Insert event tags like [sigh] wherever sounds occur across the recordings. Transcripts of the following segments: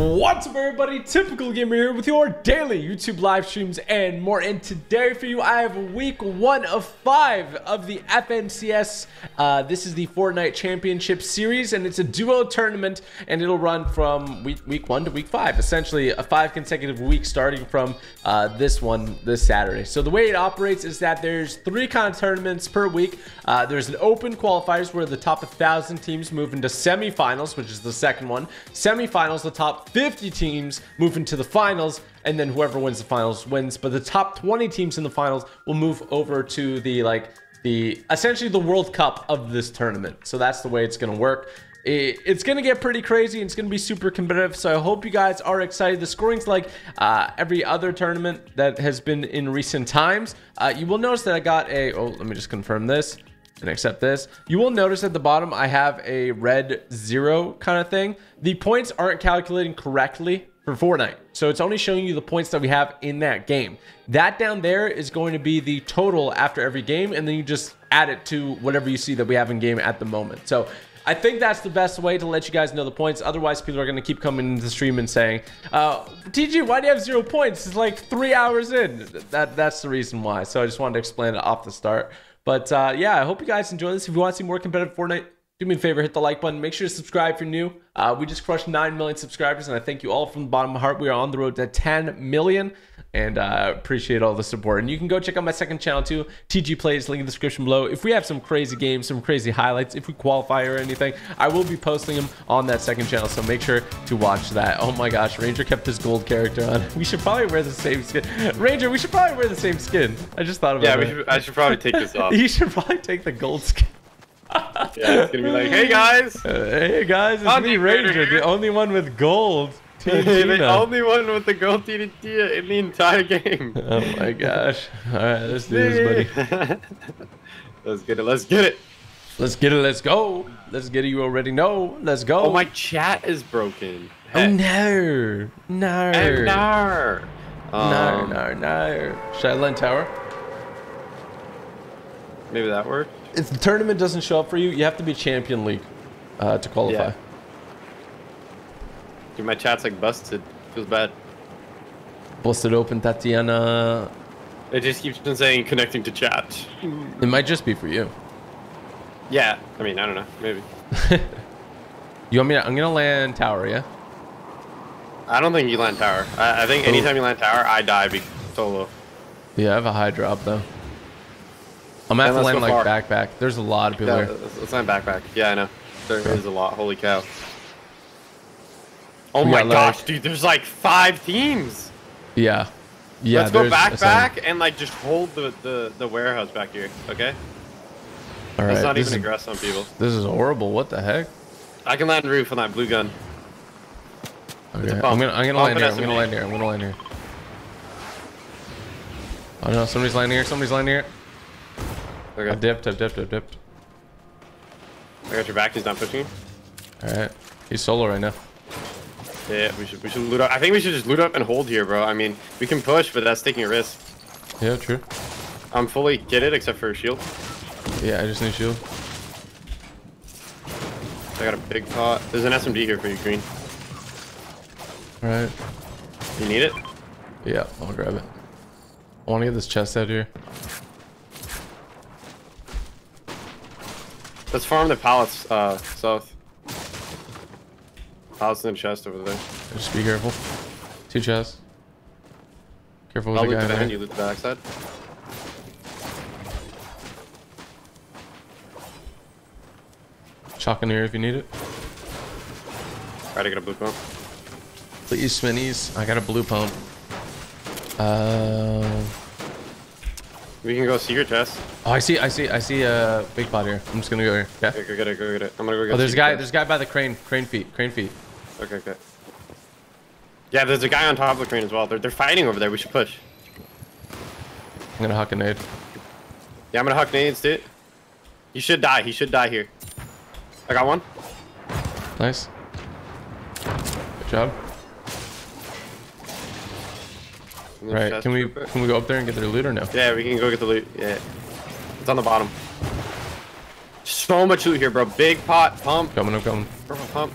What's up everybody, Typical Gamer here with your daily YouTube live streams and more. And today for you, I have week one of five of the FNCS. Uh, this is the Fortnite Championship Series and it's a duo tournament and it'll run from week, week one to week five. Essentially a five consecutive weeks starting from uh, this one, this Saturday. So the way it operates is that there's three kind of tournaments per week. Uh, there's an open qualifiers where the top 1,000 teams move into semifinals, which is the second one. Semifinals, the top 50 teams move into the finals, and then whoever wins the finals wins. But the top 20 teams in the finals will move over to the like the essentially the World Cup of this tournament. So that's the way it's gonna work. it's gonna get pretty crazy. It's gonna be super competitive. So I hope you guys are excited. The scoring's like uh, every other tournament that has been in recent times. Uh, you will notice that I got a. Oh, let me just confirm this and accept this. You will notice at the bottom, I have a red zero kind of thing. The points aren't calculating correctly for Fortnite. So it's only showing you the points that we have in that game. That down there is going to be the total after every game. And then you just add it to whatever you see that we have in game at the moment. So I think that's the best way to let you guys know the points. Otherwise, people are going to keep coming into the stream and saying, uh, TG, why do you have zero points? It's like three hours in. That That's the reason why. So I just wanted to explain it off the start. But uh, yeah, I hope you guys enjoy this. If you want to see more competitive Fortnite, do me a favor, hit the like button. Make sure to subscribe if you're new. Uh, we just crushed 9 million subscribers, and I thank you all from the bottom of my heart. We are on the road to 10 million, and uh, appreciate all the support. And you can go check out my second channel too, TG Plays, link in the description below. If we have some crazy games, some crazy highlights, if we qualify or anything, I will be posting them on that second channel, so make sure to watch that. Oh my gosh, Ranger kept his gold character on. [laughs] We should probably wear the same skin. Ranger, we should probably wear the same skin. I just thought about yeah, it. Yeah, I should probably take this [laughs] off. you should probably take the gold skin yeah, it's gonna be like, hey guys, [laughs] uh, hey guys, it's me Ranger, the only one with gold. [laughs] the only one with the gold TNT in the entire game. [laughs] Oh my gosh! All right, let's do this, buddy. [laughs] let's get it. Let's get it. Let's get it. Let's go. Let's get it. You already know. Let's go. Oh, my chat is broken. Oh no! No! No! Um, no! No! No! Should I land tower? Maybe that worked if the tournament doesn't show up for you, you have to be champion league uh, to qualify. Yeah. Dude, my chat's like busted. Feels bad. Busted open, Tatiana. It just keeps on saying connecting to chat. It might just be for you. Yeah, I mean, I don't know, maybe. [laughs] you want me to, I'm gonna land tower, yeah? I don't think you land tower. I, I think oh. anytime you land tower, I die be solo. Yeah, I have a high drop though. I'm gonna have to land like far. backpack. There's a lot of people yeah, here. Let's land backpack. Yeah, I know. There okay. is a lot. Holy cow. Oh we my gosh, dude, there's like five teams. Yeah. Yeah. Let's go back back and like just hold the, the, the warehouse back here, okay? All right. Let's not even aggress on people. This is horrible. What the heck? I can land roof on that blue gun. Okay. I'm gonna I'm gonna land here. I'm gonna land here. I'm gonna land here. Oh no, somebody's landing here. Somebody's landing here. Okay. I dipped, I dipped, I dipped. I got your back, he's not pushing. Alright. He's solo right now. Yeah, we should we should loot up. I think we should just loot up and hold here, bro. I mean, we can push, but that's taking a risk. Yeah, true. I'm fully kitted except for a shield. Yeah, I just need shield. I got a big pot. There's an SMG here for you, Green. Alright. You need it? Yeah, I'll grab it. I want to get this chest out here. Let's farm the pallets uh, south. Pallets in the chest over there. Just be careful. Two chests. Careful with I'll the guy the there. You loot the backside. Chalk in here if you need it. Try to get a blue pump. Please, Sminnies. I got a blue pump. Uh... We can go secret chest. Oh, I see, I see, I see a big pot here. I'm just gonna go here. Yeah. Okay, go get it, go get it. I'm gonna go get Oh, there's a guy, chest. there's a guy by the crane, crane feet, crane feet. Okay, okay. Yeah, there's a guy on top of the crane as well. They're, they're fighting over there. We should push. I'm gonna huck a nade. Yeah, I'm gonna huck nades, dude. He should die. He should die here. I got one. Nice. Good job. Right, can we can we go up there and get their loot or no? Yeah, we can go get the loot. Yeah. It's on the bottom. So much loot here, bro. Big pot, pump. Coming, I'm coming. Purple pump.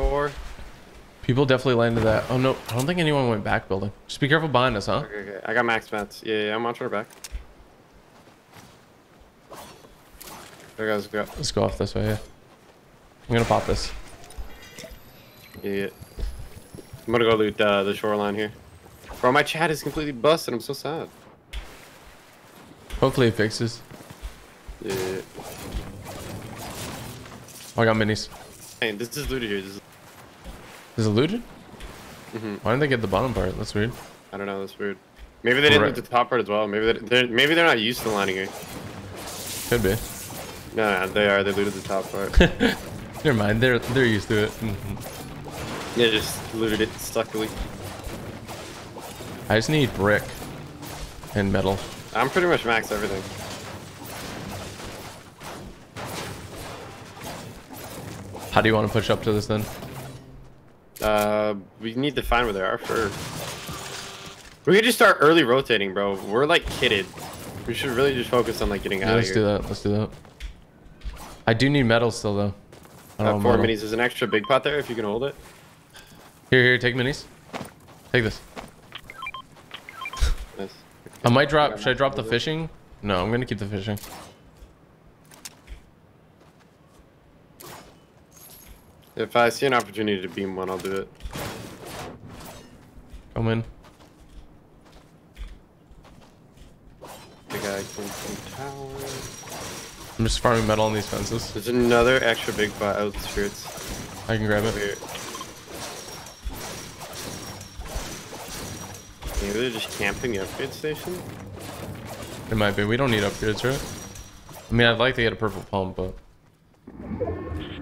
D4. People definitely landed that. Oh no, I don't think anyone went back building. Just be careful behind us, huh? Okay, okay. I got max mats. Yeah, yeah, I'm watching her back. There goes go. Let's go off this way. Yeah. I'm gonna pop this. Yeah, yeah. I'm gonna go loot uh, the shoreline here. Bro, my chat is completely busted. I'm so sad. Hopefully it fixes. Yeah. Oh, I got minis. Hey, this is looted here. This is, Is it looted? Mhm. Why didn't they get the bottom part? That's weird. I don't know. That's weird. Maybe they didn't Right. loot the top part as well. Maybe they, they're maybe they're not used to lining here. Could be. No, no, they are. They looted the top part. [laughs] Never mind. They're they're used to it. Mhm. they just looted it stuckily. I just need brick and metal. I'm pretty much maxed everything. How do you want to push up to this then? Uh, we need to find where they are first. We could just start early rotating, bro. We're like kitted. We should really just focus on like getting Yeah, out of let's do that. Let's do that. I do need metal still though. I Uh, don't four metal. minis. There's an extra big pot there if you can hold it. Here, here, take minis. Take this. Nice. I might drop. Should I drop the fishing? No, I'm gonna keep the fishing. If I see an opportunity to beam one, I'll do it. Come in. The guy comes from tower. I'm just farming metal on these fences. There's another extra big pot outskirts. I can grab it. here. Maybe they're just camping the upgrade station? It might be. We don't need upgrades, right? I mean, I'd like to get a purple pump, but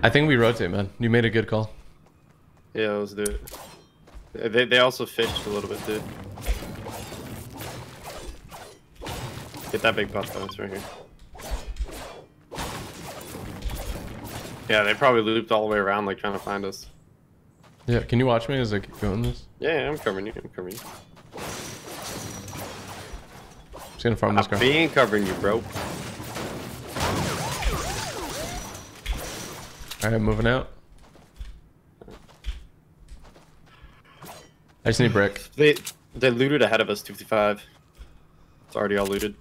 I think we rotate, man. You made a good call. Yeah, let's do it. They, they also fished a little bit, too. Get that big though, it's right here. Yeah, they probably looped all the way around, like trying to find us. Yeah. Can you watch me as I keep doing this? Yeah, yeah I'm covering you. I'm covering you. Just gonna farm this I'm being covering you, bro. All right, I'm moving out. I just need brick. They they looted ahead of us, 255. It's already all looted.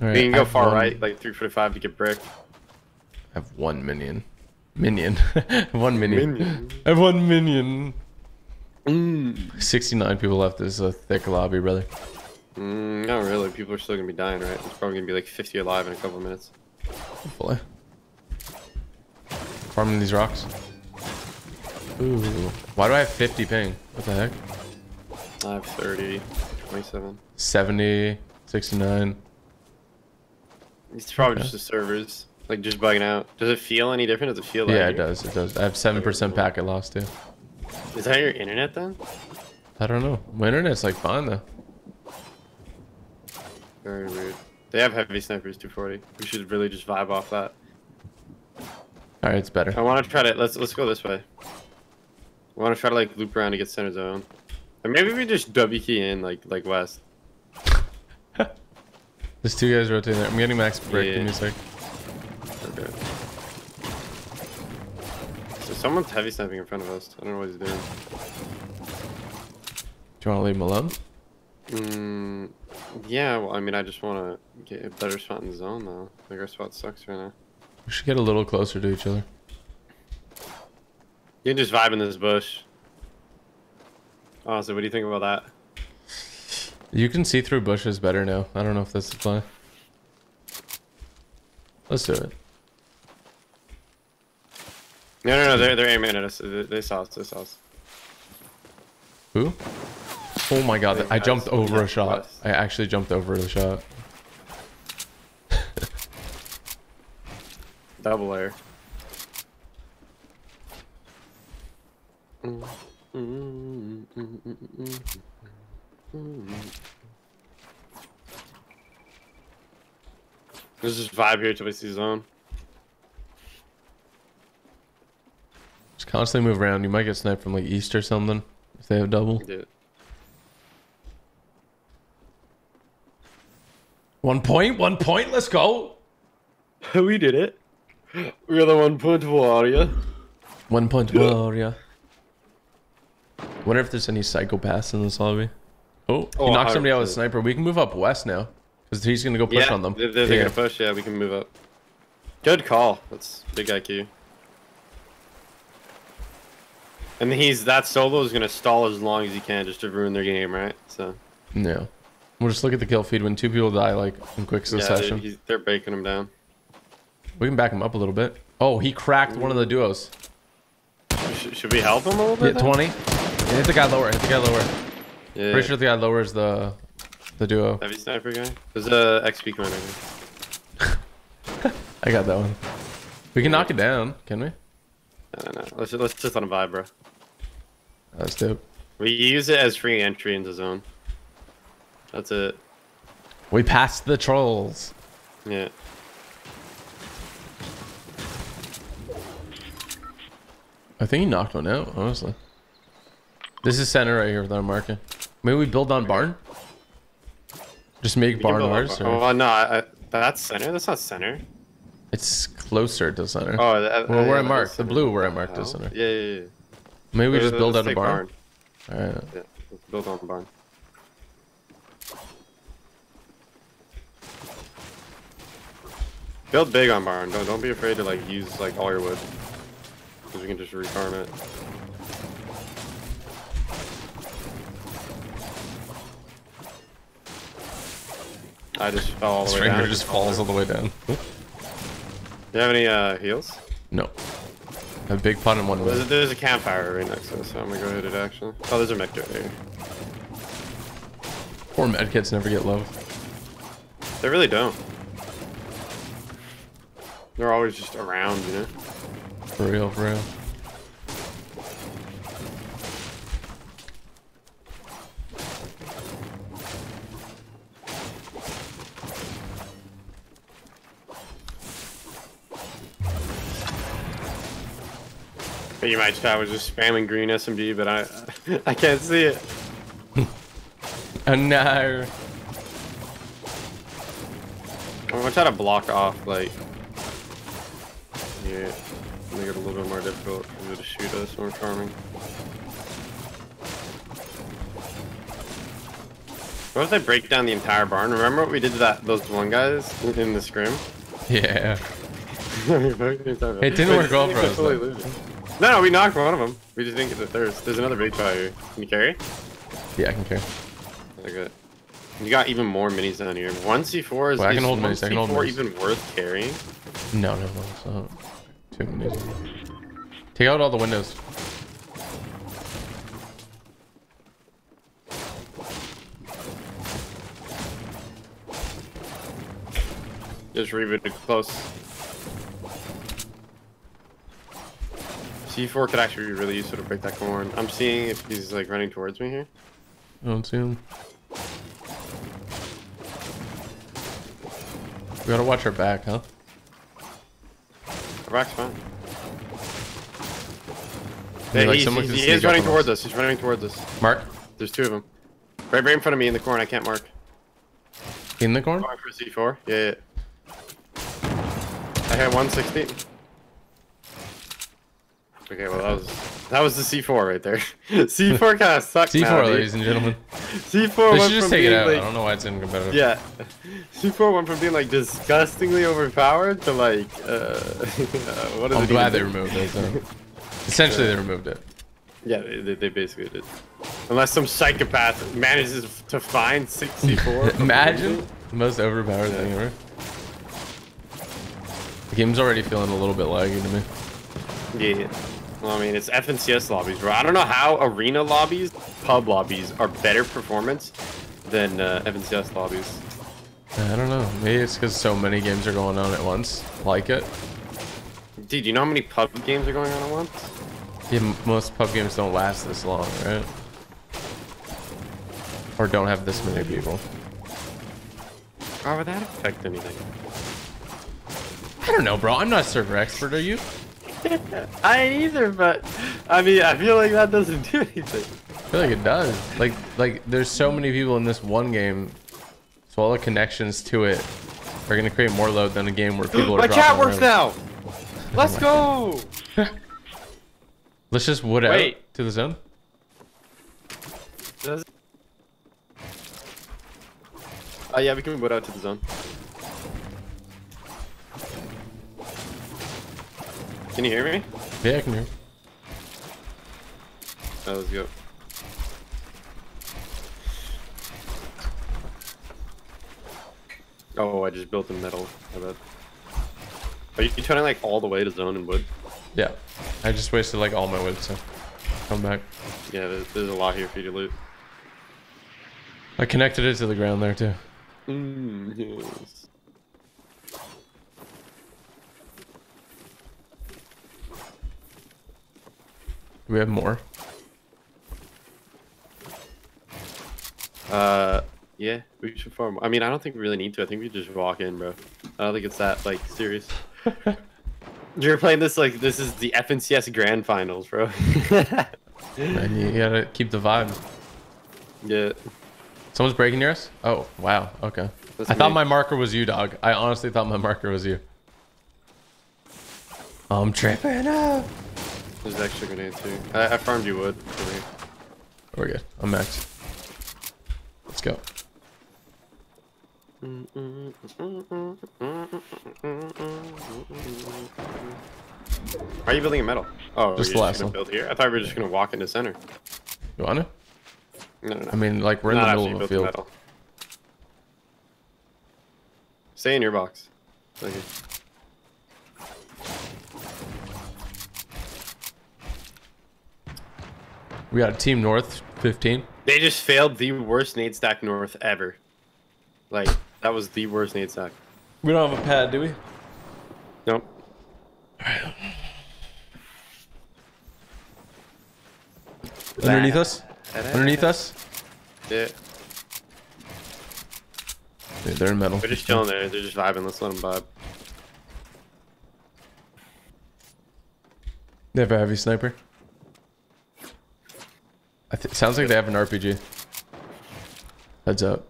All right, we can go far one- right, like 345 to get brick. I have one minion. Minion. [laughs] one minion. Minion. I have one minion. Mm. 69 people left. This is a thick lobby, brother. Mm, not really. People are still gonna be dying, right? It's probably gonna be like 50 alive in a couple minutes. Hopefully. Farming these rocks. Ooh. Why do I have 50 ping? What the heck? I have 30, 27. 70, 69. It's probably Okay. just the servers, like just bugging out. Does it feel any different? Does it feel? Like Yeah, it does. It does. I have 7% packet loss too. Is that your internet then? I don't know. My internet's like fine though. Very weird. They have heavy snipers 240. We should really just vibe off that. All right, it's better. I want to try to let's let's go this way. I want to try to like loop around to get center zone, or maybe we just W key in like like west. [laughs] There's two guys rotating there. I'm getting max brick. Give me a sec. Okay. So someone's heavy sniping in front of us. I don't know what he's doing. Do you want to leave him alone? Mm, yeah. Well, I mean, I just want to get a better spot in the zone though. Like our spot sucks right now. We should get a little closer to each other. You can just vibe in this bush. Honestly, what do you think about that? You can see through bushes better now. I don't know if that's the play. Let's do it. No, no, no. They're they're aiming at us. They, they saw us. They saw us. Who? Oh my god, I jumped over a shot. I actually jumped over the shot. Double air. Let's just vibe here till we see zone. Just constantly move around. You might get sniped from like east or something. If they have double. Yeah. One point, one point, let's go. [laughs] we did it. We're the one point warrior. One point warrior. Wonder if there's any psychopaths in this lobby. Oh, he Oh, knocked somebody out with a sniper. We can move up west now. Because he's going to go push yeah, on them. They're, they're Yeah. gonna push, yeah, we can move up. Good call. That's big IQ. And he's that solo is gonna stall as long as he can just to ruin their game, right? So Yeah. We'll just look at the kill feed when two people die like in quick yeah, succession. they're, he's, they're breaking him down. We can back him up a little bit. Oh, he cracked one of the duos. Sh- should we help him a little bit? then? 20. Hit the guy lower. Hit the guy lower. Yeah. Pretty sure the guy lowers the the duo. Heavy sniper guy. There's a XP here. [laughs] I got that one. We can knock it down, can we? I don't know. Let's let's just let him vibe, bro. That's dope. We use it as free entry into zone. That's it. We passed the trolls. Yeah. I think he knocked one out, honestly. This is center right here with our marking. Maybe we build on barn? Just make barn ours? or- Oh no, I, that's center. That's not center. It's closer to center. Oh, that, well, yeah, where I marked. The blue where I marked is oh, center. Yeah, yeah, yeah. Maybe we just build out a take barn. Alright. Yeah, let's build on the barn. Build big on barn. Don't don't be afraid to like use like all your wood, because we can just refarm it. I just fell all the way down. just falls all the way down. Do you have any uh, heals? No. A big pot in one There's a, there's a campfire right next to us, so I'm gonna go hit it actually. Oh, there's a mech right here. Poor medkits never get love. They really don't. They're always just around, you know? For real, for real. You might chat was just spamming green SMG, but I [laughs] I can't see it. [laughs] Oh no. I'm gonna try to block off like yeah, make it a little bit more difficult for you to shoot us when we're farming. What if they break down the entire barn? Remember what we did to that those one guys in- the scrim? [laughs] Yeah. [laughs] it didn't work well for us. No, no, we knocked one of them. We just didn't get the third. There's another big guy here. Can you carry? Yeah, I can carry. Okay. You got even more minis down here. One C4 is, Well, I can is hold minis, I can hold C4 minis. even worth carrying? No, no, no. Too. Take out all the windows. Just rebooted close. C4 could actually be really useful to break that corn. I'm seeing if he's like running towards me here. I don't see him. We gotta watch our back, huh? Back's fine. Yeah, like, he's, he's- he is running towards us. us. He's running towards us. Mark There's two of them. Right, right in front of me in the corner. I can't mark. in the corner. Going for C4. Yeah, yeah. I had 160. Okay, well that was that was the C4 right there. C4 kind of sucks C4, now, ladies and gentlemen. [laughs] C4 They went just from take it being out. I don't know why it's in competitive. yeah, [laughs] C4 went from being like disgustingly overpowered to like uh, [laughs] what is I'm it glad they removed it. Though. Essentially, they removed it. Yeah, they, they, basically did. Unless some psychopath manages to find six C4. Imagine the most overpowered thing ever. The game's already feeling a little bit laggy to me. Yeah. Well, I mean, it's FNCS lobbies, bro. I don't know how arena lobbies, pub lobbies are better performance than uh, FNCS lobbies. I don't know. Maybe it's because so many games are going on at once. Like it. Dude, you know how many pub games are going on at once? Yeah, most pub games don't last this long, right? Or don't have this many people. How would that affect anything? I don't know, bro. I'm not a server expert. Are you? [laughs] I ain't either, but I mean, I feel like that doesn't do anything. I feel like it does. Like, like there's so many people in this one game, so all the connections to it are gonna create more load than a game where people are. My cat works around. now. Let's go. [laughs] Let's just wood Wait. out to the zone. Oh uh, yeah, we can wood out to the zone. Can you hear me? Yeah, I can hear. Oh, let's go. Oh, I just built a metal. I bet. Are you turning like all the way to zone and wood? Yeah. I just wasted like all my wood, so come back. Yeah, there's, there's a lot here for you to loot. I connected it to the ground there too. Mm, yes. Do we have more? Uh, yeah, we should farm. I mean, I don't think we really need to. I think we just walk in, bro. I don't think it's that like serious. [laughs] You're playing this like this is the FNCS Grand Finals, bro. [laughs] And you gotta keep the vibe. yeah. Someone's breaking near us? Oh, wow. Okay. That's I thought my marker was you, dog. I honestly thought my marker was you. I'm tripping up. There's extra grenade too. I, I farmed you wood for me. We're good. I'm maxed. Let's go. Why are you building a metal? Oh, Just the last just one. build here. I thought we were just gonna walk into center. You want to? No, no, no. I mean, like, we're in Not the middle of a the field. Stay in your box. Okay. We got a team north, 15. They just failed the worst nade stack north ever. Like that was the worst nade stack. We don't have a pad, do we? Nope. Underneath us? Underneath us? Yeah. Dude, they're in metal. They're just chilling there. They're just vibing. Let's let them vibe. They have a heavy sniper. I th- sounds like they have an RPG. Heads up.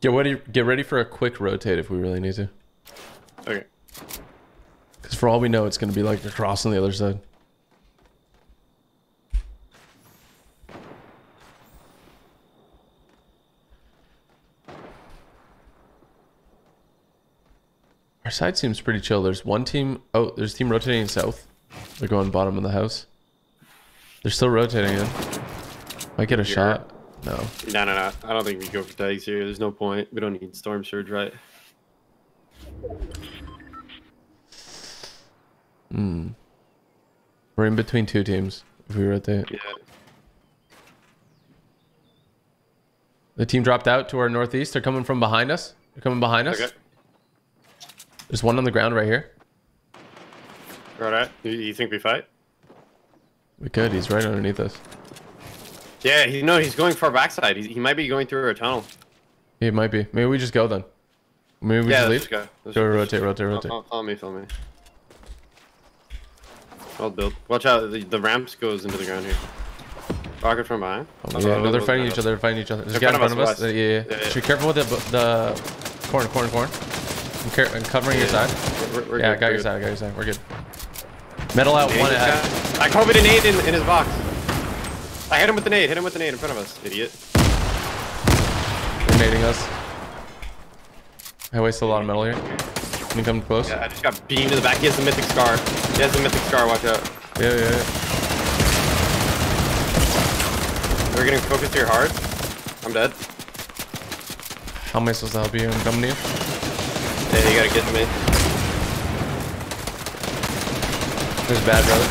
Get ready, get ready for a quick rotate if we really need to. Okay. Because for all we know, it's going to be like across on the other side. Our side seems pretty chill. There's one team. Oh, there's team rotating south. They're going bottom of the house. They're still rotating in. Might get a You're- shot. No. No, no, no. I don't think we go for tags here. There's no point. We don't need storm surge, right? Hmm. We're in between two teams. If we rotate, Yeah. the team dropped out to our northeast. They're coming from behind us. They're coming behind us. Okay. There's one on the ground right here. Right. You, you think we fight? We could. He's right underneath us. Yeah. He, no, he's going far backside. He, he might be going through a tunnel. He might be. Maybe we just go then. Maybe we yeah. just leave. go. Let's Go rotate, just- rotate, rotate. Follow, follow me. Follow me. Well built. Watch out. The, the ramps goes into the ground here. Rocket from behind. Oh, yeah, no, they're fighting each other. They're fighting each other. There's a guy in front of us, us. Uh, Yeah, yeah. west. Yeah, yeah. Should be careful with the the corn, corn, corn. I'm, I'm covering your Yeah. side. We're, we're yeah, good, got your good. side. Got your side. We're good. Metal out one ahead. I copied a nade in, in his box. I hit him with the nade. Hit him with the nade in front of us, idiot. They're nading us. I wasted a lot of metal here. Can you come close? Yeah, I just got beamed in the back. He has the mythic scar. He has the mythic scar. Watch out. Yeah, yeah. yeah. We're getting focused here hard. I'm dead. How am I supposed to help you? I'm coming to you. Yeah, you gotta get to me. There's bad, brother.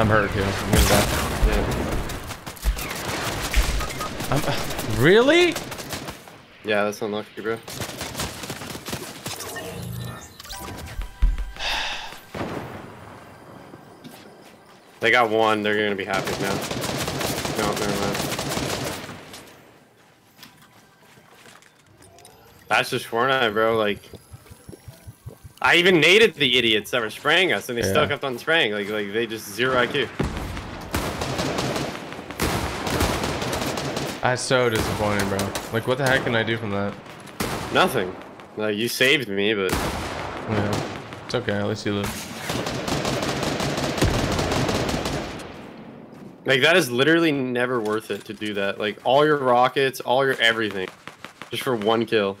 I'm hurt too. I'm gonna die. Yeah. I'm, really? Yeah, that's unlucky, bro. [sighs] They got one. They're gonna be happy now. No, never mind. That's just Fortnite, bro. Like, I even naded the idiots that were spraying us, and they still Yeah. kept on spraying. Like, like they just zero IQ. That's so disappointing, bro. Like, what the heck can I do from that? Nothing. Like, you saved me, but Yeah. It's okay. At least you live. Like that is literally never worth it to do that. Like all your rockets, all your everything, just for one kill.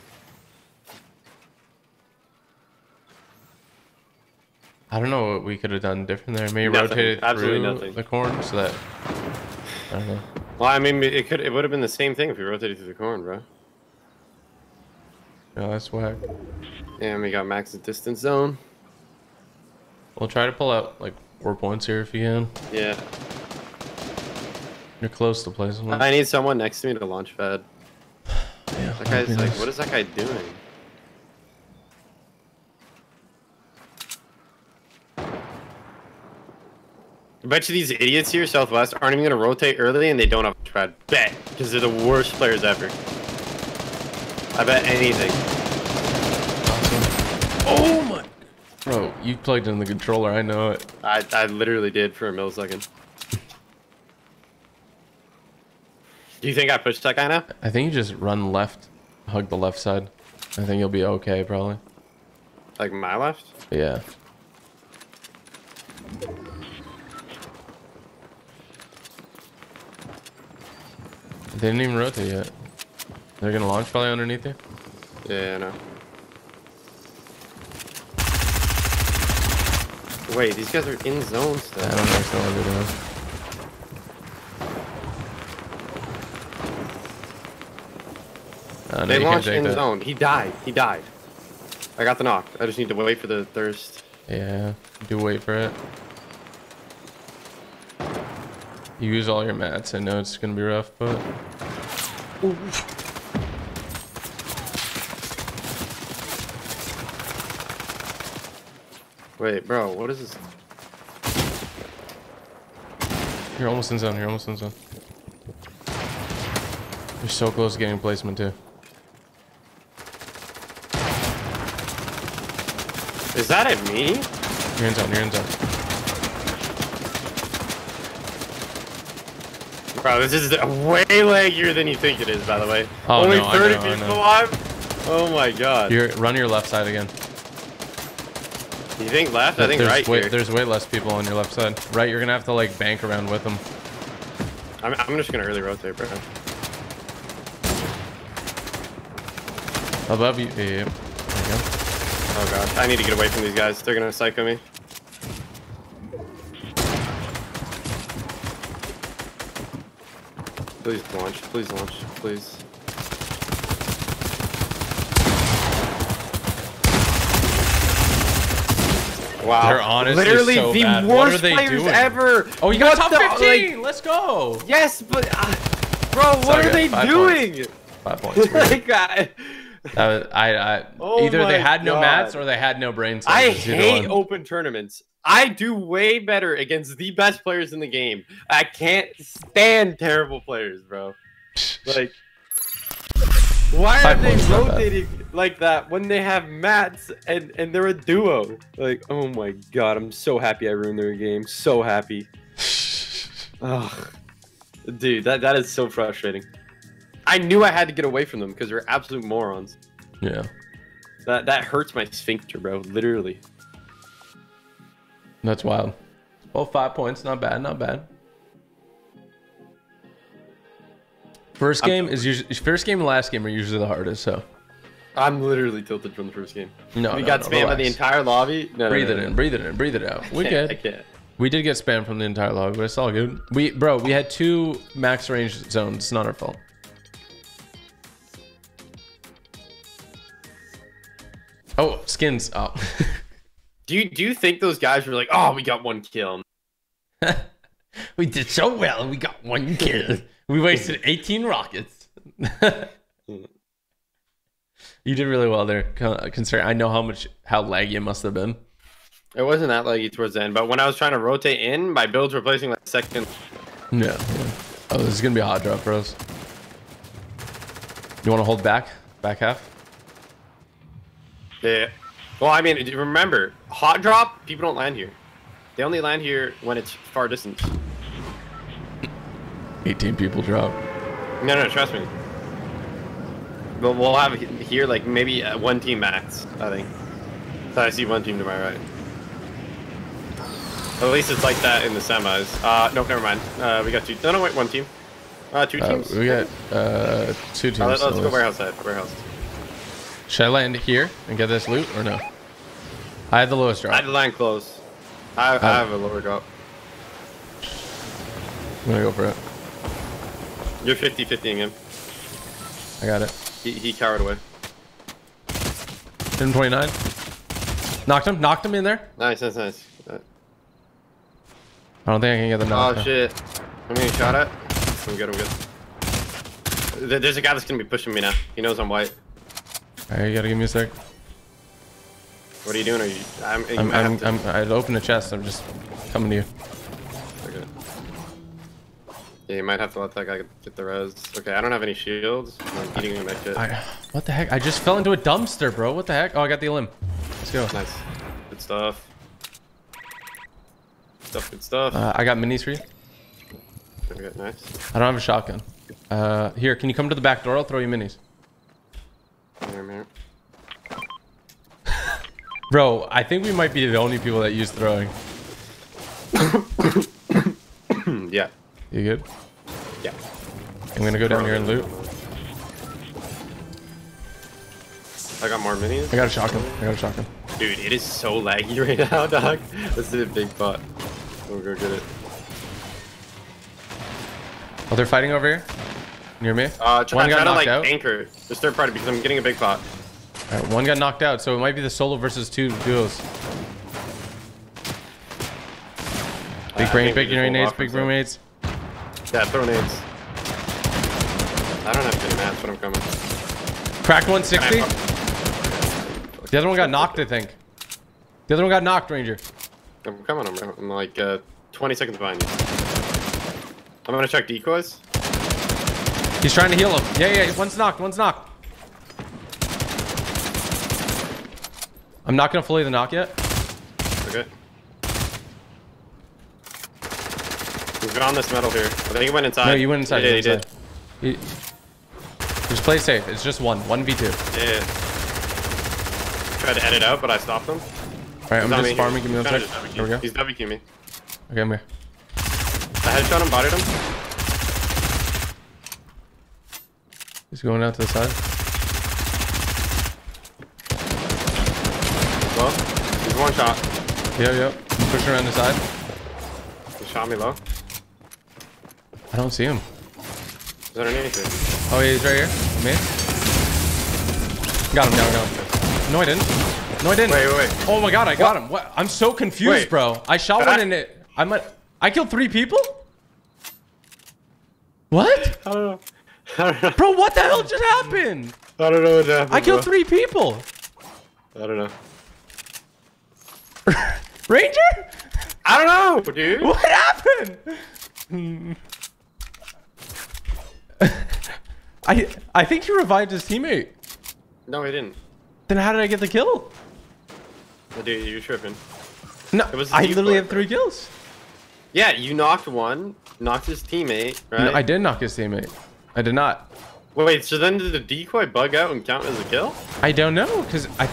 I don't know what we could have done different there. Maybe Nothing. rotate it Absolutely through nothing. the corn so that. I don't know. Well, I mean, it could it would have been the same thing if we rotated through the corn, bro. No, that's whack. And we got max distance zone. We'll try to pull out like four points here if you can. Yeah. You're close to placing one. I need someone next to me to launch pad. [sighs] Yeah, That guy's like, what is that guy doing? I bet you these idiots here, Southwest, aren't even gonna rotate early and they don't have launch pad. Bet, because they're the worst players ever. I bet anything. Oh my! Bro, you plugged in the controller. I know it. I, I literally did for a millisecond. Do you think I pushed that guy now? I think you just run left, hug the left side. I think you'll be okay, probably. Like my left? Yeah. They didn't even rotate yet. They're gonna launch probably underneath you. Yeah, I know. Wait, these guys are in zone still. I don't understand what they're. Uh, no, They launched in that. zone. He died. He died. I got the knock. I just need to wait for the thirst. Yeah, do wait for it. You use all your mats. I know it's gonna be rough, but Wait, bro, what is this? you're almost in zone. You're almost in zone. You're so close to getting placement too. Is that at me? You're in zone. You're in zone. Bro, this is way laggier than you think it is, by the way. Oh, Only no, 30 know, people alive? Oh my god. You're run your left side again. you think left? I think there's right way, here. There's way less people on your left side. Right, you're gonna have to like bank around with them. I'm, I'm just gonna early rotate, bro. Above you. Yeah. There you go. Oh god, I need to get away from these guys. They're gonna psycho me. Please launch, please launch, please. Wow. They're honestly Literally so the bad. worst What are they players doing? ever. Oh, you got What top 15. like- Let's go. yes, but uh, bro, what okay, are they five doing? Five points. for [laughs] you. like, I, was- I, I, Oh either they had no mats or they had no brain cells. I hate open tournaments. I do way better against the best players in the game. I can't stand terrible players, bro. Like, why are they points, not bad. rotating like that when they have mats and and they're a duo? Like, oh my god, I'm so happy I ruined their game. So happy. Ugh. Dude, that that is so frustrating. I knew I had to get away from them because they're absolute morons. yeah. That that hurts my sphincter, bro. Literally. That's wild. Well, five points. Not bad. Not bad. First I'm- game is usually first game and last game are usually the hardest. So I'm literally tilted from the first game. no, we no, got no, spammed by the entire lobby. No, no, Breathe no, it no. in. Breathe it in. Breathe it out. [laughs] We I can't, I can't. We did get spammed from the entire lobby, but it's all good. We, bro, we had two max range zones. It's not our fault. Oh, skins. Oh. [laughs] Do you do you think those guys were like, oh, we got one kill? [laughs] we did so well we got one kill. We wasted [laughs] 18 rockets. [laughs] you did really well there, con- uh, considering I know how much how laggy it must have been. It wasn't that laggy towards the end, but when I was trying to rotate in, my builds were placing like second. Yeah. yeah. Oh, this is gonna be a hot drop for us. You want to hold back, back half? Yeah. Well, I mean, remember, hot drop, people don't land here. They only land here when it's far distance. 18 people drop. No, no, trust me. But we'll have here like maybe uh, one team max, I think. So I see one team to my right. At least it's like that in the semis. Uh, no, never mind. Uh, we got two. No, no, wait, one team. Uh, two Uh, teams. we got uh, two teams. Uh, let, us go let's- warehouse side. Warehouse. Should I land here and get this loot or no? I had the lowest drop. I had the line close. I, I have a lower drop. I'm gonna go for it. You're 50-50ing him. I got it. He, he cowered away. Hit him 29. Knocked him. Knocked him in there. Nice, nice, nice. Uh, I don't think I can get the knock. Oh shit. I'm getting shot at. I'm good, I'm good. There's a guy that's gonna be pushing me now. He knows I'm white. Alright, you gotta give me a sec. What are you doing? Are you? I'm. you I'm, I'm, to- I'm, I'd open a chest. I'm just coming to you. Okay. Yeah, you might have to let that guy get the res. Okay, I don't have any shields. I'm eating him that shit. I, what the heck? I just fell into a dumpster, bro. What the heck? Oh, I got the limb. Let's go. Nice. Good stuff. Stuff, good stuff. Uh, I got minis for you. Okay, nice. I don't have a shotgun. Uh, here, can you come to the back door? I'll throw you minis. Here, I'm here. [laughs] Bro, I think we might be the only people that use throwing. [coughs] Yeah. You good? Yeah. I'm gonna go down here and loot. I got more minions. I got a shotgun. I got a shotgun. Dude, it is so laggy [laughs] right now, dog. Let's do a big pot. We'll go get it. Oh, they're fighting over here? Near me? Uh, try, one try got to knocked like out. anchor this third party because I'm getting a big pot. Alright, one got knocked out, so it might be the solo versus two duos. Big brain, big hold big roommates. Yeah, throw nades. I don't have any mats, but I'm coming. Cracked 160. The other one got knocked, I think. The other one got knocked, Ranger. coming. I'm, I'm like uh, 20 seconds behind you. I'm gonna check decoys. He's trying to heal him. Yeah, yeah, one's knocked, one's knocked. I'm not gonna fully the knock yet. Okay. He's on this metal here. I think he went inside. No, you went inside. Yeah, you he went did. He- Just play safe. It's just one. 1v2. Yeah, yeah. Tried to edit out, but I stopped him. Alright, I'm just farming. Give me one sec. There we go. He's WQ me. Okay, I'm here. I headshot him, bodied him. He's going out to the side. Well, he's one shot. Yep, yep. I'm pushing around the side. He shot me low. I don't see him. He's underneath it. Oh, yeah, he's right here. Me. Got him, got him, got him. No, I didn't. No, I didn't. Wait, wait, wait. Oh my god, I got him. What? I'm so confused, Wait. bro. I shot Did one I- in it. I'm a, I killed three people? What? I don't know. I don't know. Bro, what the hell just happened? I don't know what happened. I killed bro. three people. I don't know. [laughs] Ranger? I don't know, dude. What happened? [laughs] I I think he revived his teammate. No, he didn't. Then how did I get the kill? Oh, dude, you're tripping. No, was I literally have three kills. Yeah, you knocked one, knocked his teammate, right? No, I did knock his teammate. I did not. Wait, so then did the decoy bug out and count as a kill? I don't know because I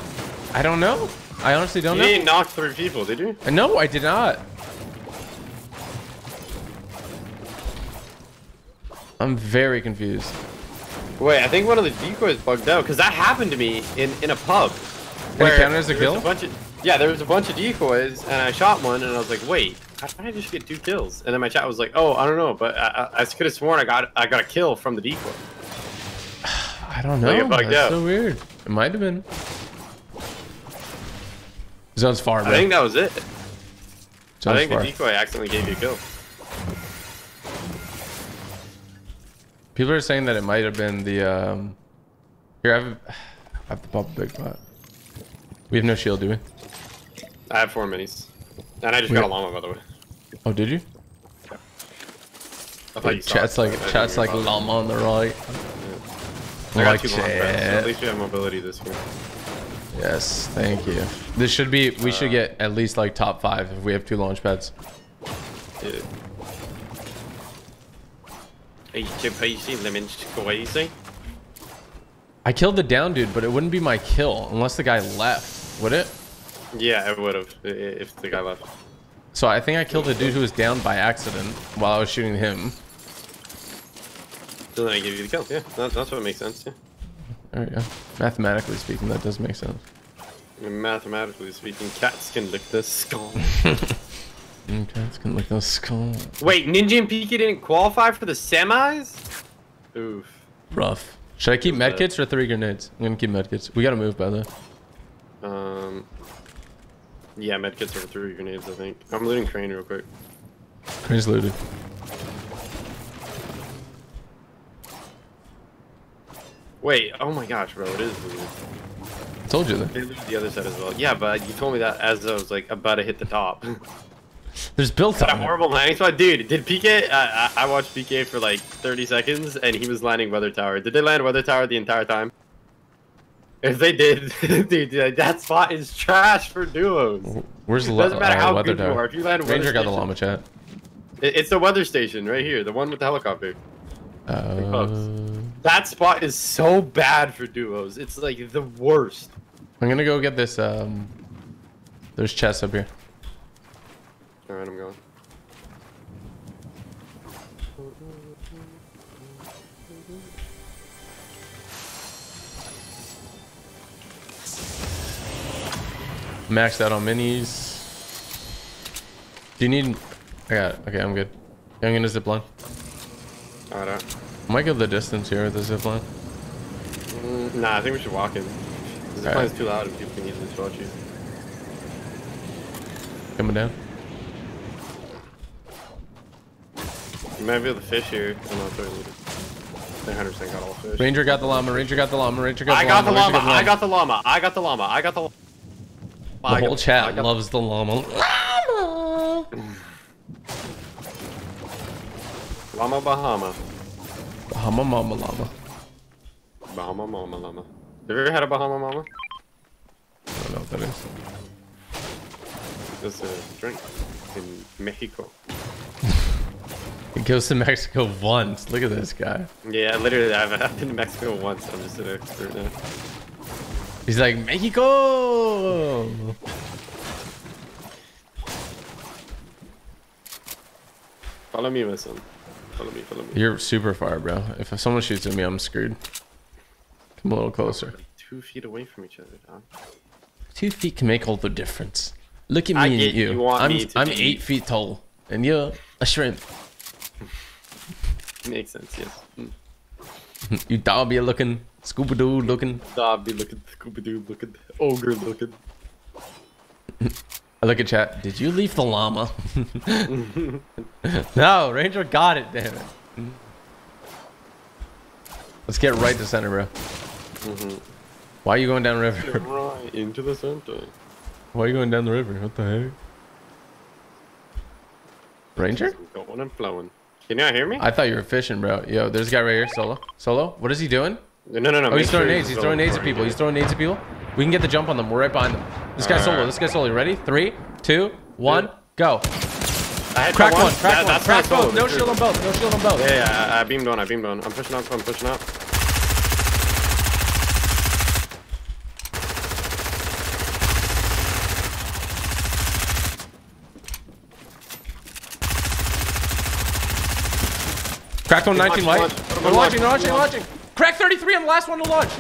I don't know. I honestly don't You know. didn't knock three people, did you? Uh, no, I did not. I'm very confused. Wait, I think one of the decoys bugged out because that happened to me in in a pub. it where counted as a kill? bunch of, yeah, there was a bunch of decoys, and I shot one, and I was like, wait, how did I just get two kills? And then my chat was like, oh, I don't know, but I, I, I could have sworn I got I got a kill from the decoy. [sighs] I don't know. bugged That's out. so weird. It might have been. Zone's far, I think that was it. I think far. the decoy accidentally gave you a kill. People are saying that it might have been the um. Here, I have, [sighs] I have to pop a big pot. We have no shield, do we? I have four minis, and I just Wait. got a llama by the way. Oh, did you? I thought you Chat's like I chat's like llama on the right. I got Like two launch pads, so at least you have mobility this game. Yes, thank you. This should be. We should uh, get at least like top five if we have two launch pads. Yeah. Each PC lemons crazy. I killed the down dude, but it wouldn't be my kill unless the guy left. Would it? Yeah, I would have if the guy left. So I think I killed a dude who was down by accident while I was shooting him. So then I give you the kill. Yeah, that, that's what makes sense. Yeah. There we go. Mathematically speaking, that does make sense. I mathematically speaking, cats can lick the skull. [laughs] Mm, cats can lick the skull. Wait, Ninja and Pika didn't qualify for the semis? Oof. Rough. Should I keep medkits or three grenades? I'm gonna keep medkits. We gotta move by the way. Yeah, medkits over three grenades, I think. I'm looting crane real quick. Crane's looted. Wait, oh my gosh, bro, it is looted. Told you that. They looted the other side as well. Yeah, but you told me that as I was like about to hit the top. [laughs] There's built What a horrible landing spot, dude. Did PK? Uh, I, I watched PK for like 30 seconds, and he was landing weather tower. Did they land weather tower the entire time? If they did, [laughs] dude, that spot is trash for duos. Where's the doesn't matter uh, how weather good you are. If you land weather Ranger got the station- llama chat. It- It's the weather station right here, the one with the helicopter. Uh, That spot is so bad for duos. It's like the worst. I'm gonna go get this. Um, there's chests up here. All right, I'm going. Maxed out on minis. Do you need? I got it. Okay, I'm good. I'm gonna zip line. I might go the distance here with the zip line. Mm, nah, I think we should walk in. This Alright. plane's too loud and people can easily spot you. Coming down. You might be able to fish here. I'm not sure. I 100% got all fish. Ranger got the llama. Ranger got the llama. Ranger got I the got the llama. llama. I got the llama. I got the llama. I got the. llama. The I whole got- chat got- loves the llama. Llama. Llama Bahama. Bahama mama llama. Bahama Mama Llama. Have you ever had a Bahama Mama? I don't know what that is. It's a drink in Mexico. [laughs] He goes to Mexico once. Look at this guy. Yeah, literally, I've, I've been to Mexico once. I'm just an expert now. He's like Mexico. Follow me, my son. Follow me, follow me. You're super far, bro. If someone shoots at me, I'm screwed. Come a little closer. Two feet away from each other, dog. Two feet can make all the difference. Look at me I and you. you want I'm me to I'm be- eight feet tall, and you're a shrimp. [laughs] Makes sense, yes. Mm. [laughs] You Dobby looking, Scooby Doo looking. Zombie looking, Scooby Doo looking, ogre looking. I look at chat. Did you leave the llama? [laughs] no, Ranger got it. Damn it. Let's get right to center, bro. Mhm. Why are you going down river? Right into the center. Why are you going down the river? What the heck? Ranger? Going and flowing. Can you not hear me? I thought you were fishing, bro. Yo, there's a guy right here, solo. Solo? What is he doing? No, no, no. Oh, he's throwing sure nades. He's throwing nades at people. He's throwing nades at people. We can get the jump on them. We're right behind them. This guy's solo. This guy's solo. You ready? Three, two, one, go. I had Crack that one. Crack That- one. that's Crack solo, both. No shield on both. No shield on both. Yeah, yeah, I, I beamed on. I beamed on. I'm pushing up. I'm pushing up. Cracked one, 19 Launch, white. launch, put 'em They're on launching. They're launching. They're launching. Crack 33 on the last one to launch.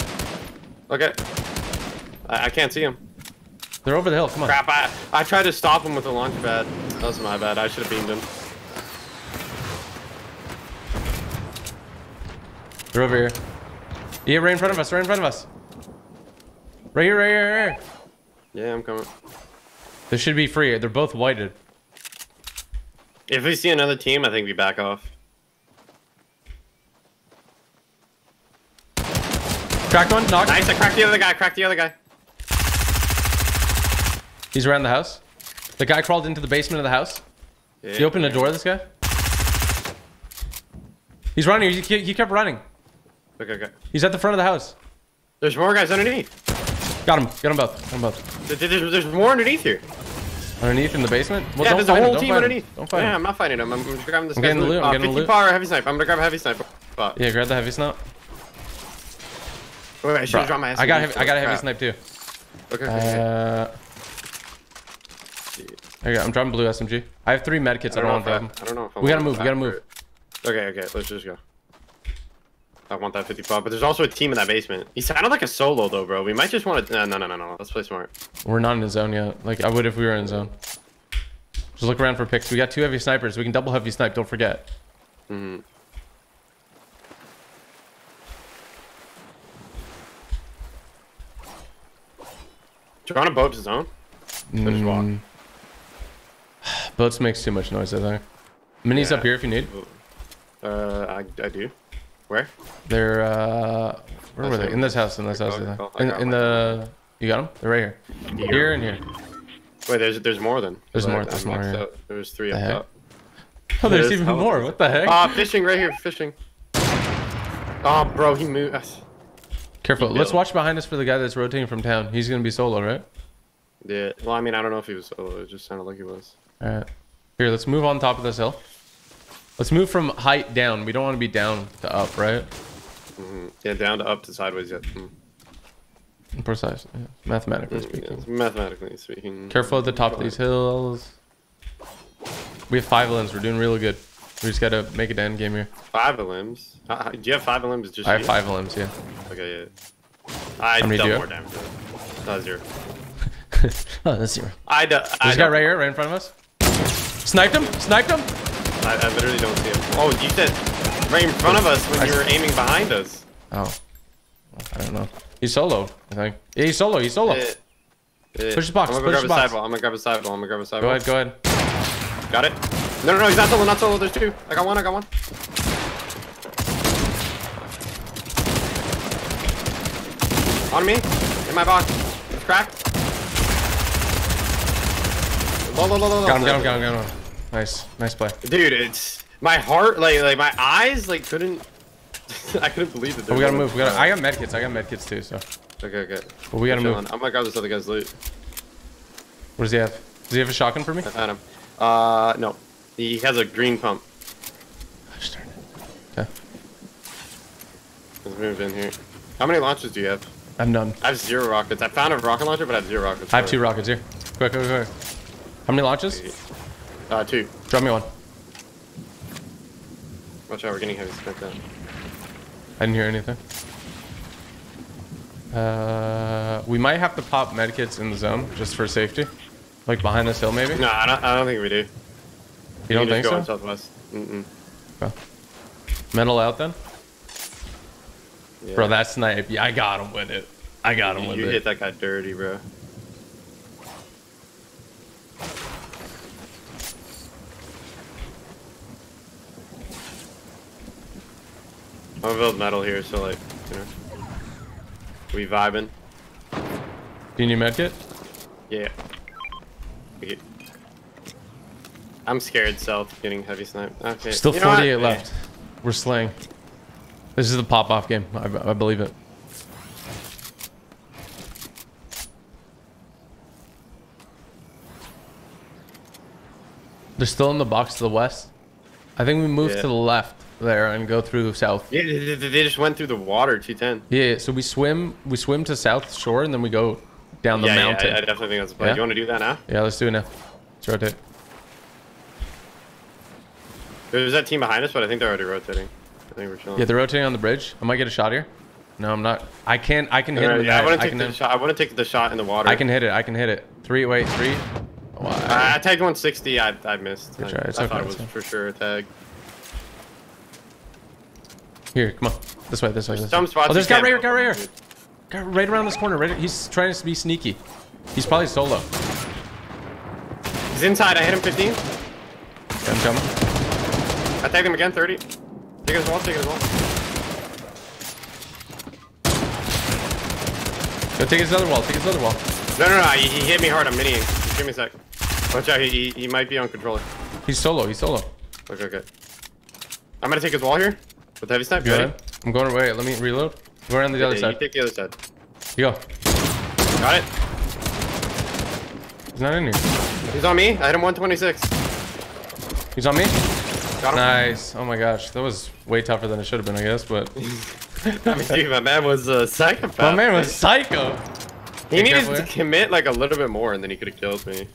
Okay. I, I can't see him. They're over the hill. Come on. Crap, I, I tried to stop him with a launch pad. That was my bad. I should have beamed him. They're over here. Yeah, right in front of us. Right in front of us. Right here. Right here. Right here. Yeah, I'm coming. This should be free. They're both whited. If we see another team, I think we back off. Cracked one. Knocked. Nice, I cracked the other guy. Cracked the other guy. He's around the house. The guy crawled into the basement of the house. Yeah. He opened the door, this guy. He's running. He, he kept running. Okay, okay. He's at the front of the house. There's more guys underneath. Got him. Got them both. Got them both. There- there- There's, more underneath here. Underneath in the basement? Well, yeah, there's a whole team fight him. underneath. Don't fight yeah, him. I'm not fighting him. I'm, I'm grabbing this I'm guy's getting the loot. loot, I'm Uh, getting the 50 loot. power heavy sniper. I'm gonna grab a heavy sniper. Spot. Yeah, grab the heavy snipe. Wait, wait, I should have dropped my I got heavy, I got a heavy snipe too. Okay, okay. Uh, Okay, I'm dropping blue SMG. I have three medkits. I don't, want know them. I, I don't know if I We gotta move. We gotta move. Okay, okay, let's just go. I want that 55, but there's also a team in that basement. He sounded like a solo though, bro. We might just want to. No, no, no, no, no. Let's play smart. We're not in the zone yet. Like I would if we were in zone. Just look around for picks. We got two heavy snipers. We can double heavy snipe. Don't forget. hmm Do you want a boat to zone? Or just walk? Mm. Boats makes too much noise. I think. Minis Yeah. up here if you need. Uh, I, I do. Where? They're uh, where were they? In this house. In this house. call, I think. I In, in the. You got them? They're right here. Here. Here and here. Wait, there's there's more than. There's more, there's more, yeah. out. There's three The up top. Oh, there's There's even more. What the heck? Ah, fishing right here, fishing. Oh, bro, he moved. Careful. Let's watch behind us for the guy that's rotating from town. He's gonna be solo, right? Yeah. Well, I mean, I don't know if he was solo. It just sounded like he was. All right. Here, let's move on top of this hill. Let's move from height down. We don't want to be down to up, right? Mm -hmm. Yeah, down to up to sideways. Yeah. Mm. Precise. Yeah. Mathematically Mm, speaking. yeah, Mathematically speaking. Careful at the top of these hills. We have five limbs. We're doing really good. We just gotta make it to end game here. Five limbs. Uh, do you have five limbs? Just I have you? five limbs, yeah. Okay, yeah. I How many do you more damage. to it. Uh, zero. [laughs] oh, that's zero. I, d- I, This guy right here, right in front of us. Sniped him! Sniped him! I, I literally don't see him. Oh, you said right in front of us when I- you were aiming behind us. Oh. I don't know. He's solo, I think. Yeah, he's solo. He's solo. Eh, eh. Push the box, I'm gonna push grab the a box. sidewall. I'm gonna grab a sidewall. I'm gonna grab a Go ahead, go ahead. Got it. No, no, no. He's not solo. Not solo. There's two. I got one. I got one. On me. In my box. It's cracked. Low, low, low, low, low. Got him, got him, got him, got him. Nice. Nice play. Dude, it's my heart. Like, like my eyes, like couldn't. [laughs] I couldn't believe it. But we gotta move. We gotta. I got medkits. I got medkits too. So, Okay, okay. but we gotta Chilling. move. I'm gonna grab this other guy's loot. What does he have? Does he have a shotgun for me? I found him. Uh, no. He has a green pump. Gosh darn it. Okay. Let's move in here. How many launches do you have? I'm done. I have zero rockets. I found a rocket launcher, but I have zero rockets. I have two rockets here. Quick, quick, quick. How many launches? Uh, two. Drop me one. Watch out, we're getting heavy spent down. I didn't hear anything. Uh, we might have to pop medkits in the zone just for safety, like behind this hill maybe. No, I don't, I don't think we do. you We don't think so? southwest. Mm-mm. Metal out then, Yeah. bro. That snipe. Yeah, I got him with it. I got him you, with you it. You hit that guy dirty, bro. I'm gonna build metal here, so like, you know, we vibing. Do you need medkit? Yeah. Okay. I'm scared south getting heavy snipe. Okay. Still you know 48 Eh. left. We're slaying. This is the pop off game. I, I believe it. They're still in the box to the west. I think we move Yeah. to the left there and go through south. Yeah, they, just went through the water 210. Yeah, so we swim we swim to south shore and then we go down the yeah, mountain. yeah, I, I definitely think that's the play. Yeah? You want to do that now? Yeah, let's do it now. Let's rotate. There's that team behind us, but I think they're already rotating. I think we're chilling. Yeah, they're rotating on the bridge. I might get a shot here. No, I'm not. I can't. I can hit with yeah, I want to take the hit- shot. I want to take the shot in the water. I can hit it. I can hit it. Three. Wait. Three. I, Why? I tagged 160. I, I missed. Good I, try, it's I okay, thought it was for sure a tag. Here, come on. This way. This way. This Some way. spots Oh, there's guy right here. Guy right here. Guy right around this corner. Right. He's trying to be sneaky. He's probably solo. He's inside. I hit him 15. I'm coming. I tagged him again 30. Take his wall. Take his wall. Go take his other wall. Take his other wall. No, no, no. He, he hit me hard. I'm miniing. Just give me a sec. Watch out. He, he, he might be on controller. He's solo. He's solo. Okay, okay. I'm gonna take his wall here with heavy snipe. Go Ready? ahead. I'm going away. Let me reload. Go around the Yeah, other you side. take the other side. You go. Got it. He's not in here. He's on me. I hit him 126. He's on me. Got. Nice. Oh my gosh, that was way tougher than it should have been, I guess. But [laughs] I mean, dude, my man was a psychopath. my man was psycho. He Be needed to commit like a little bit more, and then he could have killed me.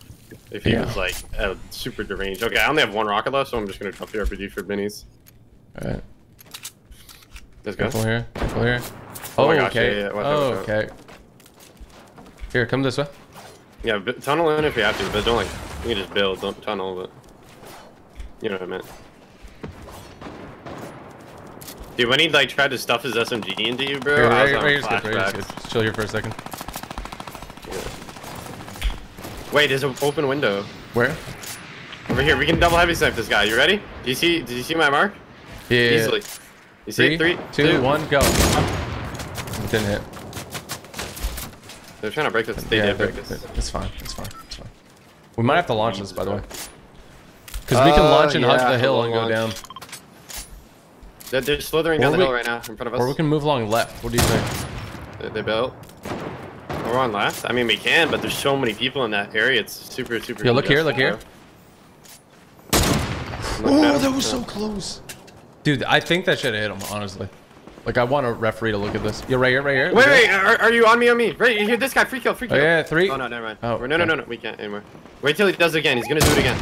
if he Yeah. was like uh, super deranged. Okay, I only have one rocket left, so I'm just gonna drop the RPG for minis. All right. Let's go. Careful here. Careful here. Oh Oh, my gosh, okay. yeah, yeah, watch oh, out. okay. Here, come this way. Yeah, tunnel in if you have to, but don't like you can just build, don't tunnel, but you know what I meant. Dude, when he like tried to stuff his SMG into you, bro, Here, I right, was here, right, here's good, right, here's good. flashbacks. Just chill here for a second. Wait, there's an open window Where? over here. We can double heavy snipe this guy. You ready? Do you see? Did you see my mark? Yeah. Easily. You see? Three, it? two, two, one, go. Didn't hit. They're trying to break this. They yeah, did break but- this. It's fine. It's fine. It's fine. We might have to launch this, by the way. Because we can Uh, launch and hug the hill and go down. Launch. They're, they're slithering Or down the hill right now in front of us. Or we can move along left. What do you think? They, they built. We're on left. I mean, we can, but there's so many people in that area. It's super, super. Yeah, look here, look here. bro. Looking at Oh, that was so- so close. Dude, I think that should have hit him, honestly. Like, I want a referee to look at this. Yeah, right here, right here. Wait, wait, are, are you on me, on me? Right here, this guy, free kill, free Oh, kill. yeah, three. Oh, no, never mind. Oh, no, no, no, no, we can't anymore. Wait till he does it again. He's gonna do it again.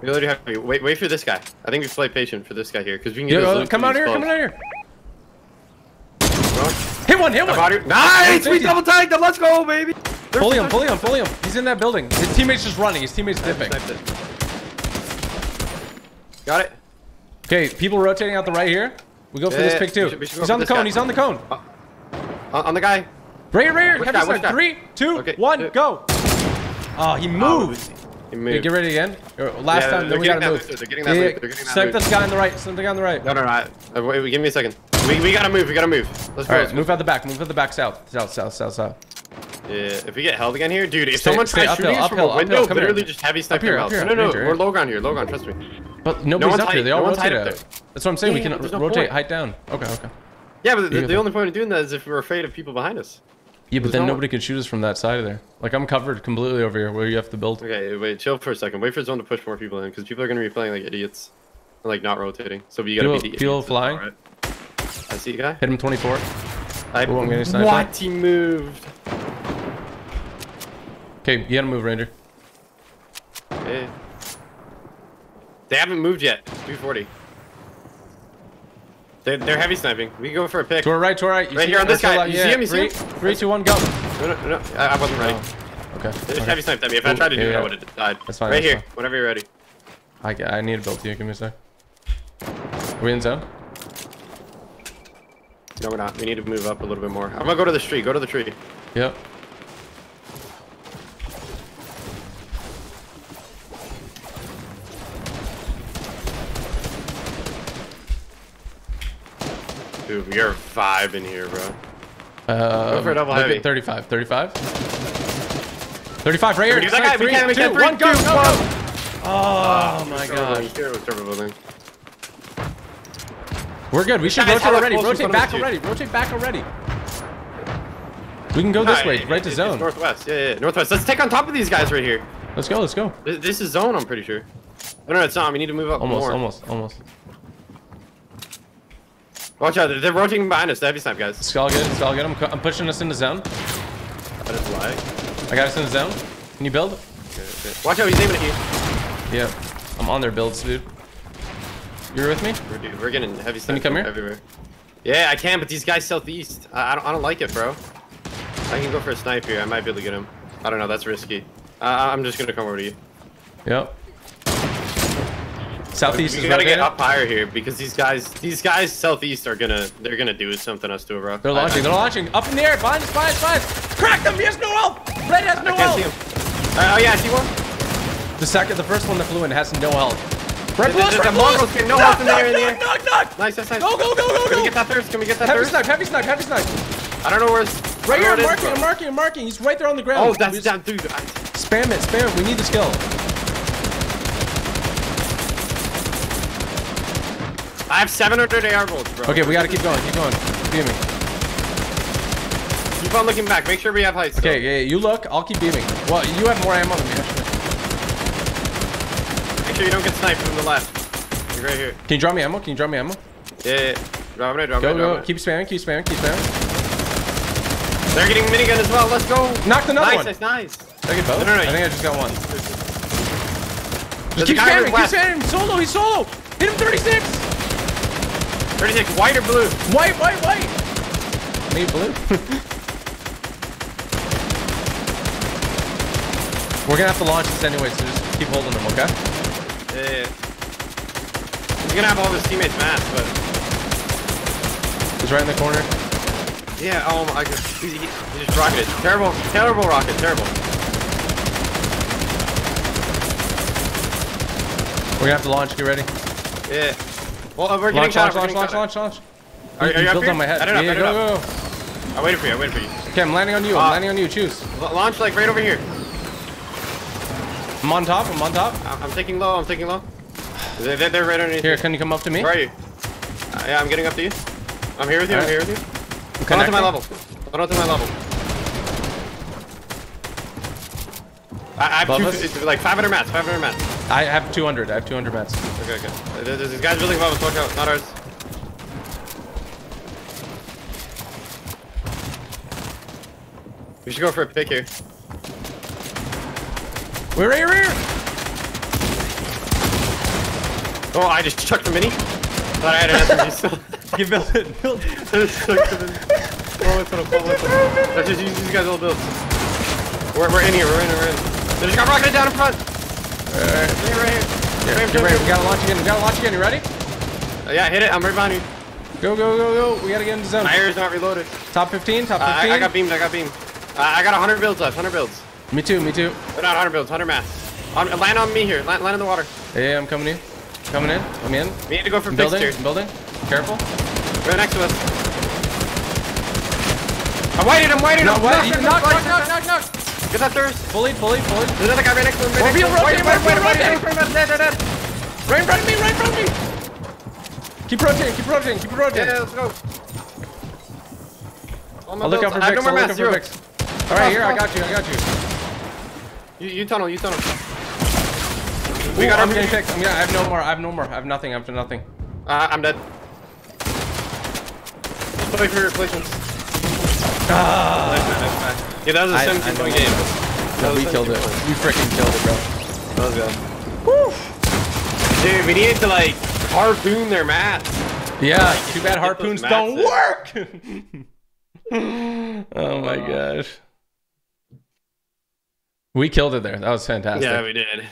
We literally have to wait, wait for this guy. I think we play patient for this guy here, because we can get Yeah, this oh, come from out these here, come close. out here. Hit one, hit one. about Nice! We double tagged him. Let's go, baby. They're- Fully him, fully him, fully him. He's in that building. His teammate's just running. His teammate's dipping. Sniped. Got it. Okay, people rotating out the right here. We go for Yeah, this yeah, pick we too. should- we should go He's on the this guy. cone. He's on the cone. On, on the guy. Right here, right here. Which Heavy guy, which guy? Three, two, Okay, one, go. Oh, he Oh, moved. He Moved. get ready again. Last Yeah, time, they're then we getting gotta that move. they're getting that Yeah, loot, they're getting that Snipe this guy on the right. Snipe the guy on the right. No, no, no. Uh, wait, wait, give me a second. We, we gotta move. We gotta move. Let's go. All right, let's move out the back. Move out the back south. South, south, south, south. Yeah, if we get held again here, dude, if Stay- someone stay tries uphill, shooting us from uphill, a window, uphill, come here. literally just heavy snipe here, up here, No, no, Ranger. we're low ground here. Low ground, trust me. But nobody's one's up here. They all no rotate out. there. That's what I'm saying. We can no rotate height down. Okay, okay. Yeah, but the, the only point of doing that is if we're afraid of people behind us. Yeah, but There's then no one. nobody can shoot us from that side of there. Like I'm covered completely over here where you have to build. Okay, wait, chill for a second. Wait for zone to push more people in, because people are gonna be playing like idiots, and, like not rotating. So you gotta People- be the people flying? right? I see a guy. Hit him 24. I, Ooh, I'm getting sniped. what? He moved. Okay, you gotta move, Ranger. Yeah. They haven't moved yet. 240. They're, they're heavy sniping. We can go for a pick. To our right, to our right. You Right here on this guy. You yeah, see him? You see him? three, two, one, go. No, no, no. I, I wasn't ready. Oh, okay. They just okay. heavy sniped at me. If I tried to do it, yeah. I would have died. That's fine, Right that's here. fine. Whenever you're ready. I, I need a build to you. Give me a sec. Are we in zone? No, we're not. We need to move up a little bit more. I'm gonna go to the tree. Go to the tree. Yep. Dude, we are in here, bro. Uh, for a double heavy. 35. 35? 35 right here. Dude, that guy, we Three, can't- we two, can't- three, one, go, two, go, one. go. Oh my Server god. building, server- server building. We're good. We should guy's rotate already. Rotate back already. Rotate back already. We can go this way, right to zone. Northwest. Yeah, yeah, northwest. Let's take on top of these guys right here. Let's go. Let's go. This, is zone, I'm pretty sure. Oh, no, it's not. We need to move up Almost. more. Almost. Almost. Watch out. They're, rotating behind us. The heavy snipe guys. All good. All good. I'm, I'm pushing us into zone. That is lag. I got us in the zone. Can you build? Watch out. He's aiming at you. Yeah. I'm on their builds, dude. You're with me? We're, dude, we're getting heavy snipe. you snipes come here? everywhere. Yeah, I can, but these guys southeast. I, I, don't, I don't like it, bro. I can go for a snipe here. I might be able to get him. I don't know. That's risky. Uh, I'm just gonna come over to you. Yep. Southeast we is gotta get up higher here because these guys, these guys southeast are gonna, they're gonna do something us to a bro. They're launching. They're launching. Up in the air. Behind us. Behind us. Behind us. Crack them. He has no health. Red has no I can't see him. Uh, oh yeah, I see one. The second, the first one that flew in has no health. Red There's- Bulls, there's Red a Mongol no Knock, health in the knock, in the knock, air. knock, knock. Nice, nice, nice. Go, go, go, go, Can we get that thirst? Can we get that Heavy thirst? snipe. Heavy snipe. Heavy snipe. I don't know where it's. Right here. I'm know where it marking. I'm marking. I'm marking. He's right there on the ground. Oh, that's down, dude. I, Spam it. Spam it. We need the skill. I have 700 AR bolts, bro. Okay, we gotta keep going. Keep going. Beam me. Keep on looking back. Make sure we have heights. Okay, yeah, you look. I'll keep beaming. Well, you have more ammo than me. Actually. Make sure you don't get sniped from the left. You're right here. Can you draw me ammo? Can you draw me ammo? Yeah, yeah. yeah. Dropping it, dropping Go, it, go. it. Keep spamming. Keep spamming. Keep spamming. They're getting minigun as well. Let's go. Knocked another nice, one. nice, nice. Did I get both? No, no, no, I think I just got one. There's Keep spamming, keep spamming. Solo, he's solo. Hit him 36. 36, white or blue? White, white, white. Need blue. [laughs] We're gonna have to launch this anyway, so just keep holding them, okay? Yeah. He's gonna have all his teammates mass, but He's right in the corner. yeah. Oh my god, he, he, he just rocketed. Terrible, terrible rocket. Terrible. We're gonna have to launch. Get ready. Yeah. Well, uh, we're getting Launch, shot. launch, launch, launch, launch, launch. Are, are you built on my head. Head it up, yeah, head it go, up. go, go. I waited for you. I waited for you. Okay, I'm landing on you. I'm Uh, landing on you. Choose. Launch like right over here. I'm on top. I'm on top. I- I'm taking low. I'm taking low. They're, they're, right underneath. Here, can you come up to me? Where are you? Uh, yeah, I'm getting up to you. I'm here with you. I'm here with you. I'm Come on to my level. Come on to my level. I, have Above two, like 500 mats. 500 mats. I have 200. I have 200 mats. Okay, okay. Uh, There, there's guy's building above us. Watch out. Not ours. We should go for a pick here. We're right here. Oh, I just chucked the mini. Thought I had an SMG still. [laughs] You build it. Build it. [laughs] I just chucked the mini. Away from him, fall away. Let's just use these guys' little builds. We're, we're in here. We're in. We're in. They just got rocketed down in front. Alright. Right here. Here, get ready. We gotta launch again. We gotta launch again. You ready? Uh, yeah, hit it. I'm right behind you. Go, go, go, go. We gotta get into zone. My air is not reloaded. Top 15. Top Uh, 15. I, I got beamed. I got beamed. Uh, I got 100 builds left. 100 builds. Me too. Me too. But not 100 builds. 100 mass. On, land on me here. Land, land in the water. Yeah, I'm coming in. Coming in. I'm in. We need to go for building. I'm building. Careful. Right next to us. I'm whited. I'm whited. No, I'm what? knock, You knock, knock, knock, knock, knock, knock, knock. Get that thirst. Fully, fully, fully. There's another guy right next to him. Right Rotate, next to him. rotate, White, white, rotate, white, white, rotate. white, white, dead, dead, dead. Right in front of me. Right in front of me. Keep rotating. Keep rotating. Keep rotating. Yeah, let's go. I'll look out for I have Vix. no I'll more look mass. out for Vix. All right, here. I got you. I got you. You, you tunnel. You tunnel. We got. our I'm getting picked. I'm gonna, I have no more. I have no more. I have nothing. I have nothing. Uh, I'm dead. Play for replacements. Ah. Nice, man, nice, man. Yeah, that was a 17 I know. point game. Was we killed it. We freaking killed it, bro. That was good. Dude, we needed to like harpoon their mats. Yeah. Too bad harpoons don't work. [laughs] [laughs] oh my gosh. We killed it there. That was fantastic. Yeah, we did.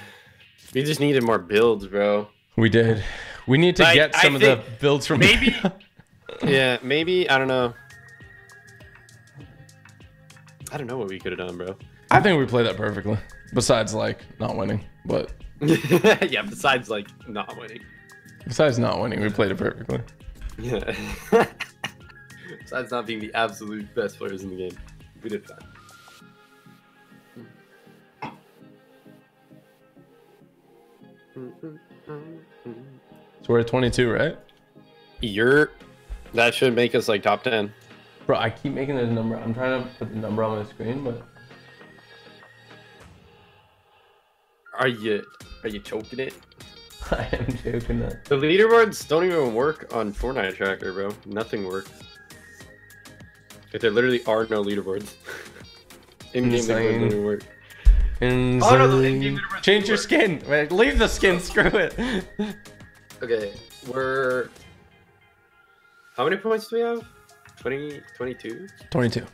We just needed more builds, bro. We did. We need to Like, get I some of the builds from maybe- [laughs] yeah, maybe I don't know. I don't know what we could have done, bro. I think we played that perfectly. Besides, like not winning, but [laughs] yeah, besides like not winning. besides not winning, we played it perfectly. Yeah. [laughs] besides not being the absolute best players in the game, we did fine. So we're at 22, right? You're. That should make us like top ten. Bro, I keep making this number. I'm trying to put the number on my screen, but Are you? Are you choking it? [laughs] I am joking. That. The leaderboards don't even work on Fortnite Tracker, bro. Nothing works. Like, there literally are no leaderboards. [laughs] In-game leaderboards don't even work. Insane. Oh, no, the in-game leaderboards Change your work. skin. Wait, leave the skin. [laughs] Screw it. Okay, we're. How many points do we have? 20, 22? 22.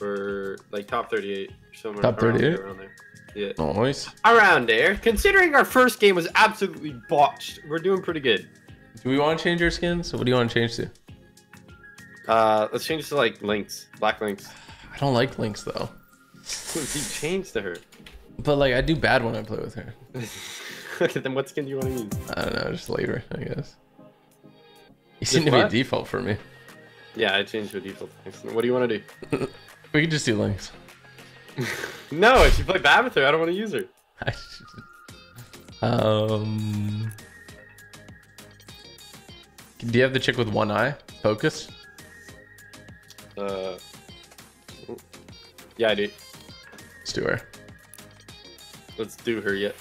We're like top 38. Somewhere Top 38? Around there. Yeah. Nice. Around there. Considering our first game was absolutely botched, we're doing pretty good. Do we want to change your skins? So what do you want to change to? Uh, let's change to like Lynx, black Lynx. I don't like Lynx though. [laughs] You changed to her. But like I do bad when I play with her. okay, [laughs] then what skin do you want to use? I don't know, just labor, I guess. You seem to be a default for me. Yeah, I changed a default. What do you want to do? [laughs] We can just do Lynx. [laughs] No, if you play bad with her, I don't want to use her. [laughs] Um. Do you have the chick with one eye? Focus. Uh, yeah, I do. Let's do her. Let's do her yet.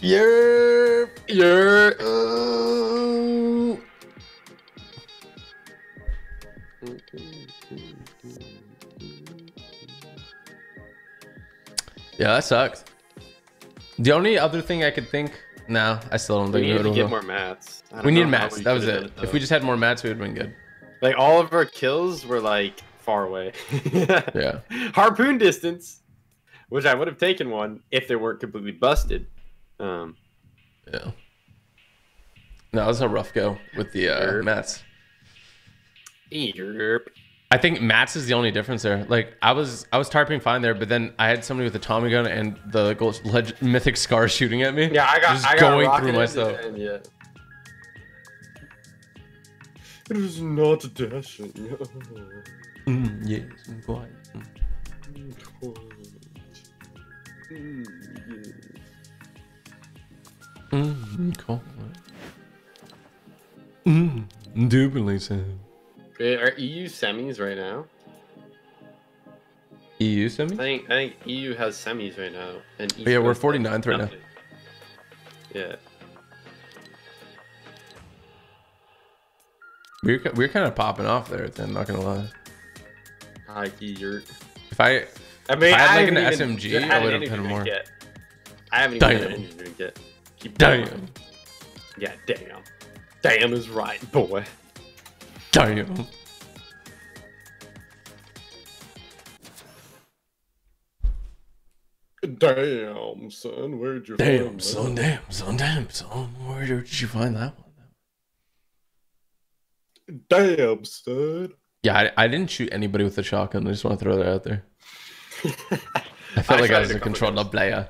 Yeah. Yeah. Uh, Yeah, that sucks. The only other thing I could think, no, I still don't We think need it to get go. more mats. We need mats. That was could've it. If we just had more mats, we would have been good. like all of our kills were like far away. [laughs] Yeah. Harpoon distance, which I would have taken one if they weren't completely busted. Um, Yeah. No, it was a rough go with the uh, mats. Yerp. I think mats is the only difference there. Like I was, I was tarping fine there, but then I had somebody with a Tommy gun and the gold, leg, mythic scar shooting at me. Yeah, I got. Just I got going through my stuff. and yeah. It is not dashing. Mm, yes, I'm quiet. Mm, cool. Mm, Dubially said. Are EU semis right now? EU I think I think EU has semis right now. And oh, Yeah, we're East Coast 49th right now. Yeah. We're we were kind of popping off there. I'm not gonna lie. Hi, Yurt. If I I mean, If I had, like, an haven't SMG, I energy put drink more. Yet. I haven't even had an Damn. yet. Keep going. damn, Yeah, damn. Damn is right, boy. Damn. Damn, son, where'd you Damn, find son, that? damn, son, damn, son. Where did you find that one? Damn, son. Yeah, I, I didn't shoot anybody with a shotgun. I just want to throw that out there. [laughs] I felt like I was a a couple controlled times. up player.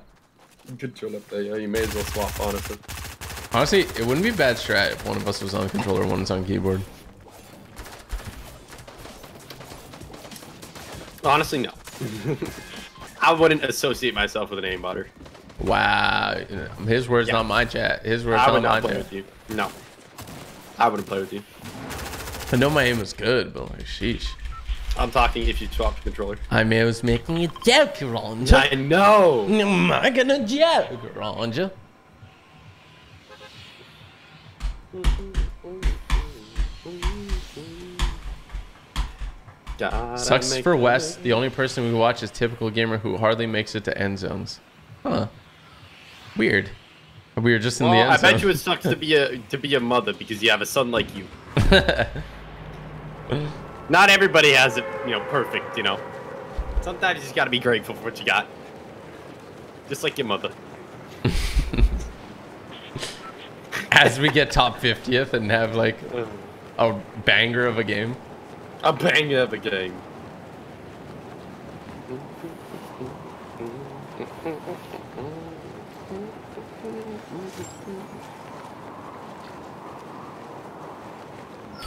Good job up there. Yeah, you may as well swap, honestly. Honestly, it wouldn't be a bad strat if one of us was on controller, one was on keyboard. Honestly, no. [laughs] I wouldn't associate myself with an aimbotter. Wow, his words, Yeah. not my chat. His words, I not would my not play chat. with you. No. I wouldn't play with you. I know my aim was good, but like, sheesh. I'm talking if you swap the controller. I mean, I was making a joke, Ranger. I know. I'm I gonna joke, Ranger? Gotta Sucks for it. Wes. The only person we watch is typical gamer who hardly makes it to end zones. Huh. Weird. We were just in Well, the end I zone. bet you it sucks to be a [laughs] to be a mother because you have a son like you. [laughs] Not everybody has it, you know, perfect. You know, sometimes you just gotta be grateful for what you got. Just like your mother. [laughs] As we get top 50th and have like a banger of a game. A bang of a game.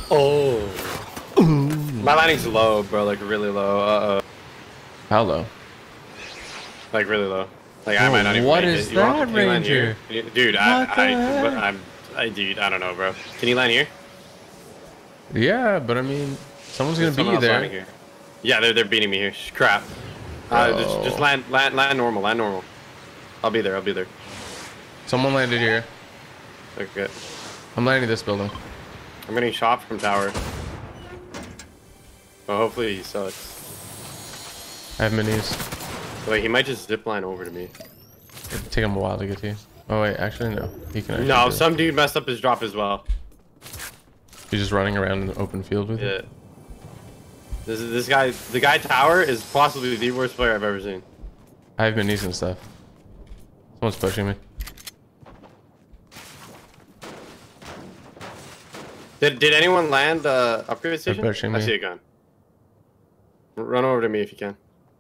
Oh. My landing's low, bro. Like really low. Uh, uh How low? like really low. Like I Whoa, might not even. what make it. You want- that, can Ranger? here? Dude, I, the I. I'm, I, dude, I don't know, bro. Can you land here? Yeah, but I mean, someone's gonna someone be else there. here. Yeah, they're they're beating me here. Crap. Uh, just, just Oh. land, land, land normal, land normal. I'll be there. I'll be there. Someone landed here. Okay. I'm landing this building. I'm getting shot from tower. Well, hopefully he sucks. I have minis. Wait, he might just zip line over to me. It'll take him a while to get to you. Oh wait, actually no. He can. Actually No, some dude messed up his drop as well. He's just running around in the open field with Yeah. it. This this guy, the guy tower is possibly the worst player I've ever seen. I have minis and stuff. Someone's pushing me. Did did anyone land uh, upgrade station? pushing me. I see a gun. Run over to me if you can.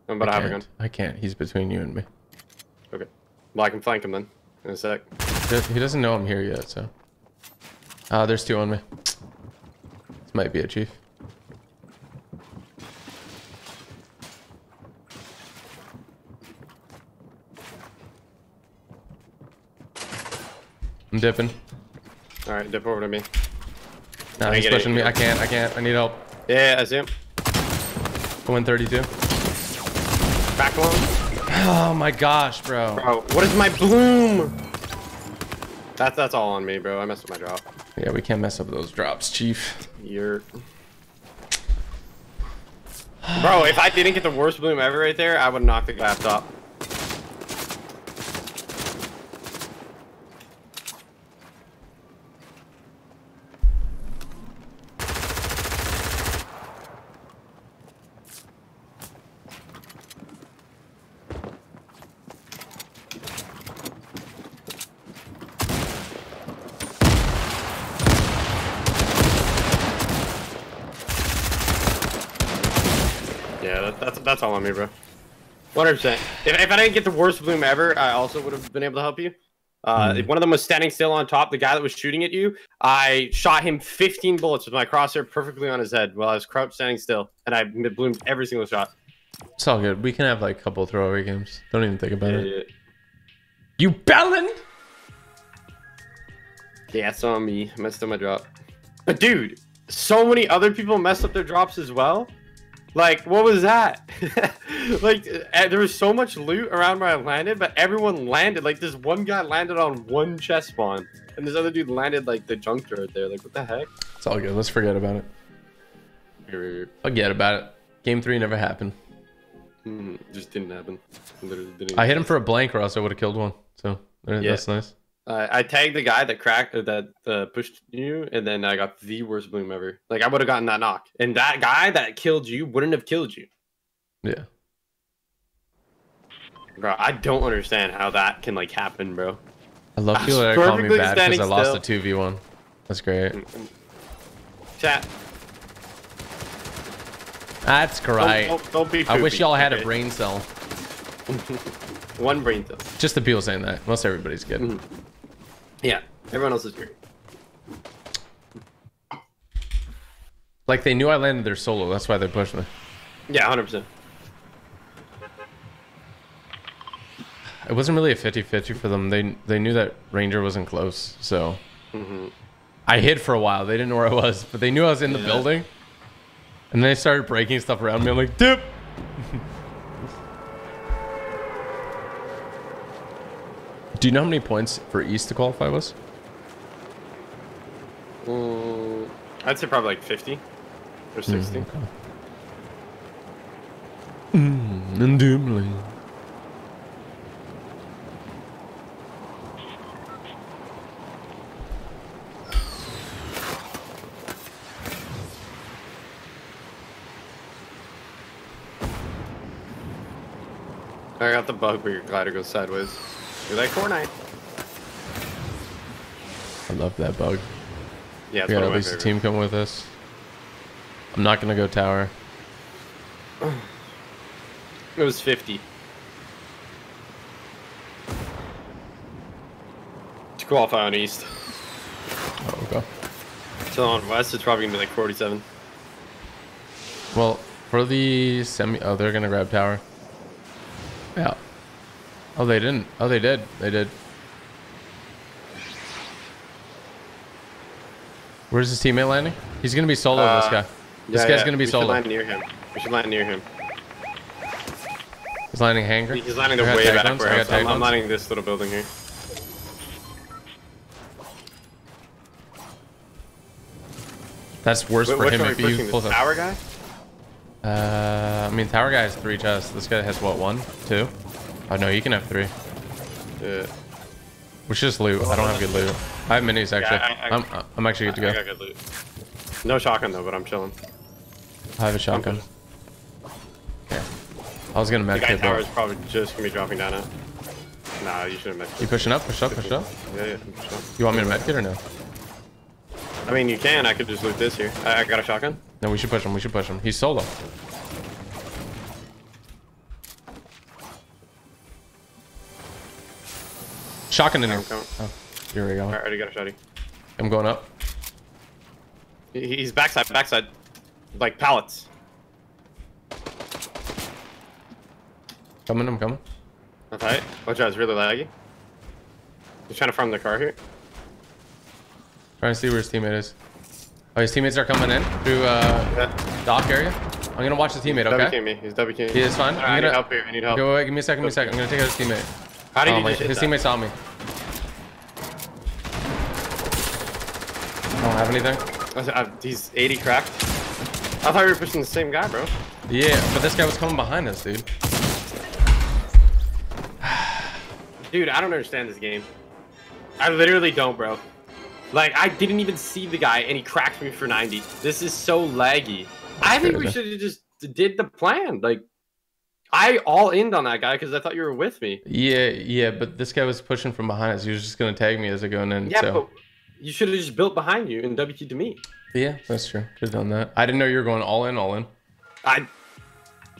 I'm about to have a gun. I can't. He's between you and me. Okay. Well, I can flank him then. In a sec. He does- He doesn't know I'm here yet, so. Ah, there's two on me. This might be a chief. I'm dipping. All right, dip over to me. Nah, he's get it. pushing me. I can't. I can't. I need help. Yeah, I see him. 132. Back one. Oh my gosh, bro. Bro, what is my bloom? That's that's all on me, bro. I messed up my drop. Yeah, we can't mess up those drops, chief. You're. Bro, if I didn't get the worst bloom ever right there, I would knock the laptop. that's that's all on me, bro. 100%. If, if I didn't get the worst bloom ever, I also would have been able to help you. Uh, Mhm. One of them was standing still on top. The guy that was shooting at you, I shot him 15 bullets with my crosshair perfectly on his head while I was crouched standing still, and I bloomed every single shot. It's all good. We can have like a couple throwaway games. Don't even think about Yeah, it. yeah. You bellend! Yeah, it's on me. I messed up my drop. But dude, so many other people messed up their drops as well. Like, what was that? [laughs] like, uh, there was so much loot around where I landed, but everyone landed. Like, this one guy landed on one chest spawn, and this other dude landed like the junk right there. Like, what the heck? It's all good. Let's forget about it. Forget about it. Game three never happened. Hmm, just didn't happen. Didn't. I hit him for a blank, or else I would have killed one. So uh, Yeah. that's nice. Uh, I tagged the guy that cracked uh, that uh, pushed you, and then I got the worst bloom ever. Like I would have gotten that knock, and that guy that killed you wouldn't have killed you, Yeah. bro. I don't understand how that can like happen, bro. I love people that call me bad because I lost still. a two v one. That's great. Chat. That's Don't, great. don't, don't be. I wish y'all had a brain cell. [laughs] One brain cell. Just the people saying that. Most everybody's good. Mhm. Yeah, everyone else is great. Like they knew I landed their solo. That's why they pushed me. Yeah, hundred percent. It wasn't really a 50-50 for them. They they knew that Ranger wasn't close, so Mm-hmm. I hid for a while. They didn't know where I was, but they knew I was in the Yeah. building. And then they started breaking stuff around me. I'm like, dip. [laughs] Do you know how many points for East to qualify was? Mm, I'd say probably like fifty or sixty. Mm, Indubitably. I got the bug where your glider goes sideways. You're like Fortnite. I love that bug. Yeah, it's We got of at least a team come with us. I'm not gonna go tower. It was fifty. To qualify on East. Oh, okay. So on West, it's probably gonna be like forty-seven. Well, for the semi, oh, they're gonna grab tower. Yeah. Oh, they didn't. Oh, they did. They did. Where's his teammate landing? He's gonna be solo. this Uh, guy. This Yeah, guy's yeah, gonna be we should land near him. We should land near him. He's landing hanger. He's landing the I way back where I I got am. I'm, I'm landing this little building here. That's worse Wh- for him if you pull the. tower guy? Uh, I mean, tower guy has three chests. This guy has what? One, two. Oh no, you can have three. Yeah. We should just loot. I don't have good loot. I have minis actually. I- I- I'm I'm actually good to go. I go. got good loot. No shotgun though, but I'm chilling. I have a shotgun. Yeah. I was gonna The guy medkit, tower is probably just gonna be dropping down it. Nah, you shouldn't medkit. you pushing up? Push up? Push up? Yeah, yeah. push up. You want me to medkit or no? I mean, you can. I could just loot this here. I, I got a shotgun. No, we should push him. We should push him. He's solo. Shotgun in I'm him. coming. Oh, here we go. I already got a shotty. I'm going up. He's backside, backside. Like pallets. Coming, I'm coming. Okay. Watch out, it's really laggy. He's trying to farm the car here. Trying to see where his teammate is. Oh, his teammates are coming in through uh, Yeah. dock area. I'm gonna watch the teammate, Double okay? me. He's double me. He is fine. Alright, I'm I need gonna- help here. I need help. Go away. Give me a second. Give me a second. I'm gonna take out his teammate. How did Oh you my, just hit his that? teammate saw me. I don't have anything. I I- uh, He's 80 cracked. I thought we were pushing the same guy, bro. Yeah, but this guy was coming behind us, dude. [sighs] Dude, I don't understand this game. I literally don't, bro. Like, I didn't even see the guy, and he cracked me for 90. This is so laggy. I think we should have just did the plan. Like, I all in on that guy because I thought you were with me. Yeah, yeah, but this guy was pushing from behind us. He was just gonna tag me as I going in. Yeah, so but you should have just built behind you and WQ to me. yeah, that's true. Could have done that. I didn't know you were going all in, all in. I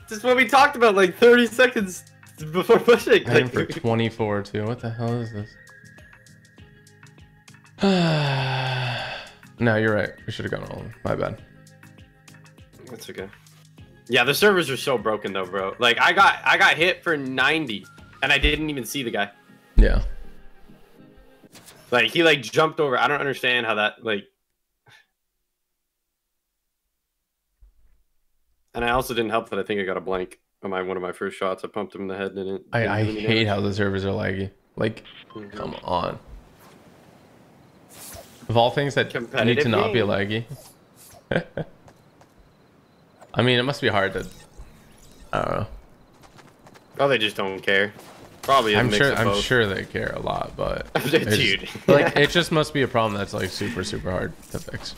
Just what we talked about like 30 seconds before pushing. I Like, for [laughs] 24 too. What the hell is this? [sighs] no, you're right. We should have gone all in. My bad. That's okay. Yeah, the servers are so broken though, bro. Like I got I got hit for 90 and I didn't even see the guy. Yeah. Like he like jumped over. I don't understand how that like And I also didn't help that I think I got a blank on my one of my first shots. I pumped him in the head and it didn't. I, I hate damage. how the servers are laggy. Like, Mhm. come on. Of all things that need to not be laggy. [laughs] I mean, it must be hard to. I don't know. Oh, they just don't care. Probably a I'm sure. I'm both. sure they care a lot, but [laughs] Dude. it's just- like it just must be a problem that's like super super hard to fix.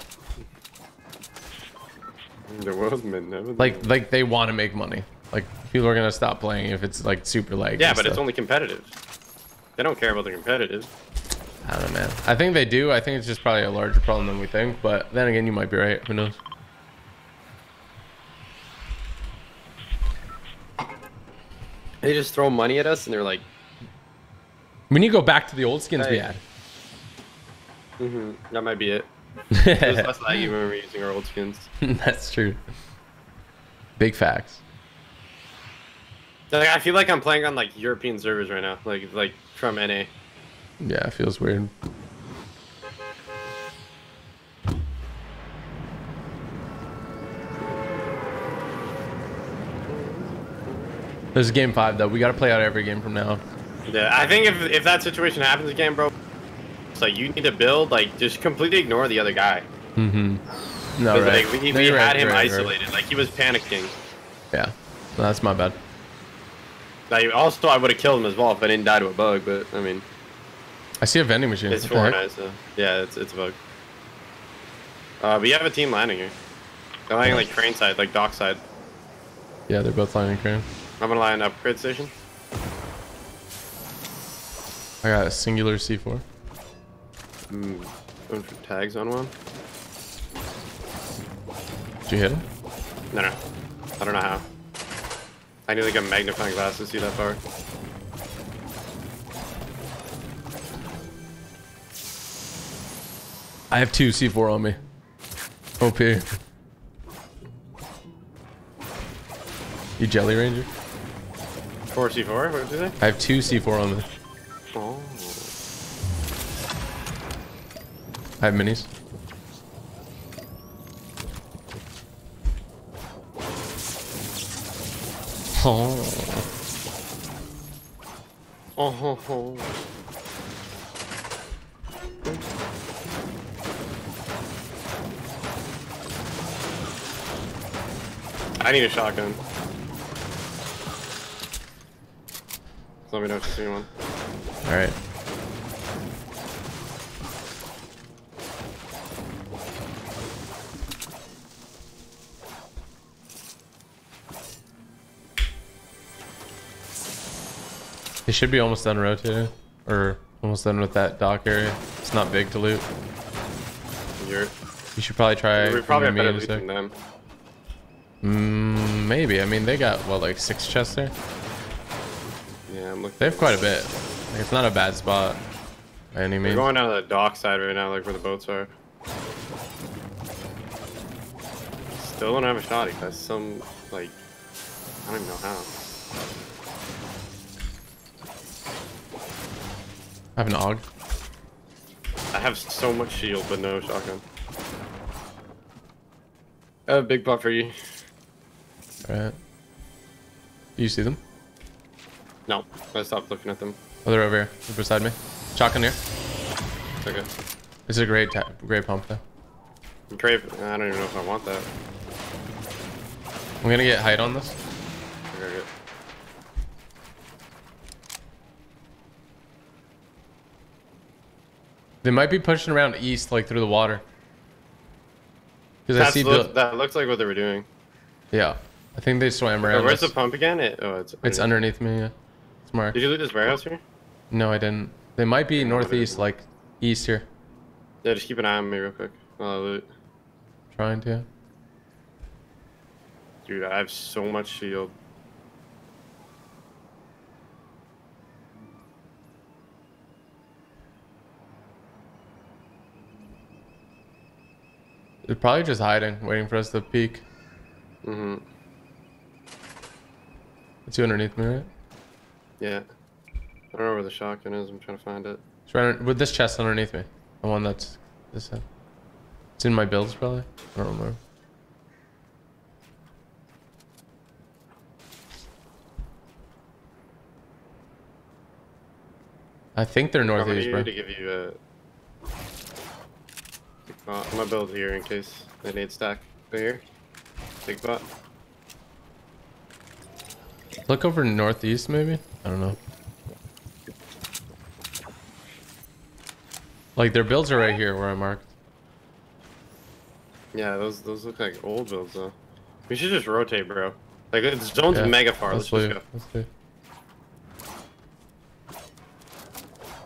The world's never. Like like they want to make money. Like people are gonna stop playing if it's like super laggy. yeah, and but it's only competitive. They don't care about the competitive. I don't know, man. I think they do. I think it's just probably a larger problem than we think. But then again, you might be right. Who knows? They just throw money at us and they're like, We need to go back to the old skins we had. mm-hmm, that might be it. [laughs] It was less laggy when we were using our old skins. [laughs] That's true. Big facts. Like, I feel like I'm playing on like European servers right now, like like from NA. Yeah, it feels weird. This is game five, though. We got to play out every game from now. Yeah, I think if if that situation happens again, bro, it's like you need to build like just completely ignore the other guy. Mm-hmm. No, right. like we, No, we had right, him right, you're right. isolated, like he was panicking. Yeah, No, that's my bad. Like also, I would have killed him as well if I didn't die to a bug. But I mean, I see a vending machine. it's four nights, so yeah, it's it's a bug. Uh, but you have a team landing here. They're landing like crane side, like dock side. Yeah, they're both landing crane. I'm gonna line up grid station. I got a singular C4. Mm, going for tags on one. Did you hit him? No, no, I don't know how. I need like a magnifying glass to see that far. I have two C4 on me. OP. You Jelly Ranger? Four C4. What did you say? I have two C4 on me. Oh. I have minis. Oh. Oh. Ho, ho. I need a shotgun. Let me know if you see one. All right. They should be almost done rotating, or almost done with that dock area. It's not big to loot. You're, You should probably try. we probably have better loot than them. Mm, maybe. I mean, they got what like six chests there. Yeah, I'm looking. They have quite a bit. Like, it's not a bad spot by any We're going down to the dock side right now, like where the boats are. Still don't have a shotty. That's some like I don't even know how. I have an AUG. I have so much shield but no shotgun. A big buff for you. Alright. Do you see them? No, I stopped looking at them. Oh, they're over here. They're beside me. Shotgun here. Okay. This is a great, great pump though. Crave. I don't even know if I want that. I'm gonna get height on this. Okay, good. They might be pushing around east, like through the water. Because I see look, that looks like what they were doing. Yeah. I think they swam Oh, around. where's the pump again? It, oh, it's It's underneath me. Yeah. Marked. Did you loot this warehouse here? No, I didn't. They might be No, northeast, like east here. Yeah, just keep an eye on me real quick while I loot. Trying to. Dude, I have so much shield. They're probably just hiding, waiting for us to peek. Mm-hmm. It's you underneath me, right? Yeah. I don't know where the shotgun is. I'm trying to find it. It's right under- with this chest underneath me. The one that's this side. It's in my builds, probably. I don't remember. I think they're northeast, need bro. to give you a. Uh, I'm gonna build here in case they need stack. Right here. Big bot. Look over northeast, maybe? I don't know. Like, their builds are right here where I marked. Yeah, those those look like old builds though. We should just rotate, bro. Like it's zone's Yeah, mega far. Let's, Let's just go. Let's leave.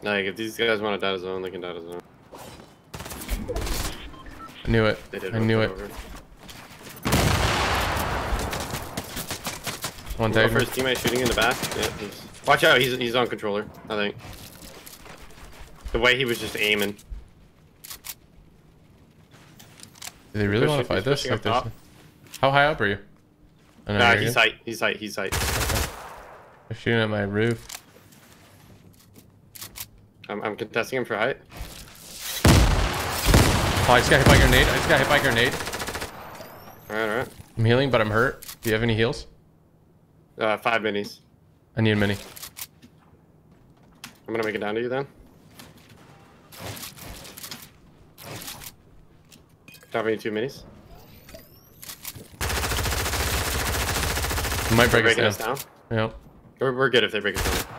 Like if these guys want to die to zone, they can die to zone. I knew it. They did. I knew it. over. One for his teammate shooting in the back. Yeah. Watch out, he's he's on controller. I think. The way he was just aiming. Do they really want to fight this? Like up this? top. How high up are you? Nah, you're he's height. He's height. He's height. They're shooting at my roof. I'm, I'm contesting him for height. Oh, I just got hit by a grenade. I just got hit by a grenade. Alright, alright. I'm healing, but I'm hurt. Do you have any heals? Uh, five minis. I need a mini. I'm gonna make it down to you then. Dropping you two minis. Might break us down. us down. Yeah. We're, we're good if they break us down.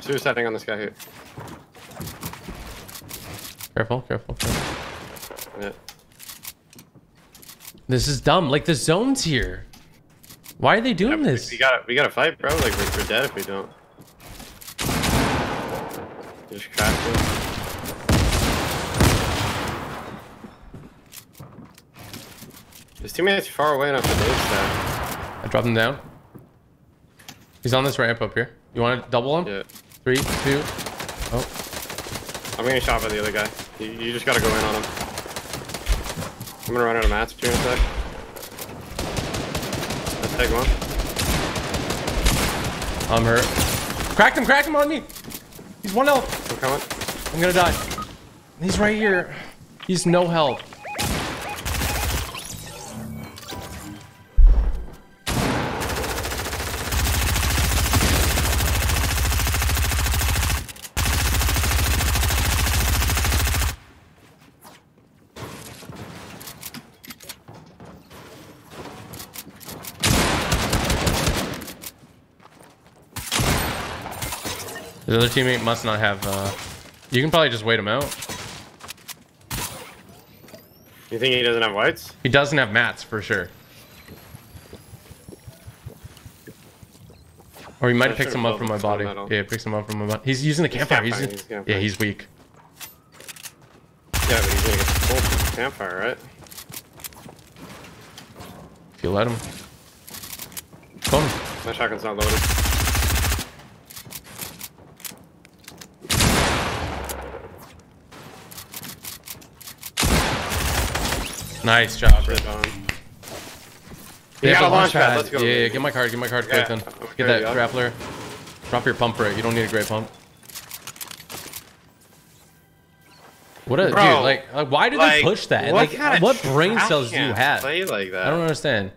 Suiciding on this guy here. Careful, careful, careful. Yeah. This is dumb. Like the zone's here. Why are they doing Yeah, this? We gotta, we gotta fight, bro. Like we're, we're dead if we don't. Just crash it. His teammate's far away enough to nade stack. I dropped him down. He's on this ramp up here. You want to double him? Yeah. Three, two. Oh, I'm getting shot by the other guy. You, you just gotta go in on him. I'm gonna run out of mats for you in a sec. Let's take one. I'm hurt. Cracked him, cracked him on me. He's one health. I'm coming. I'm gonna die. He's right here. He's no health. The other teammate must not have. Uh... You can probably just wait him out. You think he doesn't have whites? He doesn't have mats for sure. Or he might have picked some up from my body. metal. Yeah, pick some up from my body. He's using the He's campfire. He's, campfiring, he's yeah, he's weak. Yeah, but he's gonna get full from the campfire, right? If you let him. Boom. My shotgun's not loaded. Nice job, bro. Shit on. They You have got a launch pad. Let's go. Yeah, yeah, get my card. Get my card Yeah, quick then. Get that grappler. Drop your pump rate. You don't need a great pump. What a Bro, dude! Like, like, why do they push that? What like, kind of what brain cells do you have? Play like that. I don't understand.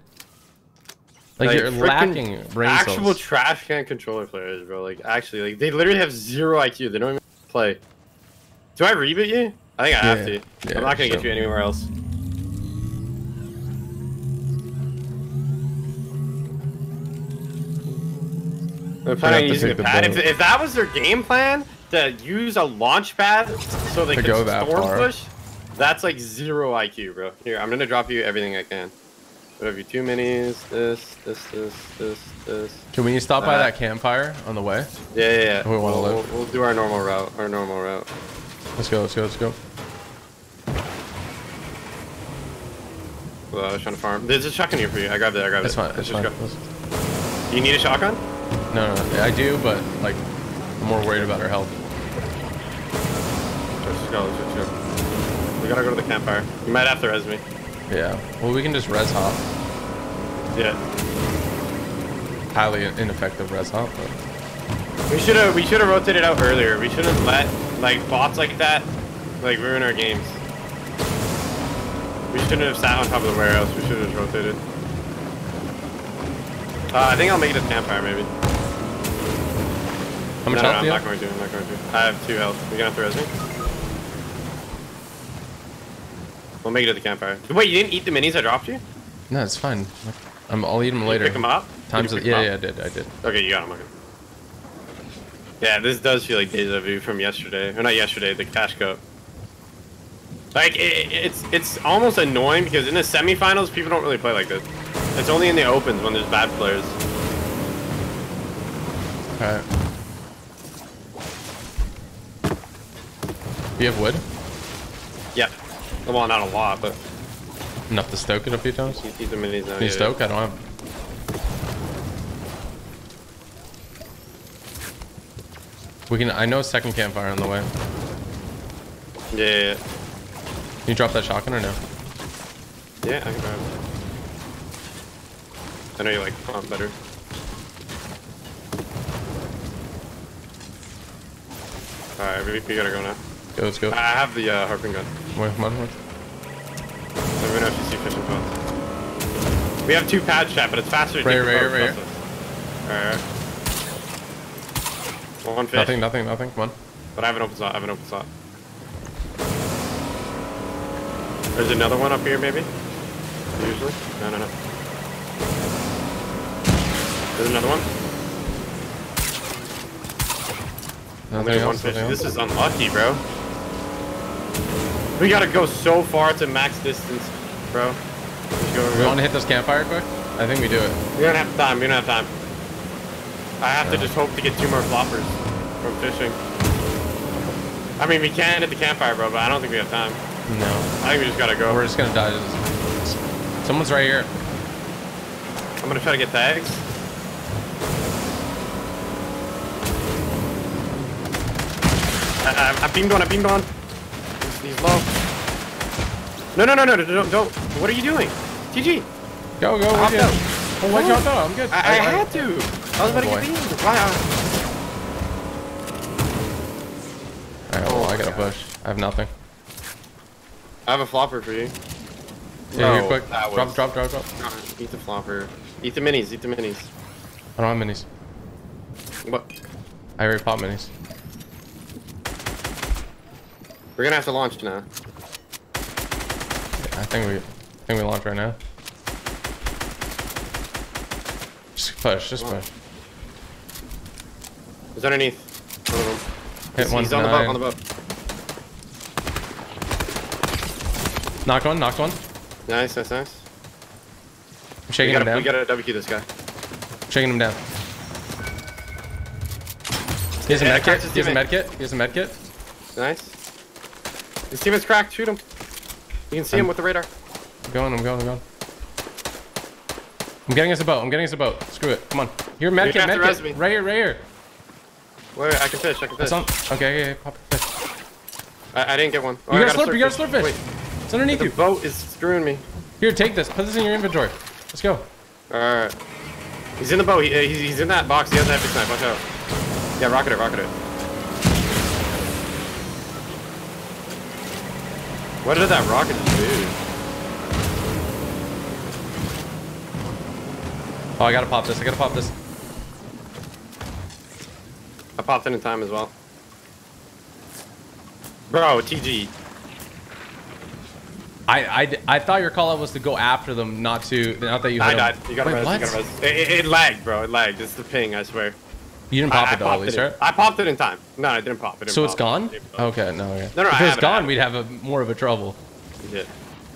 Like, Like, you're lacking brain Actual cells. trash can controller players, bro. Like actually, like they literally have zero IQ. They don't even play. Do I reboot you? I think I have to. Yeah, I'm not gonna sure. get you anywhere else. They're planning on using the pad. If, if that was their game plan to use a launch pad so they could go that storm far. push, that's like zero IQ, bro. Here, I'm gonna drop you everything I can. You two minis, this, this, this, this, this. Can we stop by Uh, that campfire on the way? Yeah, yeah, yeah. We wanna we'll, live. we'll, we'll do our normal route. Our normal route. Let's go. Let's go. Let's go. Well, I was trying to farm. There's a shotgun here for you. I grabbed it. I grabbed That's it. fine. Just fine. go. You need a shotgun? No, no, no, I do, but like, I'm more worried about her health. Let's go. Let's go. We gotta go to the campfire. You might have to res me. Yeah. Well, we can just res hop. Yeah. Highly ineffective res hop. But... We should have we should have rotated out earlier. We shouldn't let like bots like that like ruin our games. We shouldn't have sat on top of the warehouse. We should have just rotated. Uh, I think I'll make it a campfire maybe. How much no, no, health I'm do not going to. I'm not going to. I have two health. You're gonna have to res me. We'll make it to the campfire. Wait, you didn't eat the minis I dropped you? No, it's fine. I'm, I'll eat them later. pick them up? Times. Yeah, pick yeah, I did. I did. Okay, you got them. Okay. Yeah, this does feel like deja vu from yesterday, or not yesterday, the cash cup. Like it, it's it's almost annoying because in the semifinals people don't really play like this. It's only in the opens when there's bad players. All Do you have wood? Yeah. Well, not a lot, but Enough to stoke it a few times? you eat the minis now. Can you yeah, stoke? I don't have. We can. I know second campfire on the way. Yeah, yeah, yeah. Can you drop that shotgun or no? Yeah, I can grab it. I know you like pump better. Alright, we, we gotta go now. Go, let's go. I have the uh, harpoon gun. Come on, wait. Let me know if you see fish and. We have two pads chat, but it's faster to Right take here, the right right across. Alright. One fish. Nothing, nothing, nothing. Come on. But I have an open slot. I have an open slot. There's another one up here, maybe? Usually? No, no, no. There's another one. Nothing There's one fish. This else. is unlucky, bro. We gotta go so far to max distance, bro. Just go, We want to hit this campfire quick? I think we do it. We don't have time. We don't have time. I have to just hope to get two more floppers from fishing. I mean, we can at the campfire, bro, but I don't think we have time. No. I think we just gotta go. We're just gonna die. Someone's right here. I'm gonna try to get tags. I, I, I beamed one. I beamed one. He's, he's low. No, no, no, no, no, don't, don't. What are you doing? TG. Go, go. I we're hopped good. Oh, why'd you hop out? I'm good. I, I, had to. I was about to oh, boy. get beamed. Wow. Uh? Alright, well, I gotta push. I have nothing. I have a flopper for you. Yeah, here, No, quick. that Drop, was- drop, drop, drop. Eat the flopper. Eat the minis. Eat the minis. I don't have minis. What? I already popped minis. We're gonna have to launch now. I think we, I think we launch right now. Just push, just push. He's underneath. One of them. Hit He's, one he's on the boat. On the boat. Knocked one, knocked one. Nice, nice, nice. I'm shaking him gotta, down. we gotta WQ this guy. Shaking him down. He has a Yeah, med kit. cracked He has a teammate. med kit. He has a medkit. Nice. His team is cracked. Shoot him. You can see him I'm- with the radar. I'm going, I'm going, I'm going. I'm getting us a boat. I'm getting us a boat. Screw it. Come on. Here, med You kit, have med to res me. Right here, right here. Wait, I can fish. I can fish. On. Okay, okay, okay. Pop it. Fish. I, I didn't get one. Oh, You got a slurp, you got a slurp fish. Wait, It's underneath the you. boat is screwing me. Here, take this. Put this in your inventory. Let's go. Alright. He's in the boat. He, uh, he's, he's in that box. He has a heavy snipe. Watch out. Yeah, rocket it, rocket it. What did that rocket do? Oh, I gotta pop this. I gotta pop this. I popped in in time as well. Bro, TG. I, I, I thought your call out was to go after them, not to not that you. I died. You gotta Wait, res. what? You gotta res. It, it, it lagged, bro. It lagged. It's the ping, I swear. You didn't pop I, it though, at popped least, it. right? In, I popped it in time. No, I didn't pop. it. So it's pop. gone? I didn't pop. Okay, no, okay. No, no, if it was have it, I gone, it. we'd have a more of a trouble. Yeah.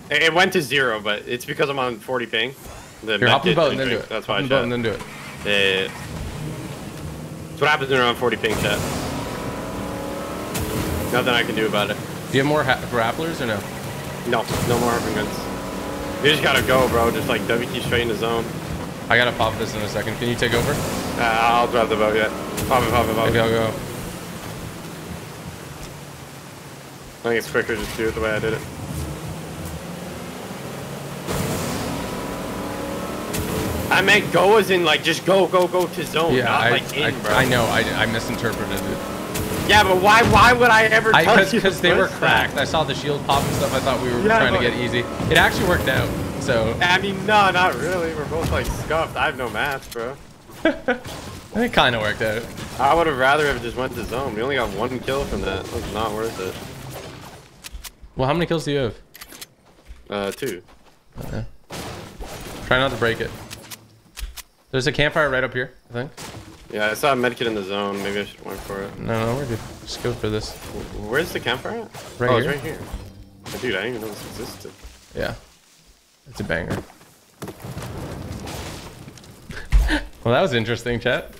It, it went to zero, but it's because I'm on 40 ping. The Here, hop in the boat and then do it. That's hop why I the boat shot. and then do it. Yeah, yeah, yeah. That's what happens when you're on 40 ping chat. Nothing I can do about it. Do you have more ha- grapplers or no? No, no more harpoon guns. You just gotta go, bro. Just like WT straight in the zone. I gotta pop this in a second. Can you take over? Uh, I'll drive the boat, yeah. Pop it, pop it, pop it. I'll go. I think it's quicker just do it the way I did it. I meant go as in like just go, go, go to zone, Yeah, not I, like in, I, bro. I know. I, I misinterpreted it. Yeah, but why? Why would I ever tell you? Because they were push that? cracked. I saw the shield pop and stuff. I thought we were Yeah, trying to get easy. It actually worked out. So I mean, no, not really. We're both like scuffed. I have no math, bro. [laughs] it kind of worked out. I would have rather have just went to zone. We only got one kill from that. It was not worth it. Well, how many kills do you have? Uh, two. Okay. Try not to break it. There's a campfire right up here, I think. Yeah, I saw a medkit in the zone. Maybe I should went for it. No, no, we're good. Just go for this. Where's the campfire at? Right oh, here. it's right here. Dude, I didn't even know this existed. Yeah. It's a banger. well, that was interesting, chat.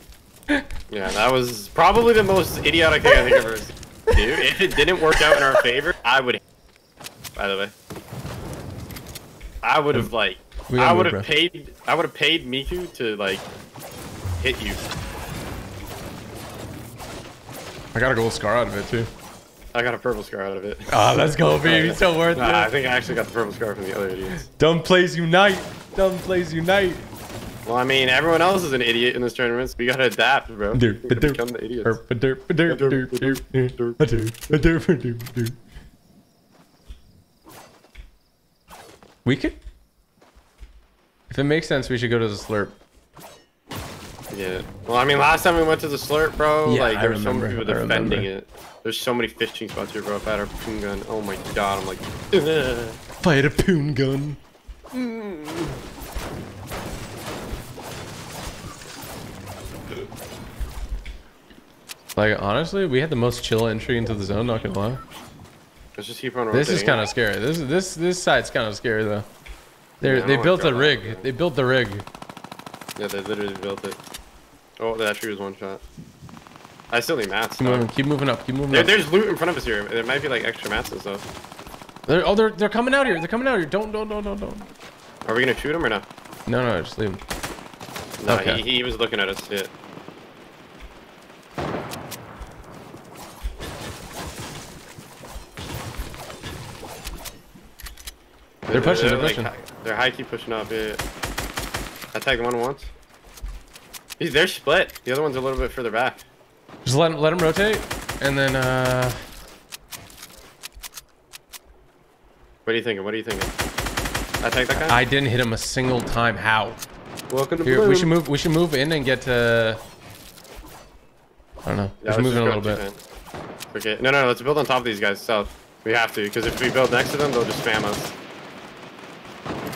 Yeah, that was probably the most idiotic thing I think I've ever seen. Dude, if it didn't work out in our favor, I would. By the way, I would have like, We I gotta would have paid, I would have paid Miku to like hit you. I got a gold scar out of it, too. I got a purple scar out of it. Ah, let's go, baby. It's so worth nah, it. I think I actually got the purple scar from the other idiots. Dumb plays unite. Dumb plays unite. Well, I mean, everyone else is an idiot in this tournament, so we gotta adapt, bro. Derp, derp, become the idiots. We could... If it makes sense, we should go to the slurp. Yeah. Well, I mean, last time we went to the slurp, bro, Yeah, like I there were so many remember, people defending it. There's so many fishing spots here, bro. If I had a ping gun, oh my god, I'm like, [laughs] Fight a poon gun. Like honestly, we had the most chill entry into the zone. Not gonna lie. let's just keep on This is kind of scary. This this this side's kind of scary though. They Yeah, they built wanna a rig. that. They built the rig. Yeah, they literally built it. Oh, that tree was one shot. I still need mats. Keep moving. Keep moving up. Keep moving There, up. there's loot in front of us here. There might be like extra mats and stuff. They're, oh, they're they're coming out here. They're coming out here. Don't don't don't don't don't. Are we gonna shoot him or no? No no, just leave them. No, Okay. he, he was looking at us. Yeah. They're pushing, they're like, pushing. hi- they're high key pushing up. Yeah. I tagged one once. He's they're split. The other one's a little bit further back. Just let 'em- let them rotate, and then uh. What are you thinking? What are you thinking? I tagged that guy. I didn't hit him a single time. How? Welcome to Here, Bloom. we should move. We should move in and get to. I don't know. We Yeah, should let's move in a little bit. to Okay. No, no, no. Let's build on top of these guys south. We have to, because if we build next to them, they'll just spam us.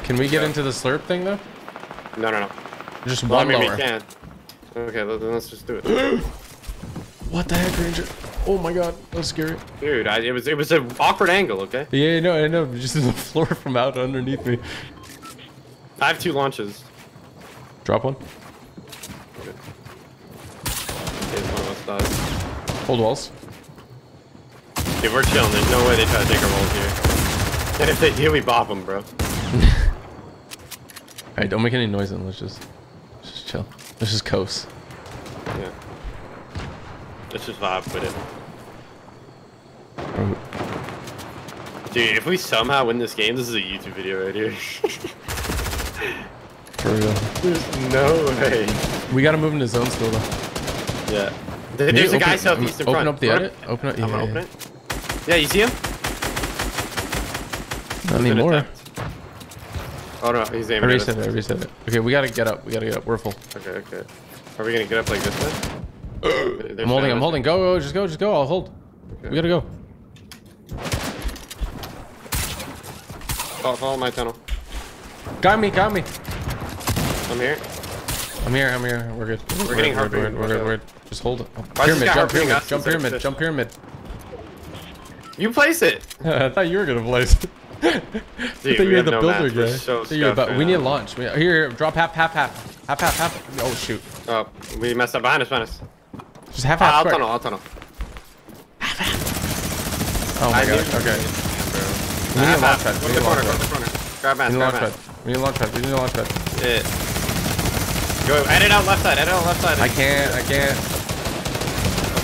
Can we get Yeah. into the slurp thing though? No, no, no. Just Well, I one mean, lower. we can. Okay, then let's just do it. [gasps] What the heck, Ranger? Oh my god, that was scary. Dude, I, it was it was an awkward angle. Okay. Yeah, no, I know. Just the [laughs] floor from out underneath me. I have two launches. Drop one. Okay. one of us dies. Hold walls. Okay, we're chilling. There's no way they try to take our walls here. And [laughs] if they do, we bop them, bro. [laughs] Alright, don't make any noise then. Let's just, just chill. Let's just coast. Yeah. Let's just vibe with it. Dude, if we somehow win this game, this is a YouTube video right here. [laughs] For real. There's no way. We gotta move into zone still though. Yeah. There- Can you There's a guy open- southeast in Open front. up the edit. Open up. I'm gonna yeah, open yeah. it. Yeah, you see him? Not Been anymore. Oh no, he's I aiming at reset it. I reset it. Okay, we gotta get up. We gotta get up. We're full. Okay, okay. Are we gonna get up like this then? They're I'm holding. I'm holding. Go, go. Just go. Just go. I'll hold. Okay. We gotta go. Follow, follow my tunnel. Got me. Got me. I'm here. I'm here. I'm here. We're good. We're getting We're good. harpooned. We're good. We're good. Just hold it. Pyramid. Jump pyramid. Jump pyramid. Jump pyramid. You place it. [laughs] I thought you were gonna place. it. Dude, thought we you were have the no builder guy. so you were about- scuffed we right need a launch. We- Here, drop half, half, half, half, half, half. Oh shoot! Oh, we messed up behind us, behind us. Just half, Ah, half. I'll quick. tunnel, I'll tunnel. Oh my I god. Okay. We need a launch pad. Go We to need the a launch corner, go pad. to the corner. grab mats, We need a grab launch We need a launch pad. We need a launch pad. Yeah. Go, edit out left side, edit out left side. I can't. I can't.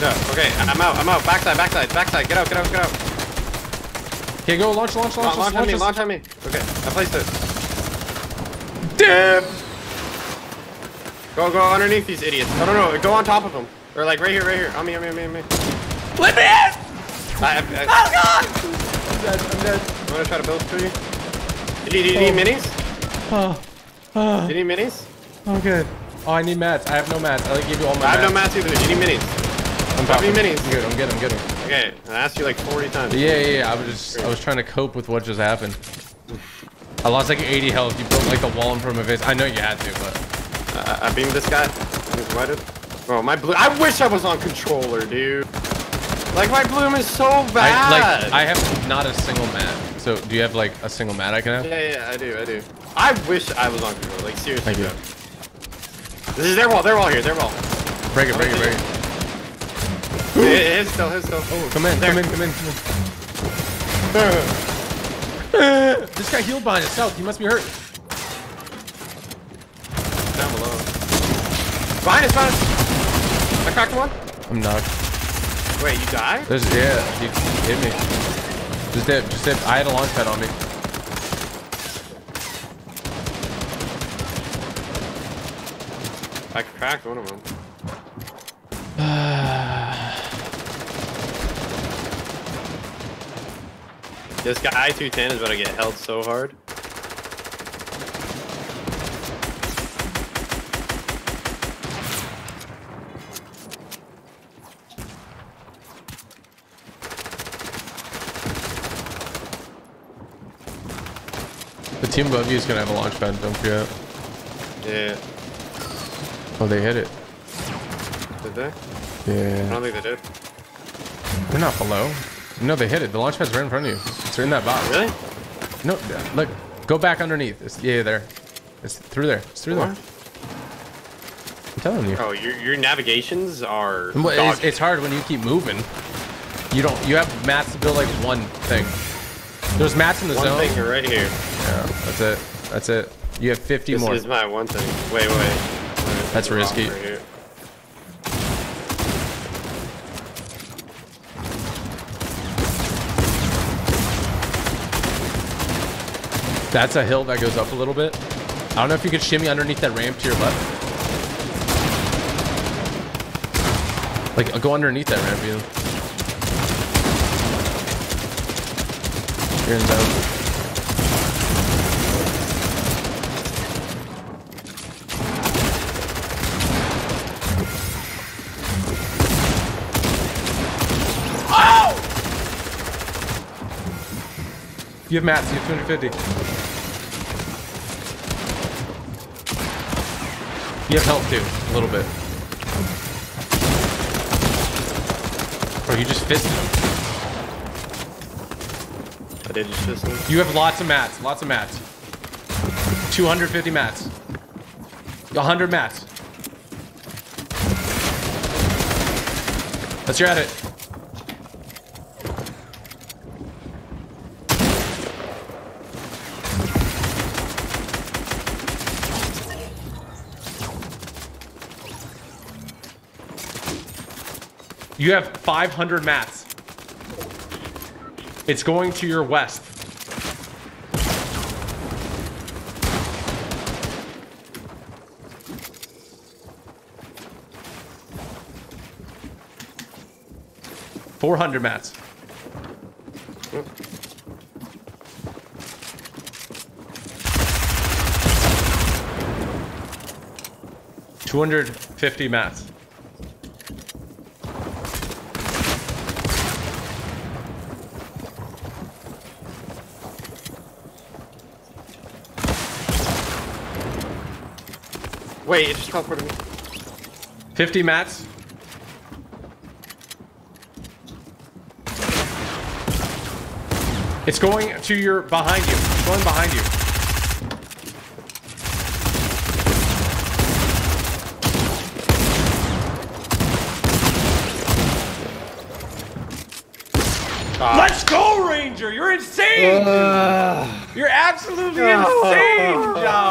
No, okay, I'm out, I'm out. Backside, backside, backside. Get out, get out, get out. Okay, go launch, launch, launch, Launch, launch on me, launch. launch on me. Okay, I placed it. Damn. Go, go underneath these idiots. No, no, no, go on top of them. Or like right here, right here. On me, on me, on me, on me. Let me in. I, I, I, Oh god. I'm dead. I'm dead. I'm gonna try to build for you. Do you, do you need oh. minis? Oh. Oh. Do you need minis? Okay. Oh, I need mats. I have no mats. I like gave you all my I have no mats. mats either. Do you need minis? I'm How many talking. minis? I'm good. I'm good. I'm good. Okay, I asked you like 40 times. Yeah, yeah, yeah. I was just, I was trying to cope with what just happened. I lost like 80 health. You built like the wall in front of my face. I know you had to, but I, I beamed this guy. He's invited. Bro, my blue. I wish I was on controller, dude. Like my bloom is so I bad. like I have not a single mat. So do you have like a single mat I can have? Yeah, yeah, I do, I do. I wish I was on controller. Like seriously. Thank you. This is their wall. Their wall here. Their wall. Break it, break it, break it. It is still. His still. Oh, Come in, there. come in, come in, come in. [laughs] This guy healed behind himself. He must be hurt. Down below. Behind us, behind us. I cracked one. I'm knocked. Wait, you died? There's yeah, he hit me. Just dip, just dip. I had a launch pad on me. I cracked one of them. [sighs] [sighs] [sighs] This guy 210 is about to get held so hard. The team above you is gonna have a launch pad. Don't forget. Yeah. Oh, they hit it. Did they? Yeah. I Yeah. don't think they did. They're not below. No, they hit it. The launch pad's right in front of you. It's in that box. Really? No, look. Go back underneath. It's, yeah, there. It's through there. It's through there. What? I'm telling you. Oh, your your navigations are. Well, it's, it's hard when you keep moving. You don't. You have mats to build like one thing. There's mats in the zone. One zone. thing right here. Yeah, that's it. That's it. You have 50 This more. This is my one thing. Wait, wait. Wait, That's there's a rock risky. right That's a hill that goes up a little bit. I don't know if you could shimmy underneath that ramp to your left. Like, go underneath that ramp, you. You're in. You have mats, you have 250. You have health too, a little bit. Bro, you just fisted him. I did just this one. You have lots of mats, lots of mats. 250 mats. 100 mats. That's at edit. You have 500 mats. It's going to your west. Four hundred mats. Two hundred fifty mats. Wait, it just teleported me. Fifty mats. It's going to your behind you. It's going behind you. Ah, Let's go, Ranger. You're insane. You're absolutely insane, Javis.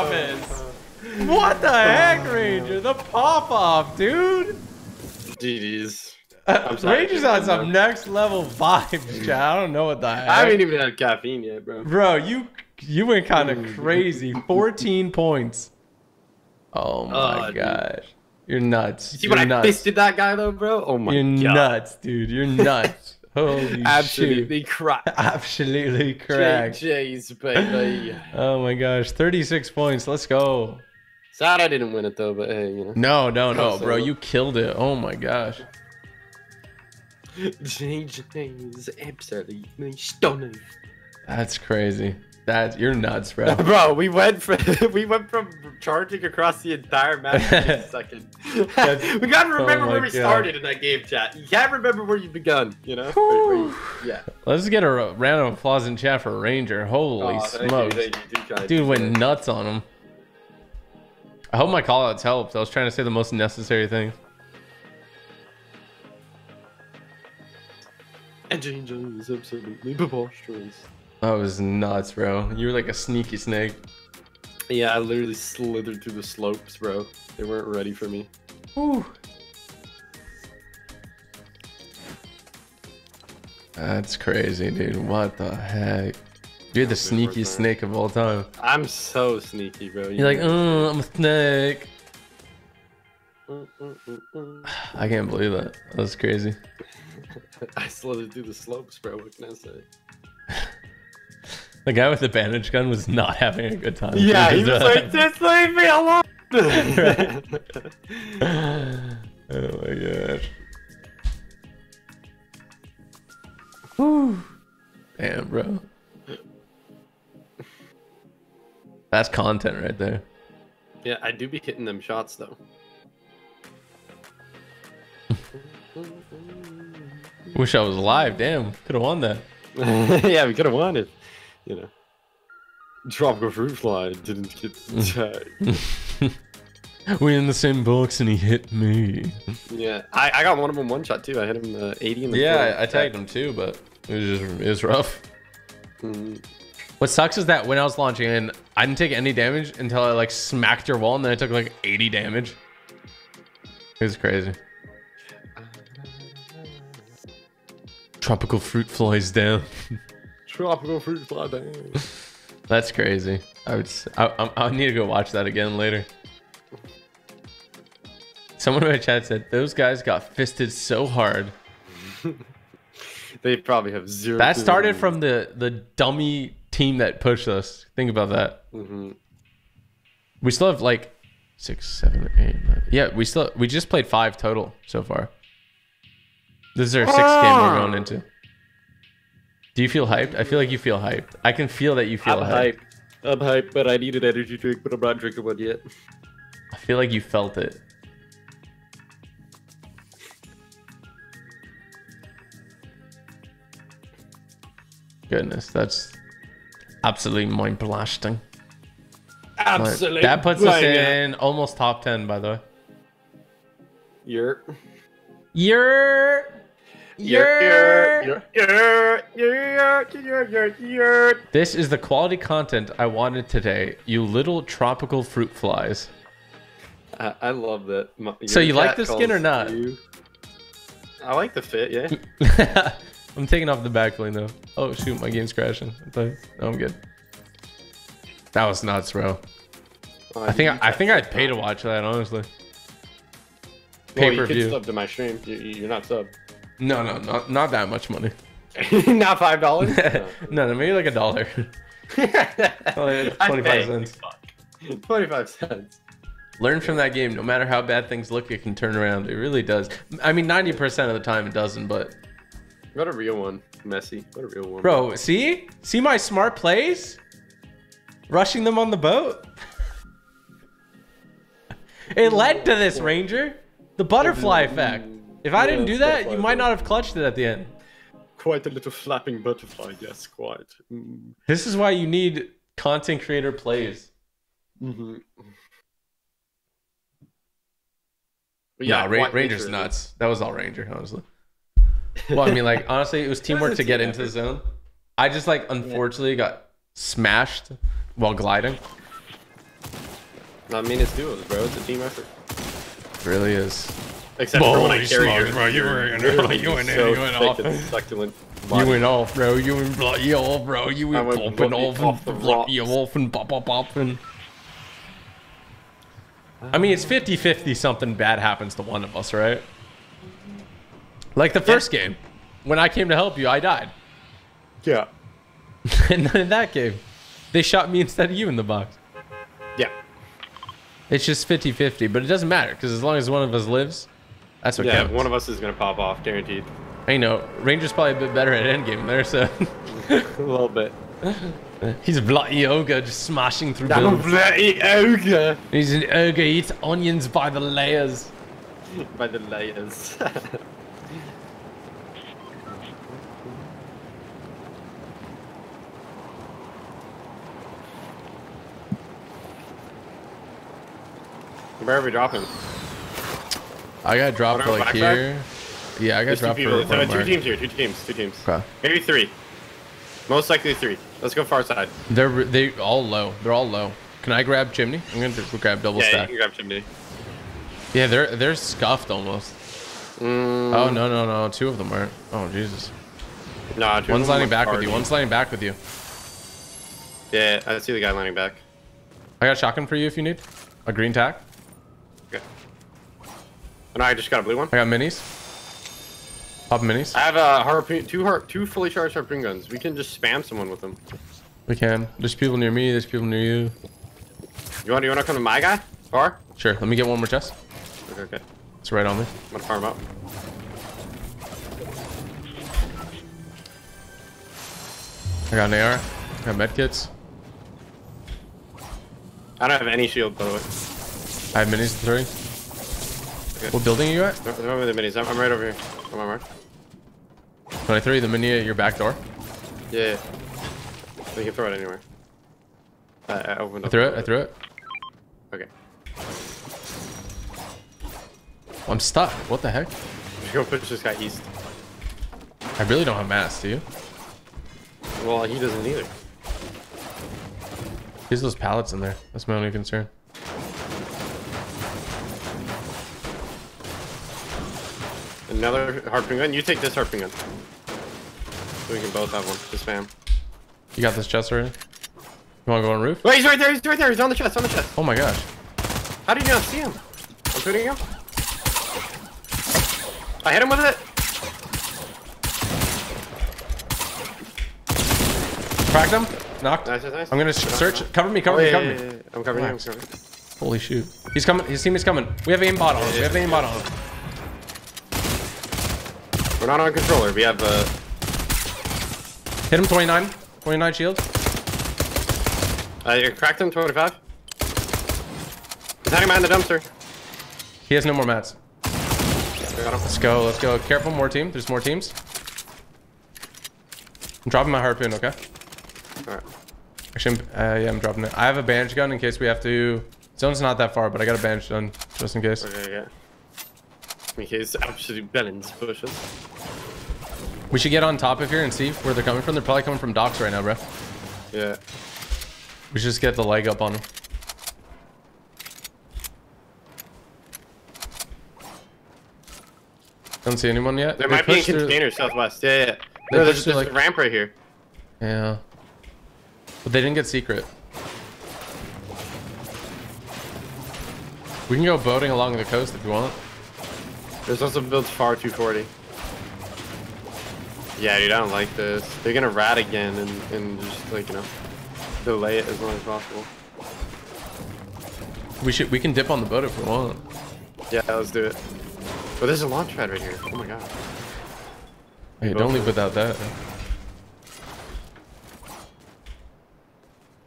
What the heck, Ranger? The pop off, dude. GG's. Uh, sorry, Ranger's on some next level vibes, chat. I don't know what the heck. I haven't even had caffeine yet, bro. Bro, you you went kind of crazy. 14 points. Oh my dude. gosh. You're nuts. You see You're when I nuts. fisted that guy though, bro? Oh my god. You're nuts, dude. You're nuts. [laughs] Holy. Absolutely crap. Absolutely correct. JJ's baby. Oh my gosh. 36 points. Let's go. Sad I didn't win it though, but hey, you know. No, no, no, [laughs] bro. You killed it. Oh my gosh. [laughs] JJ's absolutely stunning. That's crazy. That you're nuts, bro. [laughs] Bro, we went from we went from charging across the entire map in a second. we gotta oh remember Oh where we God. started in that game chat. You can't remember where you begun, you know? Where- where you- yeah. Let's get a round of applause in chat for Ranger. Holy you, smokes. thank you. Dude went nuts on him. I hope my callouts helped. I was trying to say the most necessary things. And JJ is absolutely preposterous. That was nuts, bro. You were like a sneaky snake. Yeah, I literally slithered through the slopes, bro. They weren't ready for me. Whew. That's crazy, dude. What the heck? You're the sneaky snake of all time. I'm so sneaky, bro. You're like, oh, I'm a snake. Mm, mm, mm, mm. I can't believe that. That's crazy. I slithered through the slopes, bro. What can I say? The guy with the bandage gun was not having a good time. Yeah, he [laughs] was uh, like, just leave me alone. [laughs] oh my gosh. Whew. Damn, bro. That's content right there. yeah, I do be hitting them shots though. Wish I was alive. Damn, could have won that. [laughs] yeah, we could have won it. You know. Tropical fruit fly didn't get [laughs] tagged. [laughs] we in the same box and he hit me. yeah, I, I got one of them one shot too. I hit him uh, 80 in the Yeah. I, I tagged him too, but it was just it was rough. Mm, What sucks is that when I was launching in, I didn't take any damage until I like smacked your wall, and then I took like 80 damage. It was crazy. Tropical fruit flies down. Tropical fruit fly down. That's crazy. I would. I, I, I need to go watch that again later. Someone in my chat said those guys got fisted so hard. [laughs] They probably have zero. That started from the the dummy team that pushed us. Think about that. hmm We still have like six, seven, eight, nine. Yeah, we still we just played five total so far. This is our sixth game we're going into. Do you feel hyped? I feel like you feel hyped. I can feel that you feel I'm hyped. hyped. I'm hyped, but I need an energy drink, but I'm not drinking one yet. I feel like you felt it. Goodness, that's absolutely mind blasting. Absolutely. Like, that puts us in almost top 10, by the way. You're. You're. This is the quality content I wanted today, you little tropical fruit flies. I, I love that. My, so you like the skin or not? You. I like the fit, yeah. [laughs] I'm taking off the back bling though. Oh shoot, my game's crashing. No, I'm good. That was nuts, bro. Oh, I think I, I think I'd pay to watch that honestly. Well, Pay you per view. sub to my stream. You, you're not sub. No, no, not not that much money. [laughs] not five dollars. [laughs] no, no, maybe like a dollar. [laughs] 25 pay. cents. Twenty-five cents. Learn from that game. No matter how bad things look, it can turn around. It really does. I mean, 90% of the time it doesn't, but What a real one, Messi. What a real one. bro, see? See my smart plays? Rushing them on the boat? [laughs] it led to this, Ranger. The butterfly effect. If I didn't do that, you might not have clutched it at the end. Quite a little flapping butterfly. Yes, quite. Mm. This is why you need content creator plays. Mm-hmm. Yeah, Ra- Ranger's nuts. That was all Ranger, honestly. Well, I mean, like honestly, it was teamwork a to get team into the zone. I just like unfortunately got smashed while gliding. I mean, it's duos, bro. It's a team effort. It really is. Except for when I Holy carry smokes, you. bro, you were in- literally you went in, so you went off. and succulent. You went off, bro. You went bloody off, bro. You went went popping bloody off off the and bloody rocks. off and pop pop popping. I mean, it's 50-50 something bad happens to one of us, right? Like the first game. When I came to help you, I died. Yeah. [laughs] and then in that game, they shot me instead of you in the box. Yeah. It's just 50-50, but it doesn't matter because as long as one of us lives, that's what Yeah, counts. one of us is gonna pop off, guaranteed. I know. Ranger's probably a bit better at endgame there, so [laughs] a little bit. [laughs] he's a bloody ogre just smashing through I'm bloody ogre He's an ogre, he eats onions by the layers. by the layers. Where are we dropping? I got dropped like backtrack? here. Yeah, I got There's two dropped people. for two teams here. Two teams. Two teams. Okay. Maybe three. Most likely three. Let's go far side. They're they all low. They're all low. Can I grab chimney? I'm gonna grab double Yeah, you can grab chimney. Yeah, they're they're scuffed almost. Mm, Oh no no no, two of them aren't. Oh Jesus. Nah, two One's lining back with you. One's lining back with you. Yeah, I see the guy lining back. I got a shotgun for you if you need. A green tack. Oh, I just got a blue one. I got minis. Pop minis. I have a harpoon, two har two fully charged harpoon guns. We can just spam someone with them. We can. There's people near me. There's people near you. You want? You want to come to my guy? Bar? Sure. Let me get one more chest. Okay, okay. It's right on me. I'm gonna farm up. I got an AR. I got medkits. I don't have any shield, by the way. I have minis three. Okay. What building are you at? Throw throw me the minis. I'm, I'm right over here. Come On mark. 23. The mini at your back door. Yeah. yeah. We can throw it anywhere. I, I opened I threw it. I threw it. Okay. I'm stuck. What the heck? Go push this guy east. I really don't have mats, do you? Well, he doesn't either. There's those pallets in there. That's my only concern. Another harpoon gun. You take this harpoon gun. So we can both have one. Just spam. You got this chest already? You want to go on roof? Wait, he's right there. He's right there. He's on the chest. On the chest. Oh my gosh. How did you not see him? I'm shooting him. I hit him with it. Cracked him. Knocked. Nice, nice, nice. I'm gonna search. Cover me. Cover Oh, me. yeah, Cover yeah, me. yeah. I'm covering you. I'm covering. Holy shoot. He's coming. His team is coming. We have aimbot on him. We have aimbot on him. We're not on controller. We have uh. Hit him 29. 29 shield. I cracked him 25. He's hiding behind the dumpster. He has no more mats. I got him. Let's go. Let's go. Careful. More team. There's more teams. I'm dropping my harpoon. Okay. Alright. Actually, I'm- uh, yeah, I'm dropping it. I have a bandage gun in case we have to. Zone's not that far, but I got a bandage gun just in case. Okay, yeah. Case absolute bellends pushes. We should get on top of here and see where they're coming from. They're probably coming from docks right now, bro. Yeah. We should just get the leg up on them. Don't see anyone yet. There They might be through- container southwest. Yeah, yeah. They No, there's, there's like- a ramp right here. Yeah. But they didn't get secret. We can go boating along the coast if you want. There's also built far 240. Yeah, dude, I don't like this. They're gonna rat again and, and just like, you know, delay it as long as possible. We should. We can dip on the boat if we want. Yeah, let's do it. But there's a launch pad right here. Oh my god. Hey, don't leave without that.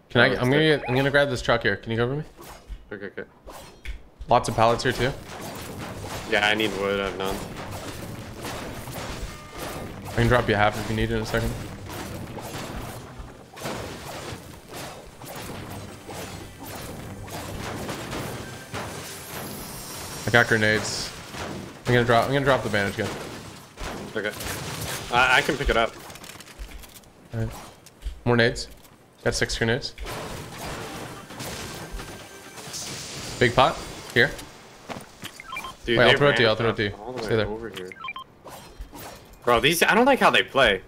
Can Oh, I? I'm gonna. Get, I'm gonna grab this truck here. Can you cover me? Okay, okay. Lots of pallets here too. Yeah, I need wood. I have none. I can drop you half if you need it in a second. I got grenades. I'm gonna drop. I'm gonna drop the bandage gun. Okay. I, I can pick it up. Alright. More nades. Got six grenades. Big pot. Here. Dude, Wait, I'll throw it to you, I'll throw it to you. the Stay there. over here. Bro, these I don't like how they play.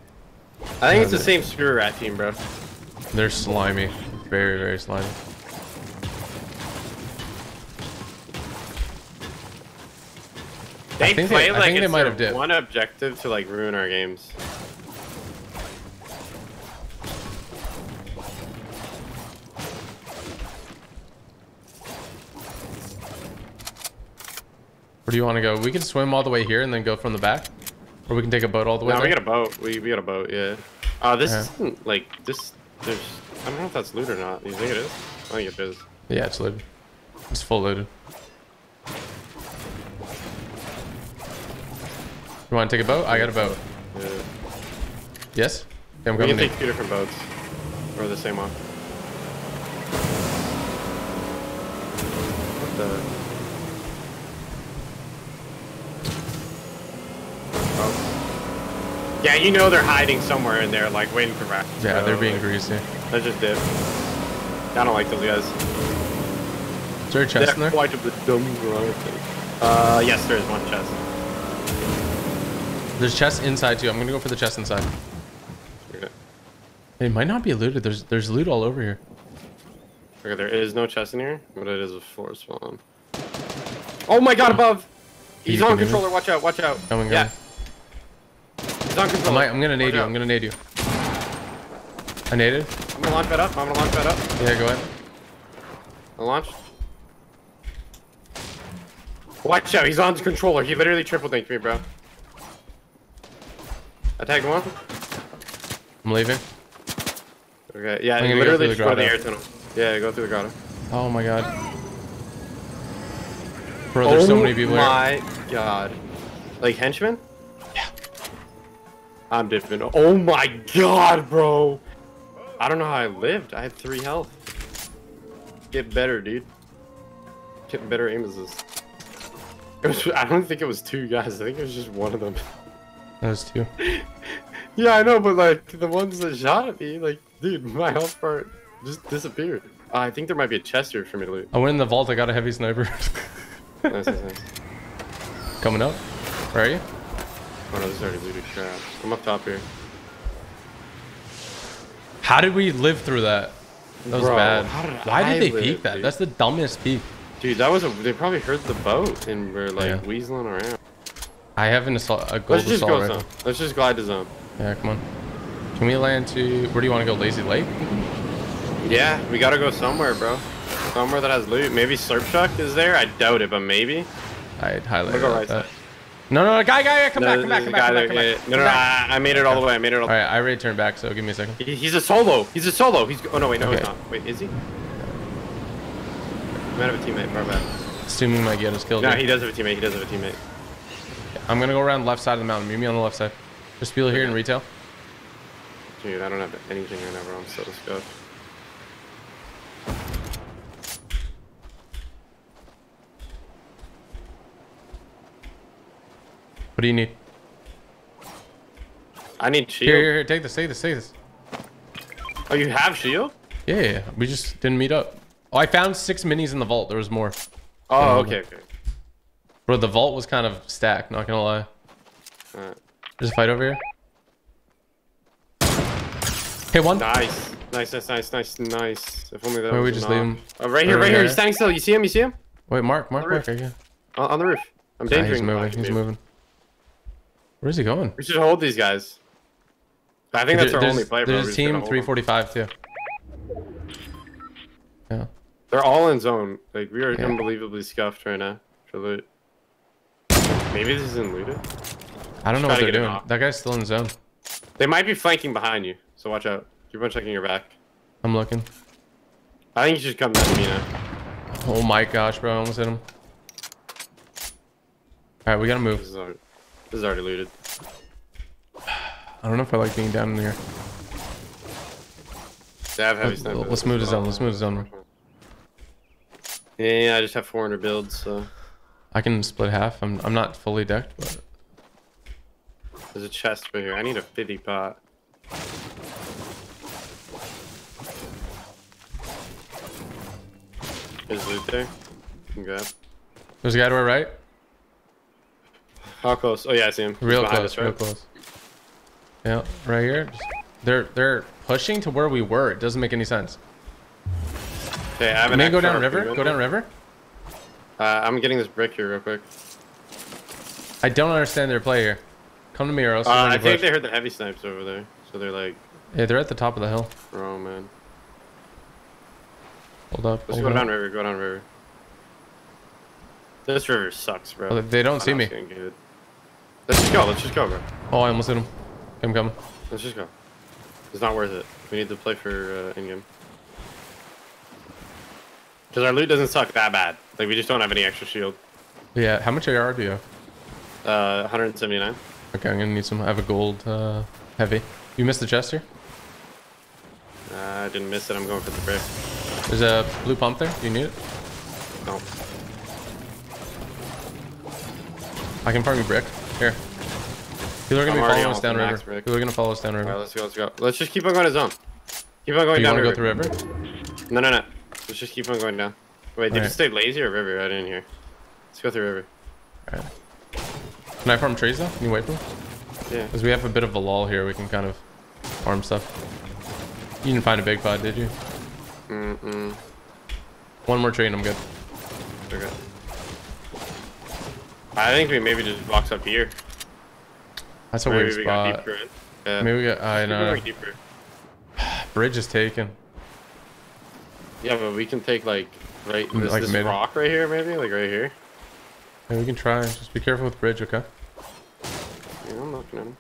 I think it's the same Screw Rat team, bro. They're slimy. Very, very slimy. They think play they- I like think they might have dipped. one objective to like ruin our games. Where do you want to go? We can swim all the way here and then go from the back. Or we can take a boat all the way No, we got a boat. We, we got a boat, yeah. Uh, this Yeah. isn't like this. There's I don't know if that's loot or not. You think it is? I think it is. Yeah, it's loaded. It's full loaded. You want to take a boat? I got a boat. Yeah. Yes? Okay, I'm We can in. take two different boats, or the same one. What the? Oh. Yeah, you know they're hiding somewhere in there, like waiting for racks. Yeah, bro. they're being Like, greasy. They just did. I don't like those guys. Is there a chest in They're there? quite a bit dumb. Uh, yes, there is one chest. There's chests inside too. I'm gonna go for the chest inside. Okay. It might not be looted. There's there's loot all over here. Okay, there is no chest in here, but it is a force spawn. Oh my god, above! He's on controller, watch out, watch out. Coming, yeah. He's on control. I am gonna nade Watch you. out. I'm gonna nade you. I naded. I'm gonna launch that up, I'm gonna launch that up. Yeah, go ahead. I launched. Watch out, he's on the controller. He literally triple dinked me, bro. I tagged one. I'm leaving. Okay, yeah, I'm he gonna go literally the just go to the air tunnel. Yeah, go through the grotto. Oh my god. Bro, there's so oh many people here. my god. Like henchmen? I'm dipping. Oh my god, bro. I don't know how I lived. I had three health. Get better, dude. Get better aim assist. It was, I don't think it was two guys. I think it was just one of them. That was two. [laughs] yeah, I know, but like the ones that shot at me, like, dude, my health part just disappeared. Uh, I think there might be a chest here for me to loot. I went in the vault. I got a heavy sniper. nice, nice, nice. [laughs] Coming up. Where are you? Oh no, this is already looted crap. I'm up top here. How did we live through that? That was Bro, bad. did Why I did they peek that? dude? That's the dumbest peek. Dude, that was a. They probably heard the boat and were like Yeah. weaseling around. I have an assault, a gold Let's just assault go rifle. zone. Let's just glide to zone. Yeah, come on. Can we land to? Where do you want to go? Lazy Lake? Yeah, we gotta go somewhere, bro. Somewhere that has loot. Maybe Slurp Truck is there. I doubt it, but maybe. I'd highly We'll go right that. No, no, no, guy, guy, come No, back, come back, come back, come back, come back. No, no, no, I, I made it all the way. I made it all. All right, I already turned back, so give me a second. He- He's a solo. He's a solo. He's. Oh no, wait, no, he's not. Wait, is he? He might have a teammate. Bro, bad. Assuming my get is killed. No, he does have a teammate. He does have a teammate. I'm gonna go around left side of the mountain. Meet me on the left side. There's people here in retail. Dude, I don't have anything right now, bro. I'm so scuffed. What do you need? I need shield. Here, here, here. Take this, take this, take this. Oh, you have shield? Yeah, yeah, yeah. We just didn't meet up. Oh, I found six minis in the vault. There was more. Oh, okay, okay. Bro, the vault was kind of stacked. Not gonna lie. Alright. There's a fight over here. Hey, one. Nice. Nice, nice, nice, nice, nice. If only that was we just leave him Oh, right here, over right here. He's standing still. You see him? You see him? Wait, Mark, Mark, On the Mark. roof. Right here. On, on the roof. I'm Yeah, danger. he's moving. He's moving. Where's he going? We should hold these guys. I think that's our only play, bro. There's a team hold them. 345 too. Yeah. They're all in zone. Like we are Yeah. unbelievably scuffed right now for loot. Maybe this isn't looted. I don't know what they're doing. That guy's still in zone. They might be flanking behind you, so watch out. Keep on checking your back. I'm looking. I think you should come down to me now. Oh my gosh, bro. I almost hit him. Alright, we gotta This move. This is already looted. I don't know if I like being down in here. Yeah, let's, let's move to zone. Let's move to zone. Yeah, yeah, I just have 400 builds, so. I can split half. I'm I'm not fully decked, but. There's a chest right here. I need a 50 pot. There's loot there. You can grab. There's a guy to our right. How close? Oh yeah, I see him. Real close, us, real close. Yeah, right here. They're they're pushing to where we were. It doesn't make any sense. Okay, I have an. go down river. Go down river. Uh, I'm getting this brick here real quick. I don't understand their play here. Come to me, or else. Uh, I think push. they heard the heavy snipes over there, so they're like, Yeah, they're at the top of the hill. oh man. Hold up. Let's hold go up. down river. Go down river. This river sucks, bro. They don't Oh, see me. good. Let's just go. Let's just go, bro. Oh, I almost hit him. I'm coming. Let's just go. It's not worth it. We need to play for uh, in-game. Because our loot doesn't suck that bad. Like, we just don't have any extra shield. Yeah. How much AR do you have? Uh, 179. Okay, I'm gonna need some. I have a gold uh, heavy. You missed the chest here. Uh, I didn't miss it. I'm going for the brick. There's a blue pump there. Do you need it? No. I can farm you brick. Here. People are gonna I'm be following us down the river. max brick. People are gonna follow us down river. Alright, let's go, let's go. Let's just keep on going to zone. Keep on going oh, you down want to river. go through river? No, no, no. Let's just keep on going down. Wait, did you Alright. stay lazy or river? I didn't hear. Let's go through river. Alright. Can I farm trees though? Can you wait for me? Yeah. Because we have a bit of a lull here. We can kind of farm stuff. You didn't find a big pod, did you? Mm-mm. One more tree and I'm good. Okay. I think we maybe just box up here. That's a maybe weird we got spot. deeper in. Yeah. Maybe we got. I know. [sighs] Bridge is taken. Yeah, but we can take like right Mm, this, like this mid. rock right here, maybe like right here. Yeah, we can try. Just be careful with bridge, okay? Yeah, I'm looking at him.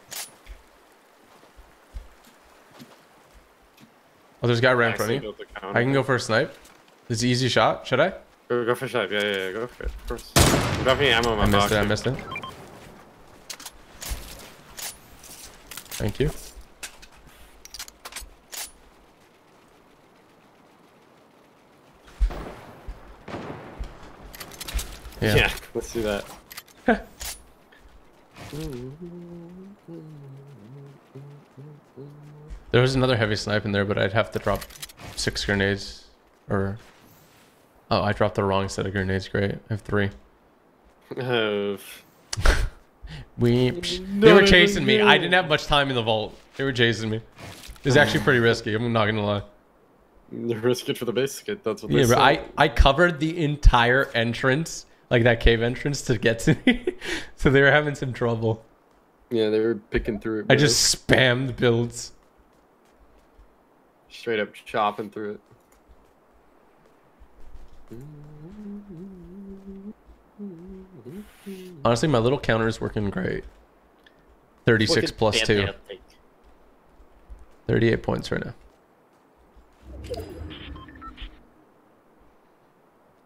Oh, there's a guy right in I front of you. built the counter. I can go for a snipe. This is an easy shot. Should I? Go, go for snipe. Yeah, yeah, yeah, go for it. Course. I'm dropping ammo in my I missed box. it. I missed it. Thank you. Yeah. Yeah, let's do that. [laughs] There was another heavy snipe in there, but I'd have to drop six grenades. Or. Oh, I dropped the wrong set of grenades. Great. I have three. Oh, [laughs] We. they were chasing me. I didn't have much time in the vault. They were chasing me. It was actually pretty risky. I'm not gonna lie. risk it for the biscuit. That's what they Yeah, but. I I covered the entire entrance, like that cave entrance, to get to me. [laughs] so they were having some trouble. Yeah, they were picking through it. I just spammed builds. straight up chopping through it. Honestly, my little counter is working great. 36 plus 2. 38 points right now.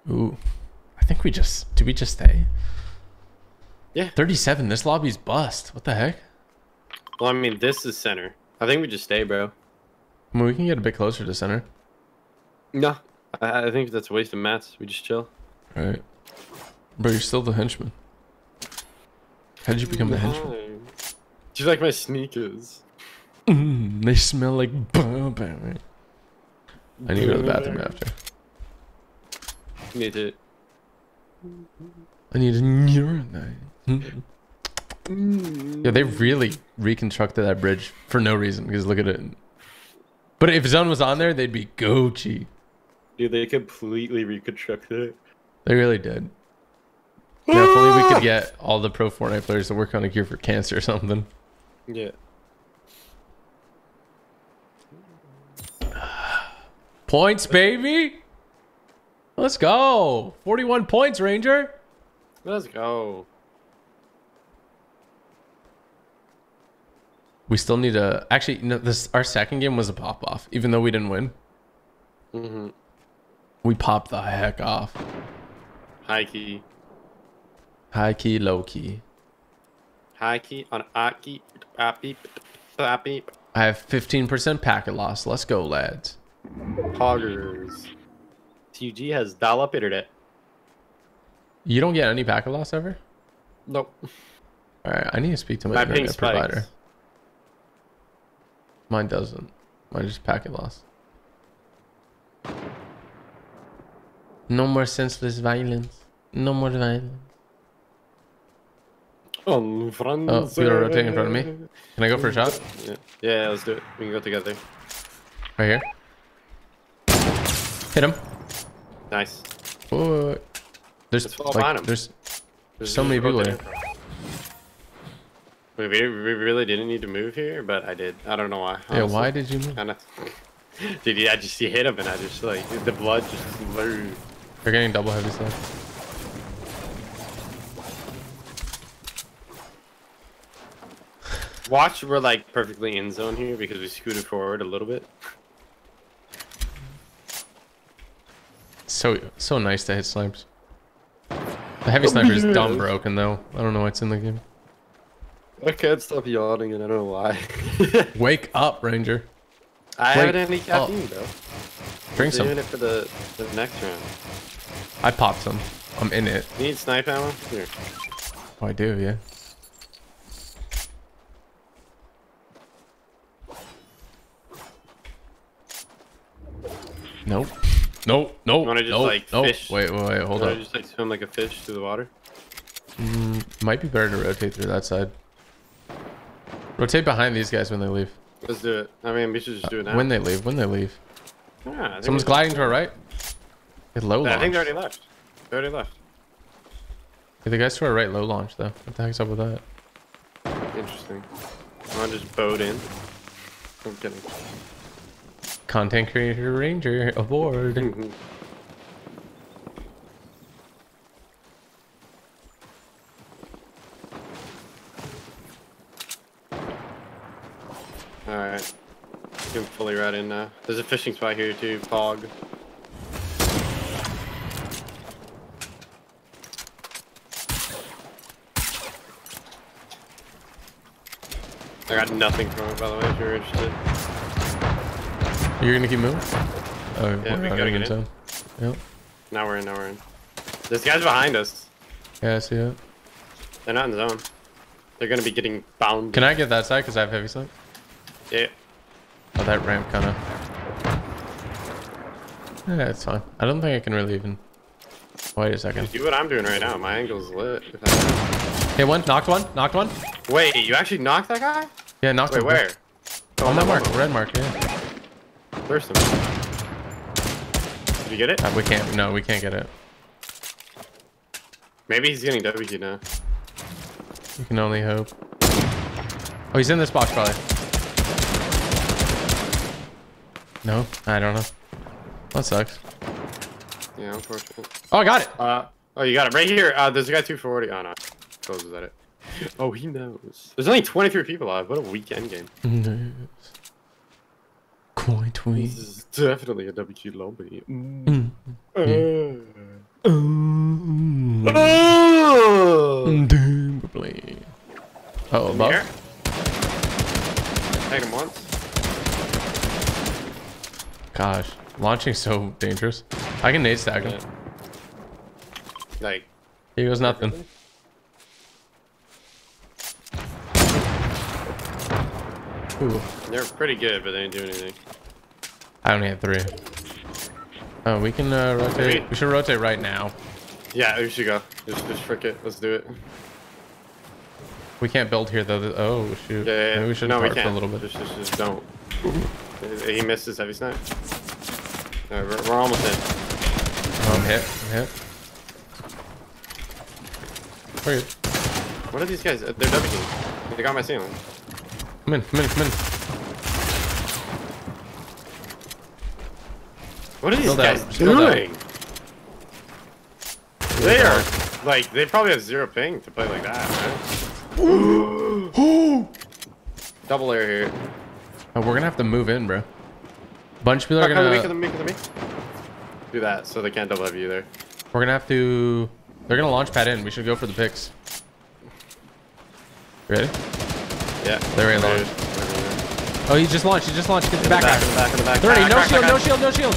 Ooh. I think we just. Did we just stay? Yeah. 37. This lobby's bust. What the heck? Well, I mean, this is center. I think we just stay, bro. I mean, we can get a bit closer to center. No, I, I think that's a waste of mats. We just chill. Right. Bro, you're still the henchman. How did you become the henchman? Do you like my sneakers? Mm, they smell like blueberry. I need to go to the bathroom after. Need to. I need a urinate. yeah, they really reconstructed that bridge for no reason because look at it. But if Zone was on there, they'd be Gucci. Dude, they completely reconstructed it. They really did. Yeah, if only we could get [laughs] all the pro Fortnite players to work on a cure for cancer or something. Yeah. Points, baby. Let's go. 41 points, Ranger. Let's go. We still need a. Actually, no. This our second game was a pop off, even though we didn't win. Mm-hmm. We popped the heck off. High key. High key, low key. High key on Aki. Appy. Appy. I have 15% packet loss. Let's go, lads. Poggers. TG has dial up internet. You don't get any packet loss ever? Nope. All right, I need to speak to my, My internet provider. Mine doesn't. Mine just packet loss. No more senseless violence. No more violence. On Oh, people oh, are rotating in front of me. Can I go for a shot? Yeah. yeah, let's do it. We can go together. Right here. Hit him. Nice. Oh. There's like, him. there's There's So many people rotating. We, we, really didn't need to move here, but I did. I don't know why. yeah. Why did you move? Kind of. Dude, I just you hit him and I just like the blood just flew. They're getting double heavy stuff. [laughs] Watch, we're like perfectly in zone here because we scooted forward a little bit. So so nice to hit snipes. The heavy sniper is dumb [laughs] broken though. I don't know what's in the game. I can't stop yawning and I don't know why. [laughs] Wake up, Ranger. I Wait, haven't had any caffeine though. Drink some. Doing it for the, the next round. I popped some. I'm in it. You need snipe ammo? Here. Oh, I do, yeah. Nope. Nope. Nope. wanna just, nope. like, nope. fish? Wait, wait, wait. Hold up. just like swim like a fish through the water. Mm, might be better to rotate through that side. Rotate behind these guys when they leave. Let's do it. I mean, we should just do it now. When they leave. When they leave. Yeah, Someone's gliding to our right. It's low Yeah, I think they already left. They already left. Hey, the guys to our right low launch though. What the heck's up with that? Interesting. I just boat in. I'm kidding. Content creator ranger aboard. [laughs] Alright. You can fully ride in now. There's a fishing spot here too, Pog. I got nothing from it, by the way, if you're interested. You're gonna keep moving? Oh, Yeah, we're we gotta get in zone. Yep. Now we're in, now we're in. This guy's behind us. Yeah, I see it. They're not in the zone. They're gonna be getting bound. Can I get that side? Because I have heavy snipe. Yeah. Oh, that ramp kind of. Yeah, it's fine. I don't think I can really even. Wait a second. Do what I'm doing right now. My angle's lit. Hey, one. Knocked one. Knocked one. Wait, you actually knocked that guy? Yeah, knocked Wait, him. where? On that mark. one. Red mark, yeah. Where's him? Did you get it? Uh, we can't. No, we can't get it. Maybe he's getting W now. We can only hope. Oh, he's in this box probably. No, I don't know. That sucks. Yeah, unfortunate. Oh, I got it. Uh, oh, you got it right here. Uh, there's a guy 240. Oh, no. Closes at it. Oh, he knows. There's only 23 people alive. What a weak end game. Quite weak. This is definitely a WQ lobby. Mm. Uh. Mm. Oh! Indubitably. Oh, above. Here. Take him once. Gosh, launching so dangerous. I can nade stack him. Yeah. Like, Here goes nothing. Ooh, they're pretty good, but they didn't do anything. I only had three. Oh, we can uh, rotate. Maybe- We should rotate right now. Yeah, we should go. Just, just frick it. Let's do it. We can't build here though. Oh shoot. Yeah, yeah, yeah. Maybe we should no, we can't. a little bit. Just, just, just don't. He missed his heavy snipe. No, we're, we're almost in. Oh, I'm hit. I'm hit. Good. What are these guys? Uh, They're W. They got my ceiling. Come in, come in, come in. What are these Build out, guys just build out. doing? They are like they probably have zero ping to play like that, right? [gasps] Double air here. Oh, we're gonna have to move in, bro. Bunch of people Oh, are come to me, come gonna. to me, come to. Do that so they can't double have you there. We're gonna have to. They're gonna launch pad in. We should go for the picks. Ready? Yeah. They're ready to There launch. it is. There it is. Oh, he just launched. He just launched. Get the the back. back, back. the back, back. 30. No shield. No shield. No shield.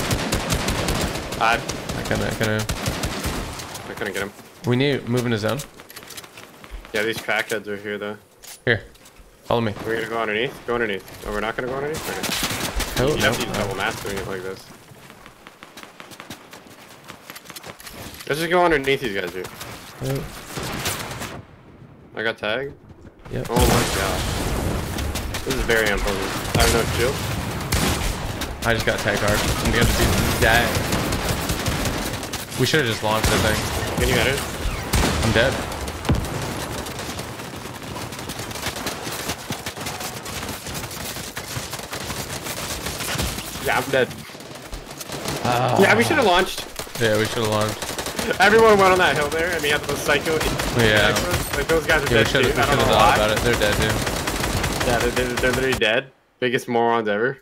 I, I couldn't. I couldn't. I couldn't get him. We need to move in a zone. Yeah, these crackheads are here though. Here, follow me. We're gonna go underneath. Go underneath. Oh, we're not gonna go underneath. Okay. Oh, You no, have to use double mats doing it like this. Let's just go underneath these guys here. Yep. I got tagged. Yep. Oh my god. This is very unpleasant. I have no shield. I just got tag hard. I'm gonna do that. We should have just launched that thing. Can you get it? I'm dead. Yeah, I'm dead. Ah. Yeah, we should have launched. Yeah, we should have launched. [laughs] Everyone went on that hill there. I mean, after the psycho. Yeah. Like those guys are Yeah, we dead should too. have I don't know thought why. about it. They're dead too. Yeah, they're, they're, they're literally dead. Biggest morons ever.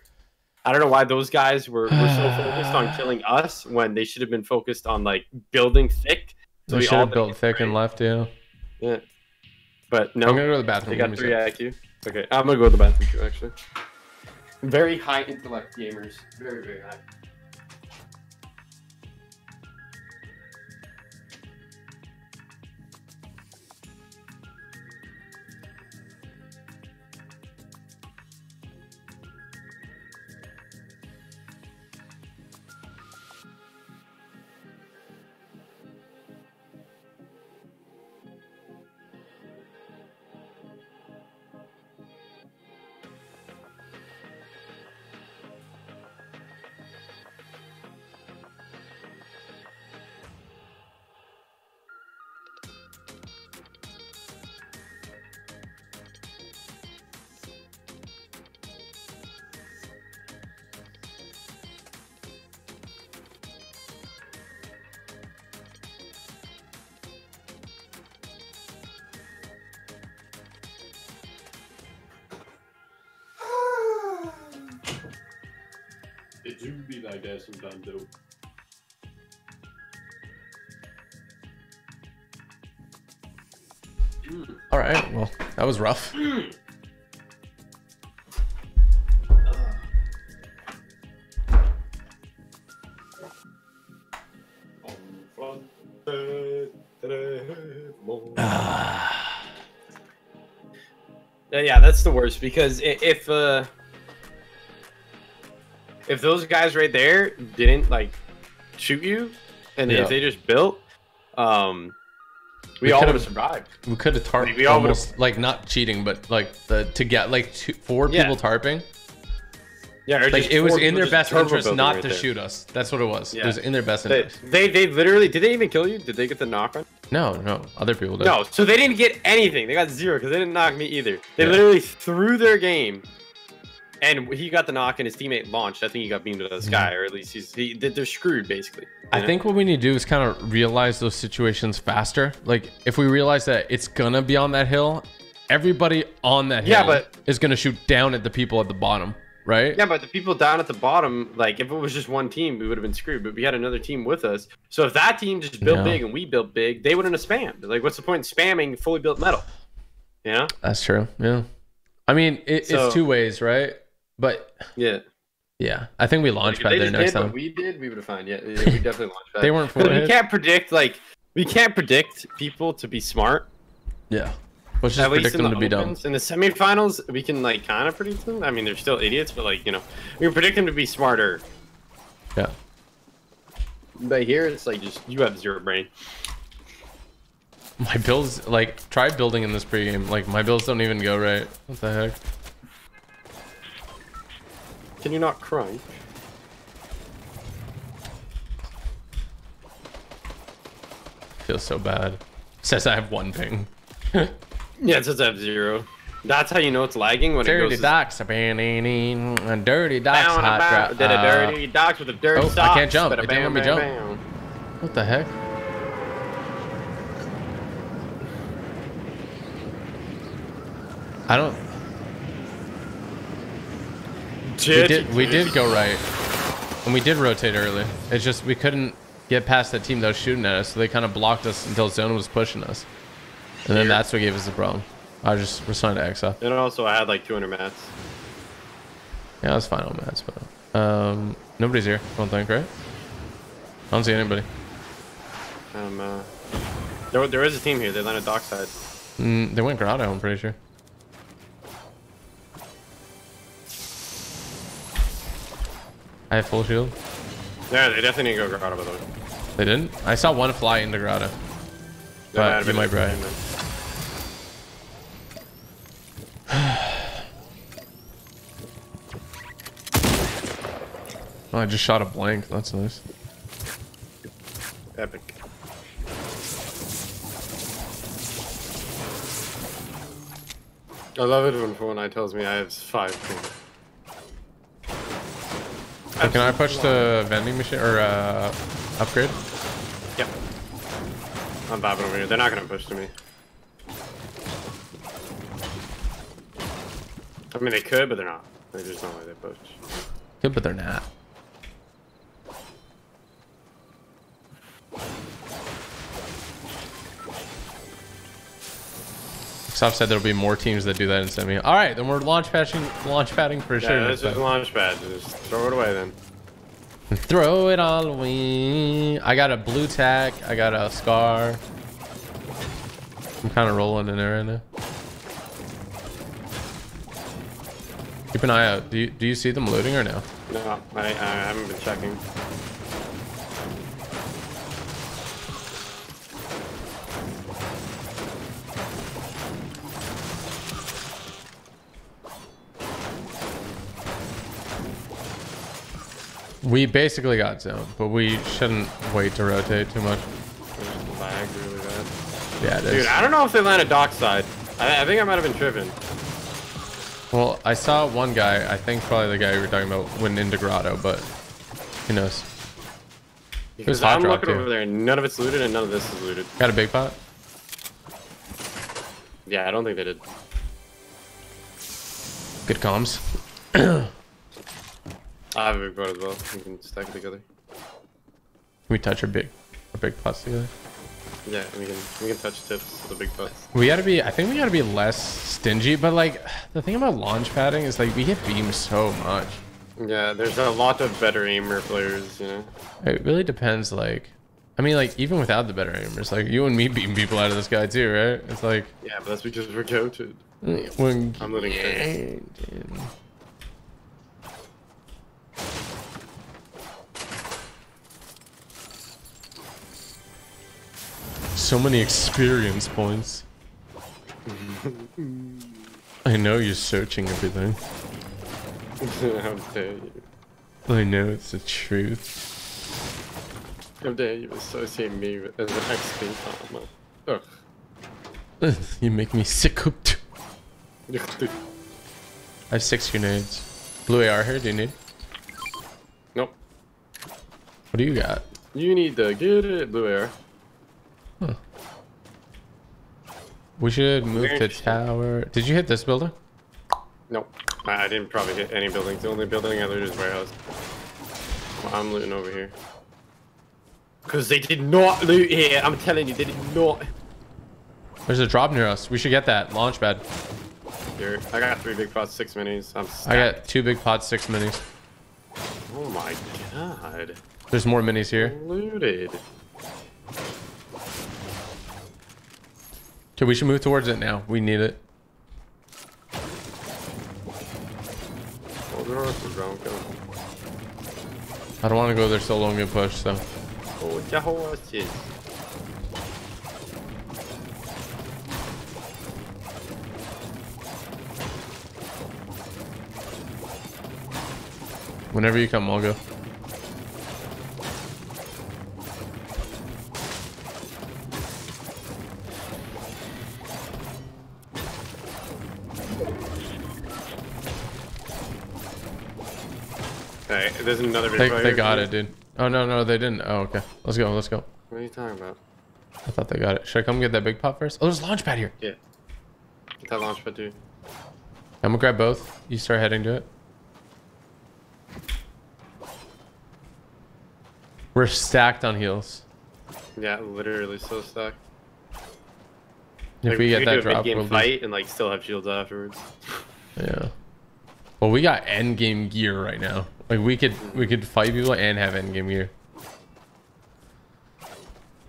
I don't know why those guys were, were so [sighs] focused on killing us when they should have been focused on like building thick. So we we should have built thick and left, yeah. Yeah. But no, I'm gonna go to the bathroom. they got three. IQ. Okay, I'm gonna go to the bathroom too. Actually, very high intellect gamers. Very very high. It do be like that sometimes though. All right. Well, that was rough. Uh, yeah, that's the worst because if uh, if those guys right there didn't like shoot you, and Yeah. if they just built, um, we, We all would could've- survived. We could have tarped We- we all almost like not cheating, but like the to get like two, four Yeah. people tarping. Yeah, Like it was in their best interest not right to there. shoot us. That's what it was. Yeah. It was in their best They, interest. they they literally did they even kill you? Did they get the knock on? No, no, other people did. No, so they didn't get anything. They got zero because they didn't knock me either. They Yeah. literally threw their game, and he got the knock, and his teammate launched. I think he got beamed to the sky, or at least he's he, they're screwed basically. I know? think what we need to do is kind of realize those situations faster. Like if we realize that it's gonna be on that hill, everybody on that hill Yeah, but- is gonna shoot down at the people at the bottom, right? Yeah, but the people down at the bottom, like if it was just one team, we would have been screwed. But we had another team with us. So if that team just built Yeah. big and we built big, they wouldn't have spammed. Like, what's the point in spamming fully built metal? You know? That's true. Yeah. I mean, it, So- it's two ways, right? But Yeah. yeah, I think we Like, launch if there just next did time. we did, we would have found. Yeah, yeah, we [laughs] definitely launched that. They weren't But [laughs] we can't predict like we can't predict people to be smart. Yeah. Let's just At predict them the to be dumb. In the semifinals, we can like kind of predict them. I mean, they're still idiots, but like you know, we can predict them to be smarter. Yeah. But here, it's like just you have zero brain. My bills, like, try building in this pregame. Like, my bills don't even go right. What the heck? Can you not crunch? Feels so bad. Says I have one ping. [laughs] Yeah, it says I have zero. That's how you know it's lagging when it Dirty goes. docks, and dirty docks, Down hot about, drop. did a Uh, dirty docks with a dirty oh, I can't jump. Bada It didn't let bam, me bam, jump. bam. What the heck? I don't. We did. We did go right, and we did rotate early. It's just we couldn't get past that team that was shooting at us, so they kind of blocked us until zone was pushing us, and then that's what gave us the problem. I was just responding to XF. And also, I had like 200 mats. Yeah, that's fine on mats, but um, nobody's here. I don't think, right? I don't see anybody. Um, uh, there, there is a team here. They landed dockside. Mm, they went grotto. I'm pretty sure. I have full shield. Yeah, they definitely need to go grotto by the way. They didn't? I saw one fly into grotto. But you might be right. [sighs] oh, I just shot a blank. That's nice. Epic. I love it when Fortnite tells me I have five things. Hey, can I push the vending machine or uh, upgrade? Yep. I'm bobbing over here. They're not gonna push to me. I mean, they could, but they're not. They just don't like they push. Good, but they're not. Soft said there'll be more teams that do that in semi. All right, then we're launch padding, launch padding for yeah, sure. this is launch pad. Just throw it away then. Throw it all away. I got a blue tack. I got a scar. I'm kind of rolling in there right now. Keep an eye out. Do you, do you see them looting or no? No, I, I haven't been checking. We basically got zone, but we shouldn't wait to rotate too much. Lag really bad. Yeah, it is. Dude, I don't know if they landed dockside. I, I think I might have been tripping. Well, I saw one guy, I think probably the guy we were talking about, went into grotto, but who knows? Because I'm looking too. over there, and none of it's looted, and none of this is looted. Got a big pot? Yeah, I don't think they did. Good comms. [clears throat] I have a big boat as well. We can stack it together. Can we touch our big, our big pots together? Yeah, we can we can touch tips with the big butts. We gotta be, I think we gotta be less stingy, but like, the thing about launch padding is like, we get beamed so much. Yeah, there's a lot of better aimer players, you know. It really depends, like, I mean, like, even without the better aimers, like, you and me beating people out of this guy too, right? It's like, Yeah, but that's because we're goated. when... I'm looting it. So many experience points. I know you're searching everything. [laughs] How dare you? I know it's the truth. How dare you associate me with, as an XP farmer? Ugh. Ugh, you make me sick up. [laughs] I have six grenades. Blue AR here, do you need? What do you got? You need to get it, blue AR. We should move to tower. Did you hit this building? Nope. I didn't probably hit any buildings. The only building I looted is warehouse. Well, I'm looting over here. Because they did not loot here. I'm telling you, they did not. There's a drop near us. We should get that launch pad. Here, I got three big pots, six minis. I'm I got two big pots, six minis. Oh my god. There's more minis here. Looted. Okay, we should move towards it now. We need it. The horses around. Go. I don't want to go there so long and push, so. Oh. Whenever you come, I'll go. Hey, there's another big They, they got it, dude. Oh, no, no, they didn't. Oh, okay. Let's go, let's go. What are you talking about? I thought they got it. Should I come get that big pot first? Oh, there's a launch pad here. Yeah. Get that launch pad, dude. I'm gonna grab both. You start heading to it. We're stacked on heals. Yeah, literally so stuck. If Like, we get that drop, we'll be... fight and like still have shields afterwards. Yeah. Well, we got end game gear right now. Like we could we could fight people and have end game gear. [coughs]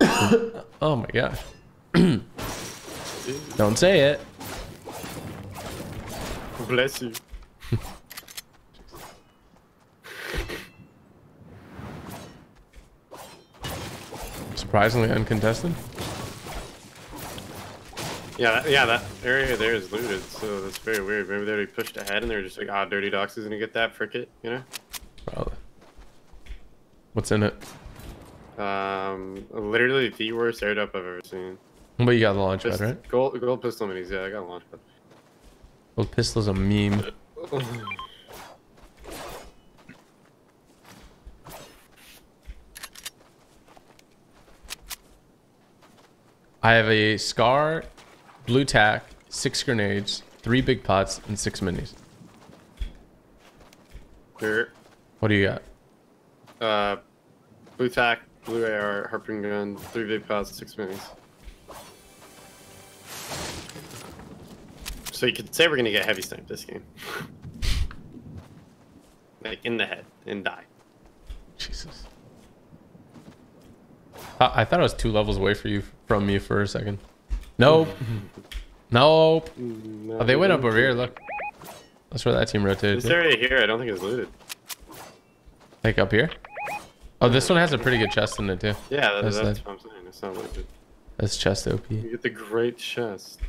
oh my gosh. [coughs] Don't say it. Bless you. [laughs] Surprisingly uncontested. Yeah, that, yeah, that area there is looted, so that's very weird. Maybe they already pushed ahead and they're just like, ah, Dirty Docks is gonna get that, frick it, you know? Probably. What's in it? Um, literally the worst airdrop I've ever seen. But you got the launch pad, right? gold, gold pistol minis, yeah, I got a launch pad. Well, pistol's a meme. I have a scar, blue tack, six grenades, three big pots, and six minis. Here, What do you got? uh, blue tack, blue AR, harpoon gun, three big pots, six minis. So you could say we're gonna get heavy sniped this game. [laughs] like in the head and die. Jesus. I, I thought I was two levels away for you from me for a second. Nope. [laughs] nope. No, Oh, they went up over here. Look. That's where that team rotated. This area here, I don't think it's looted. Like up here. Oh, this one has a pretty good chest in it too. Yeah, that, That's that's, it. what I'm saying. It's not looted. That's chest OP. You get the great chest.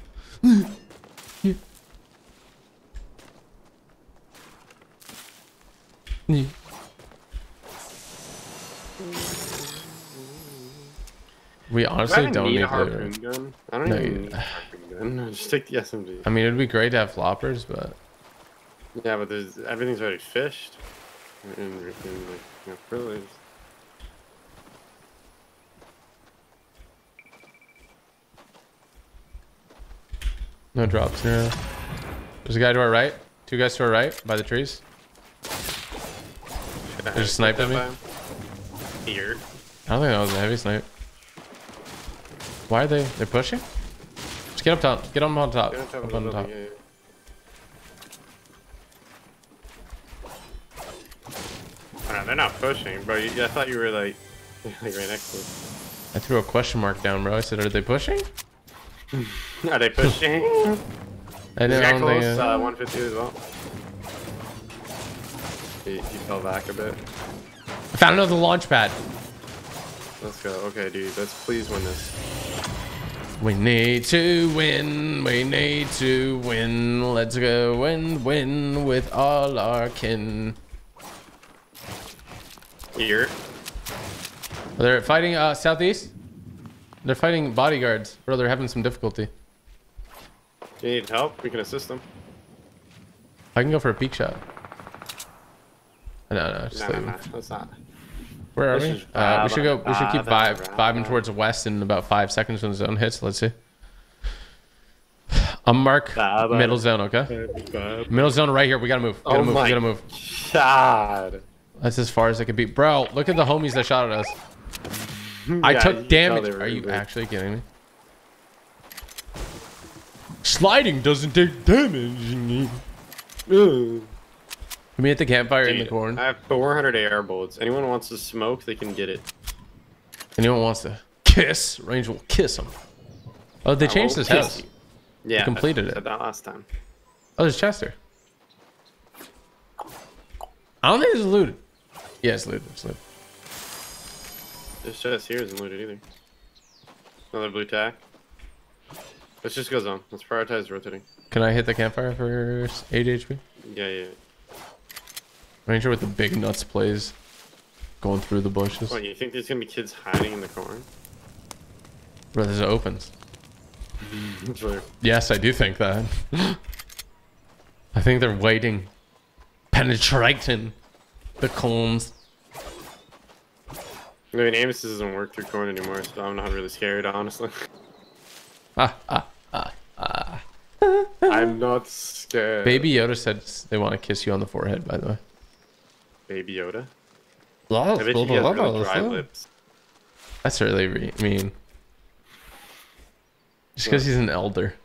We Do I honestly don't need need a harpoon the. gun. I don't No, even you- need a harpoon gun. [laughs] Just take the SMG. I mean, it'd be great to have floppers, but Yeah, but there's everything's already fished. In, in, like, you know, privileged. no drops here. There's a guy to our right. Two guys to our right by the trees. There's a sniper at me. Here. I don't think that was a heavy snipe. Why are they? They're pushing? Just get up top. Get them on top. Get on top Up on top. yeah, yeah. Oh, no, they're not pushing, bro. You, I thought you were like, [laughs] like right next to us. I threw a question mark down, bro. I said, are they pushing? Are they pushing? [laughs] I didn't got close, uh, uh, 150 as well. He, he fell back a bit. I found another launch pad. Let's go. Okay, dude. Let's please win this. We need to win. We need to win. Let's go and win with all our kin. Here. They're fighting uh, southeast. They're fighting bodyguards. Bro, they're having some difficulty. You need help? We can assist them. I can go for a peek shot. No, no, just No, no, leave no. That's not. Where are This we? is Uh, we should go. We should keep vibe, vibing towards west in about five seconds when the zone hits. Let's see. I'm mark middle zone. Okay, middle zone right here. We gotta move. We gotta Oh move. We my gotta move. God. That's as far as I could be. Bro, look at the homies that shot at us. [laughs] I Yeah, you took damage. Are you actually kidding me? Sliding doesn't take damage. Ooh. Me at the campfire in the Dude, corn. I have 400 AR bullets. Anyone wants to smoke, they can get it. Anyone wants to kiss? Range will kiss them. Oh, they I changed this house. you. Yeah, completed I it. that last time. Oh, there's Chester. I don't think it's looted. Yeah, it's looted. It's looted. This chest here isn't looted either. Another blue tack. Let's just go zone. Let's prioritize rotating. Can I hit the campfire for 8 HP? Yeah, yeah. Ranger with the big nuts plays. Going through the bushes. What, you think there's gonna be kids hiding in the corn? Bro, there's opens. [laughs] Yes, I do think that. [gasps] I think they're waiting. Penetrating the cones. I mean, Amos doesn't work through corn anymore, so I'm not really scared, honestly. Ah, ah, ah, ah. I'm not scared. Baby Yoda said they want to kiss you on the forehead, by the way. Baby Yoda. I bet you he has really dry lips. That's really re- mean. Just because he's an elder.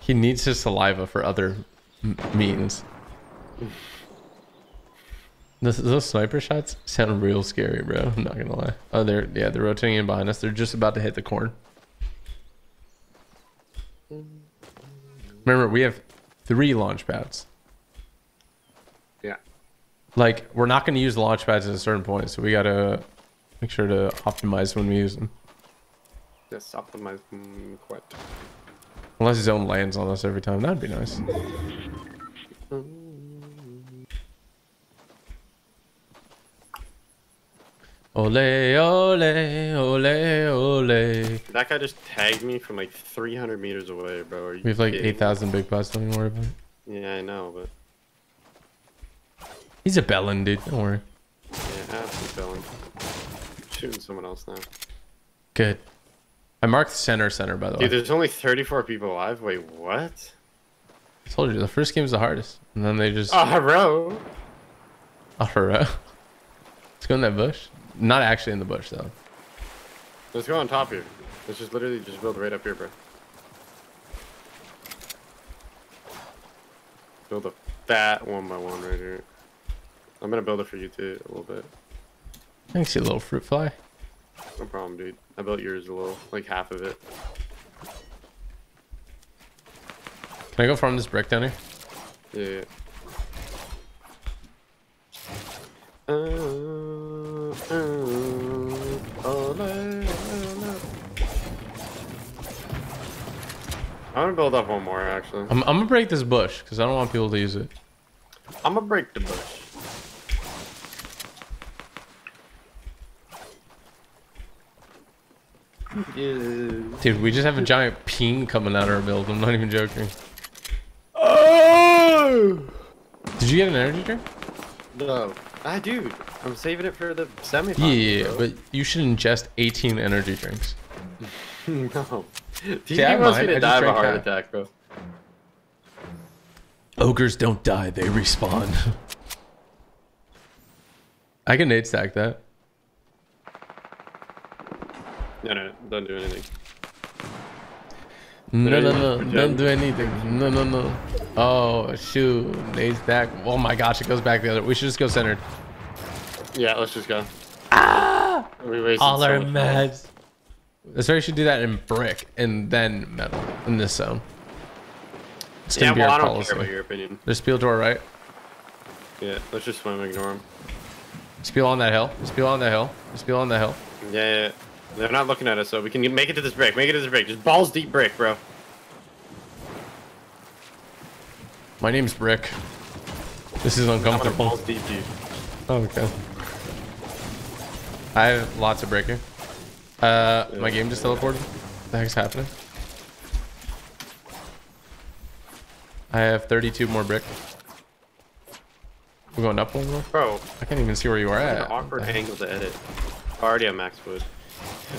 He needs his saliva for other m- means. [laughs] Those, those sniper shots sound real scary, bro. I'm not gonna lie. Oh, they're yeah, they're rotating in behind us. They're just about to hit the corn. Remember, we have three launch pads. Yeah. Like, we're not to use launch pads at a certain point, so we gotta Make sure to optimize when we use them. Just optimize quite. Unless his own lands on us every time. That'd be nice. Ole, ole, ole, ole. That guy just tagged me from like 300 meters away, bro. Are you We have like 8,000 big pots. Don't worry about it. Yeah, I know, but He's a bellend, dude. Don't worry. yeah, absolutely going. Shooting someone else now. Good. I marked center center, by the Dude, way. there's only 34 people alive. Wait, what? I told you, the first game's the hardest. And then they just... Oh, bro. Alright. Let's go in that bush. Not actually in the bush, though. Let's go on top here. Let's just literally just build right up here, bro. Build a fat one by one right here. I'm gonna build it for you too, a little bit. See a little fruit fly. No problem, dude. I built yours a little, like half of it. Can I go farm this brick down here? Yeah. yeah. Uh, uh, ole, ole. I'm gonna build up one more actually. I'm, I'm gonna break this bush, because I don't want people to use it. I'm gonna break the bush. Yeah. Dude, we just have a giant peen coming out of our build. I'm not even joking. Oh! Did you get an energy drink? No. Ah, dude. I'm saving it for the semi Yeah, but you should ingest 18 energy drinks. [laughs] no. [laughs] See, he I wants me I to die of a heart attack, bro. Ogres don't die, they respawn. [laughs] I can nade stack that. No, no, no, don't do anything. No, no, no, Pretend. don't do anything. No, no, no. Oh, shoot. Nade stack. Oh my gosh, it goes back the other. We should just go centered. Yeah, let's just go. Ah! We All so our much meds. That's why you should do that in brick and then metal in this zone. It's Yeah, gonna be well, I don't policy. care about your opinion. There's Spiel to our right. Yeah, let's just swim and ignore him. Spiel on that hill. Spiel on that hill. Spiel on that hill. Yeah, yeah, yeah. They're not looking at us, so we can make it to this break. Make it to this break. Just balls deep break, bro. My name's Brick. This is uncomfortable. balls deep. Oh, okay. I have lots of breaking. Uh, my game just teleported. What the heck's happening? I have 32 more brick. We're going up one more? Bro, I can't even see where you are an at. awkward angle to edit. Already on max wood.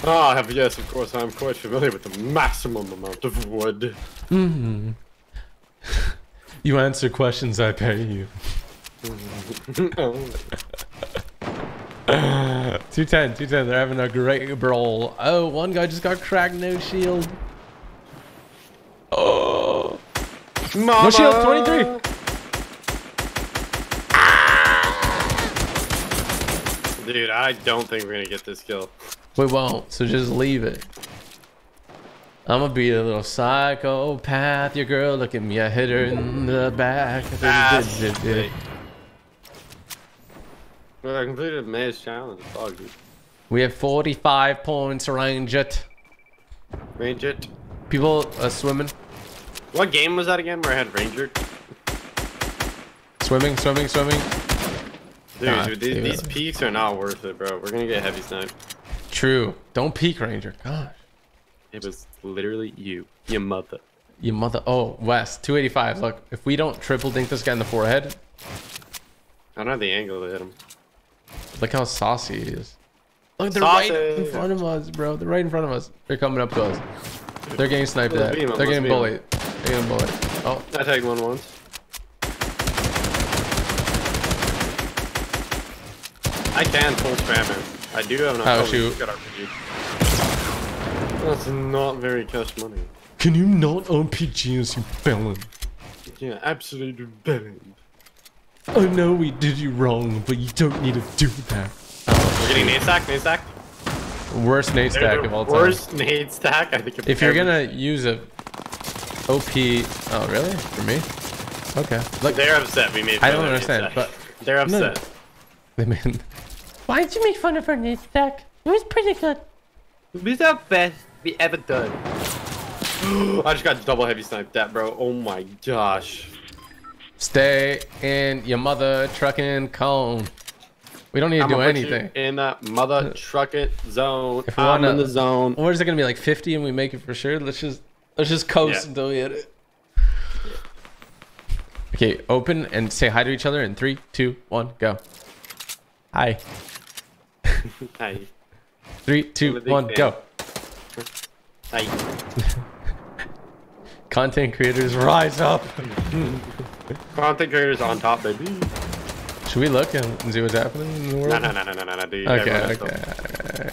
Ah, have yes, of course, I'm quite familiar with the maximum amount of wood. Hmm. [laughs] You answer questions, I pay you. [laughs] 210, 210, they're having a great brawl. Oh, one guy just got cracked, no shield. Oh. Mama! No shield, 23. Dude, I don't think we're gonna get this kill. We won't, so just leave it. I'm gonna be a little psychopath. Your girl, look at me, I hit her in the back. Ah. Well, I completed a maze challenge. We have 45 points, range it. Range it. People uh, swimming, What game was that again where I had Ranger? swimming, swimming, swimming. Dude, God, dude, these, these peaks are not worth it, bro. We're gonna get heavy snipe. True. Don't peek, Ranger. Gosh. It was literally you, your mother. Your mother. Oh, West, 285. Look, if we don't triple dink this guy in the forehead, I don't have the angle to hit him. look how saucy he is. Look, they're right in front of us, bro. They're right in front of us. They're coming up to us. They're getting sniped at. They're getting bullied. They're getting bullied. Oh, I tagged one once. I can full spam him. I do have enough. Oh, shoot. That's not very cash money. can you not RPG us, you felon? Yeah, absolutely brilliant. I know we did you wrong, but you don't need to do that. We're getting nade stack, nade stack. Worst nade They're stack the of all time. worst nade stack I think. If you're gonna use a OP, oh really? For me? Okay. Look, they're upset. We made. I don't understand, but they're no. upset. they mean. Why'd you make fun of our nade stack? It was pretty good. It was the best we ever done. [gasps] I just got double heavy sniped that, bro. Oh my gosh. Stay in your mother trucking cone. We don't need to I'm do gonna put you anything. in that mother [laughs] truck it zone. If we I'm wanna- in the zone. Or is it gonna be like 50 and we make it for sure? Let's just let's just coast Yeah. until we hit it. Okay, open and say hi to each other in three, two, one, go. Hi. [laughs] Hey. Three, two, one, fan. go. Hey. [laughs] Content creators rise up. [laughs] Content creators on top, baby. Should we look and, see what's happening in the world? No, no, no, no, no, no, no, dude. Okay, okay.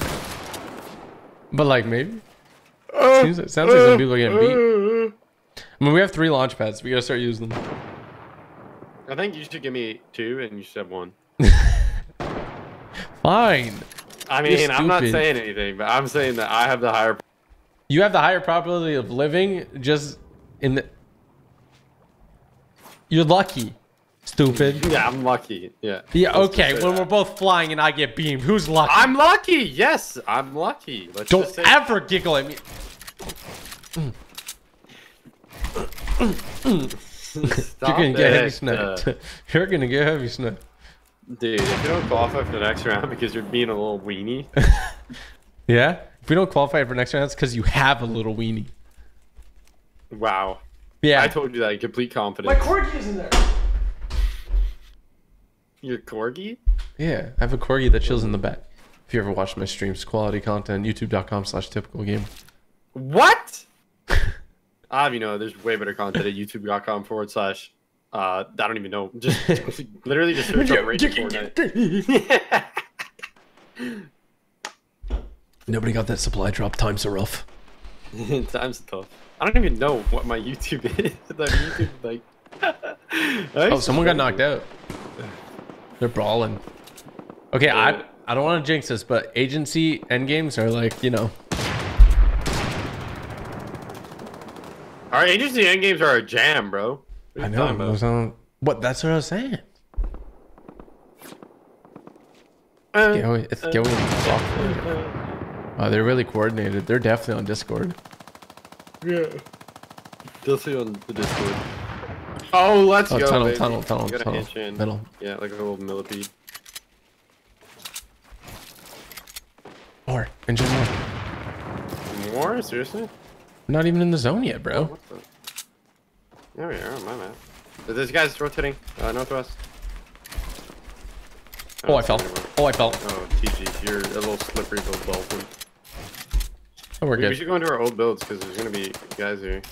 But like maybe. Uh, Seems, it sounds like some people are getting beat. Uh, uh. I mean, we have three launch pads. We gotta start using them. I think you should give me two and you should have one. Fine. I mean, I'm not saying anything, but I'm saying that I have the higher. You have the higher probability of living just in the. You're lucky. Stupid. [laughs] Yeah, I'm lucky. Yeah. Yeah, okay. When that. we're both flying and I get beamed, who's lucky? I'm lucky. Yes, I'm lucky. Let's Don't ever giggle at me. [coughs] You're gonna get heavy sniped. [laughs] You're gonna get heavy sniped. Dude, if you don't qualify for the next round [laughs] because you're being a little weenie, [laughs] Yeah? If we don't qualify for the next round, it's because you have a little weenie. wow. Yeah. I told you that in complete confidence. My Corgi is in there. Your corgi? Yeah, I have a corgi that chills in the back. If you ever watched my streams, quality content, youtube.com slash typical game. What? [laughs] Ah, you know, there's way better content at youtube.com forward slash. Uh, I don't even know. Just [laughs] [laughs] literally just search up Raging [laughs] Fortnite. Nobody got that supply drop. Times are rough. Time's are tough. I don't even know what my YouTube is. That YouTube like. Oh, someone got knocked out. They're brawling. Okay, I I don't want to jinx this, but agency end games are like, you know, Our agency end games are a jam, bro. What I know. about? those aren't- What? That's what I was saying. Uh, Go, it's going. Oh, they're really coordinated. They're definitely on Discord. Yeah. Definitely on the Discord. Oh, let's Oh, go. tunnel, baby. tunnel, tunnel, You tunnel. Middle. Yeah, like a little millipede. More. Engine more. More? Seriously? Not even in the zone yet, bro. What the? There we are, on my map. This guy's rotating, uh, northwest. Oh, I fell. see anyone. Oh, I fell. Oh, TG, you're a little slippery little dolphin. Oh, we're We, we should go into our old builds because there's gonna be guys here.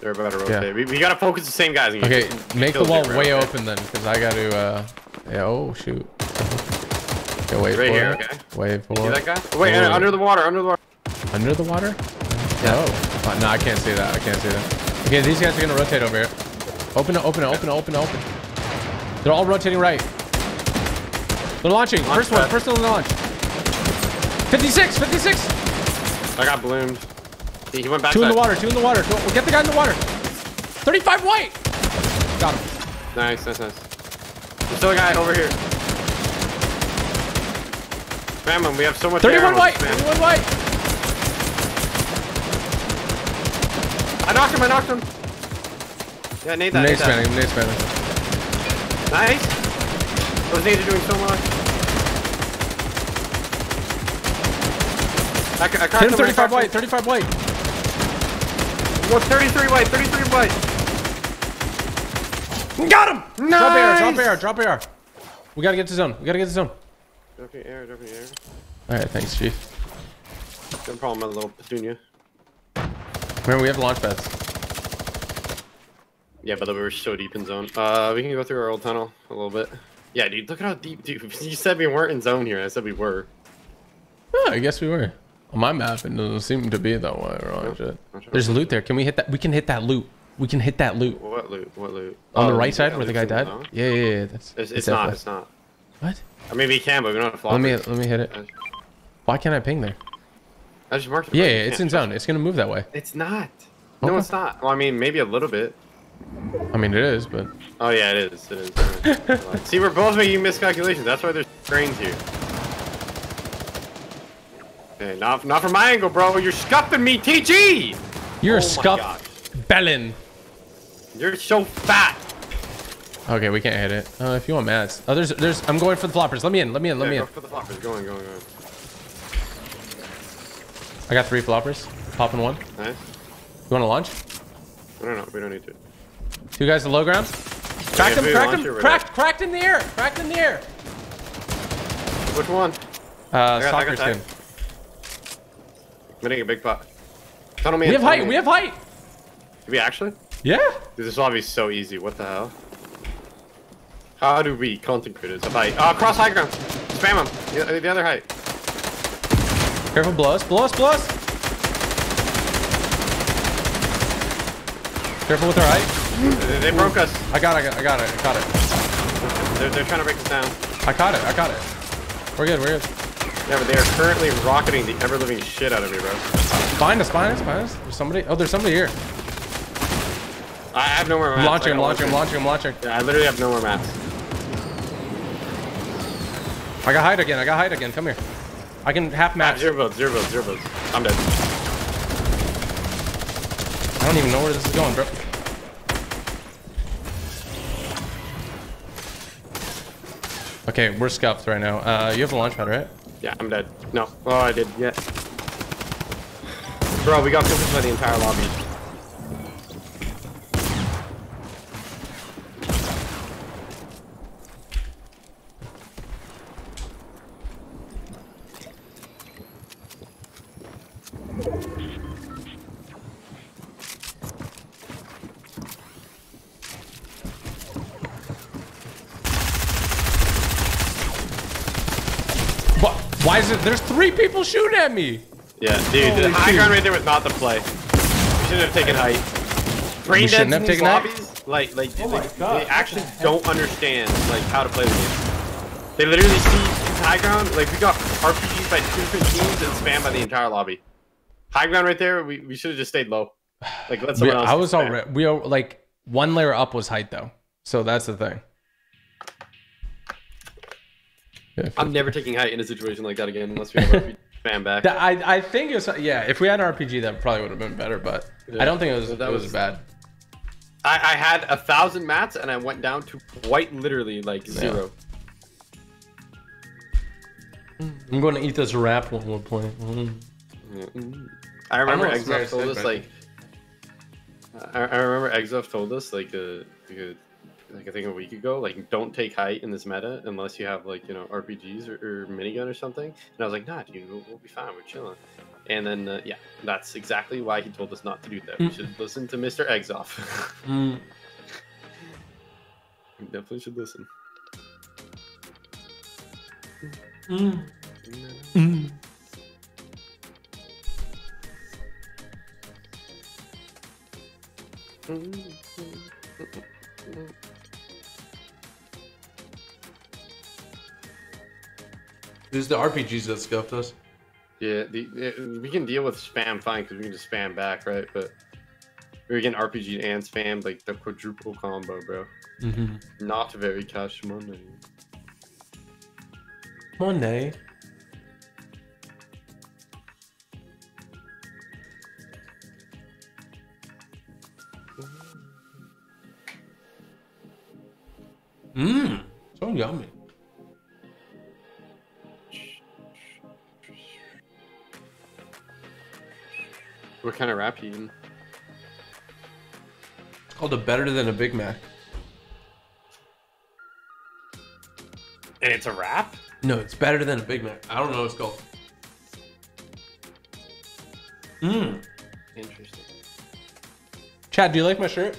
They're about to Yeah. rotate. We, we gotta focus the same guys. Okay, make the wall way okay? open then, because I got to, uh, yeah, oh, shoot. [laughs] Okay, wait Right for here, it. okay. Wait for See it. that guy? Wait, Oh. under the water, under the water. Under the water? No. Oh, uh, no, I can't see that. I can't see that. Okay, these guys are gonna rotate over here. Open it, open it, open it, open it, open. They're all rotating right. They're launching. Launch first one, pad. first one to launch. 56, 56. I got bloomed. He, he went back. Two in the water, two in the water. Go, get the guy in the water. 35 white. Got him. Nice, nice, nice. There's still a guy over here. Spam him. We have so much 31 ammo. white, 31 white. I knocked him. I knocked him. Yeah, Nade that. Nade Nate that. spanning, nade spanning. Nice. Those nades are doing so much. I, I cracked him him, 35 white, 35 white. Well, 33 white, 33 white. Got him! Nice! Drop air, drop Nice! air, drop air. We gotta get to zone. We gotta get to zone. Dropping air, dropping air. Alright, thanks, Chief. No problem, my little petunia. Remember, we have launch pads. Yeah, but we were so deep in zone. Uh, we can go through our old tunnel a little bit. Yeah, dude, look at how deep, dude. [laughs] You said we weren't in zone here. I said we were. Oh, I guess we were. On my map, it doesn't seem to be that way. Or all that shit. There's loot there. Can we hit that? We can hit that loot. We can hit that loot. What loot? What loot? On the Oh, right side where the guy died? zone? Yeah, yeah, yeah. That's, It's, it's not. It's not. What? I mean, we can, but we don't have Let me let me hit it. Why can't I ping there? I just marked it. Yeah, yeah, it's in zone. It's gonna move that way. It's not. No, it's not. Well, I mean, maybe a little bit. I mean, it is, but Oh yeah, it is. It is. It. [laughs] See, we're both making miscalculations. That's why there's cranes here. Okay, not not from my angle, bro. You're scuffing me, TG. you're Oh a scuff bellin. You're so fat. Okay, we can't hit it. Uh, if you want mats. Oh, there's, there's. I'm going for the floppers. Let me in. Let me in. Let Yeah, me go in. for the floppers. Going, going, going. I got three floppers. Popping one. Nice. You want to launch? I don't know. We don't need to. Two guys at low ground. Cracked him. Cracked him. Cracked. Cracked in the air. Cracked in the air. Which one? Uh, got- soccer skin. I'm getting a big pot. Tunnel me We have height. me We have height. Do we actually? Yeah. Dude, this lobby is so easy. What the hell? How do we content creators? A height. Oh, cross high ground. Spam him. The, the other height. Careful, blow us. Blow us. Blow us. Careful with our height. They, broke us. I got it. I got it. I caught it. They're, they're trying to break us down. I caught it. I caught it. We're good. We're good. Yeah, but they are currently rocketing the ever-living shit out of me, bro. Find us. Find us. Find us. There's somebody. Oh, there's somebody here. I have no more I'm launching. I'm launching. I'm launching. I'm launching. Yeah, I literally have no more mats. I got height again. I got height again. Come here. I can half Ah, match. zero builds, zero builds, zero builds. I'm dead. I don't even know where this is going, bro. Okay, we're scuffed right now. Uh, you have a launch pad, right? Yeah, I'm dead. No. Oh, I did. Yeah. Bro, we got focused by the entire lobby. What? Why is it? There's three people shooting at me. Yeah, dude, the high shit. ground right there was not the play. We shouldn't have taken height. Brain We deads shouldn't in have these taken height? lobbies, like, like Oh my they, God, they actually don't understand like how to play the game. They literally see high ground, like we got RPGs by two different teams and spam by the entire lobby. High ground right there, we, we should have just stayed low. Like let [sighs] We, someone else. I was already. We are like one layer up was height though, so that's the thing. Yeah, [laughs] I'm never taking height in a situation like that again unless we have RPG [laughs] fan back. I I think it's yeah. If we had an RPG, that probably would have been better, but I don't think it was. that it was, was- bad. I, I had a thousand mats and I went down to quite literally like zero. I'm going to eat this wrap when we're playing. Mm. Yeah. I remember I know it's very Exoff told us like. I, I remember Exoff told us like a, like a like I think a week ago like don't take height in this meta unless you have like you know RPGs or, or minigun or something. And I was like, nah, dude, we'll, we'll be fine. We're chilling. And then uh, yeah, that's exactly why he told us not to do that. We hmm. should listen to Mr. Exoff. [laughs] Mm. we definitely should listen. This is the RPGs that scuffed us. Yeah, the, yeah, we can deal with spam fine because we can just spam back, right? But we can RPG and spam like the quadruple combo, bro. Mm-hmm. Not very cash money. Monday. Mmm, so yummy. What kind of wrap you eating? It's oh, called a better than a Big Mac. And it's a wrap? No, it's better than a Big Mac. I don't know what it's called. Mmm. Interesting. Chad, do you like my shirt?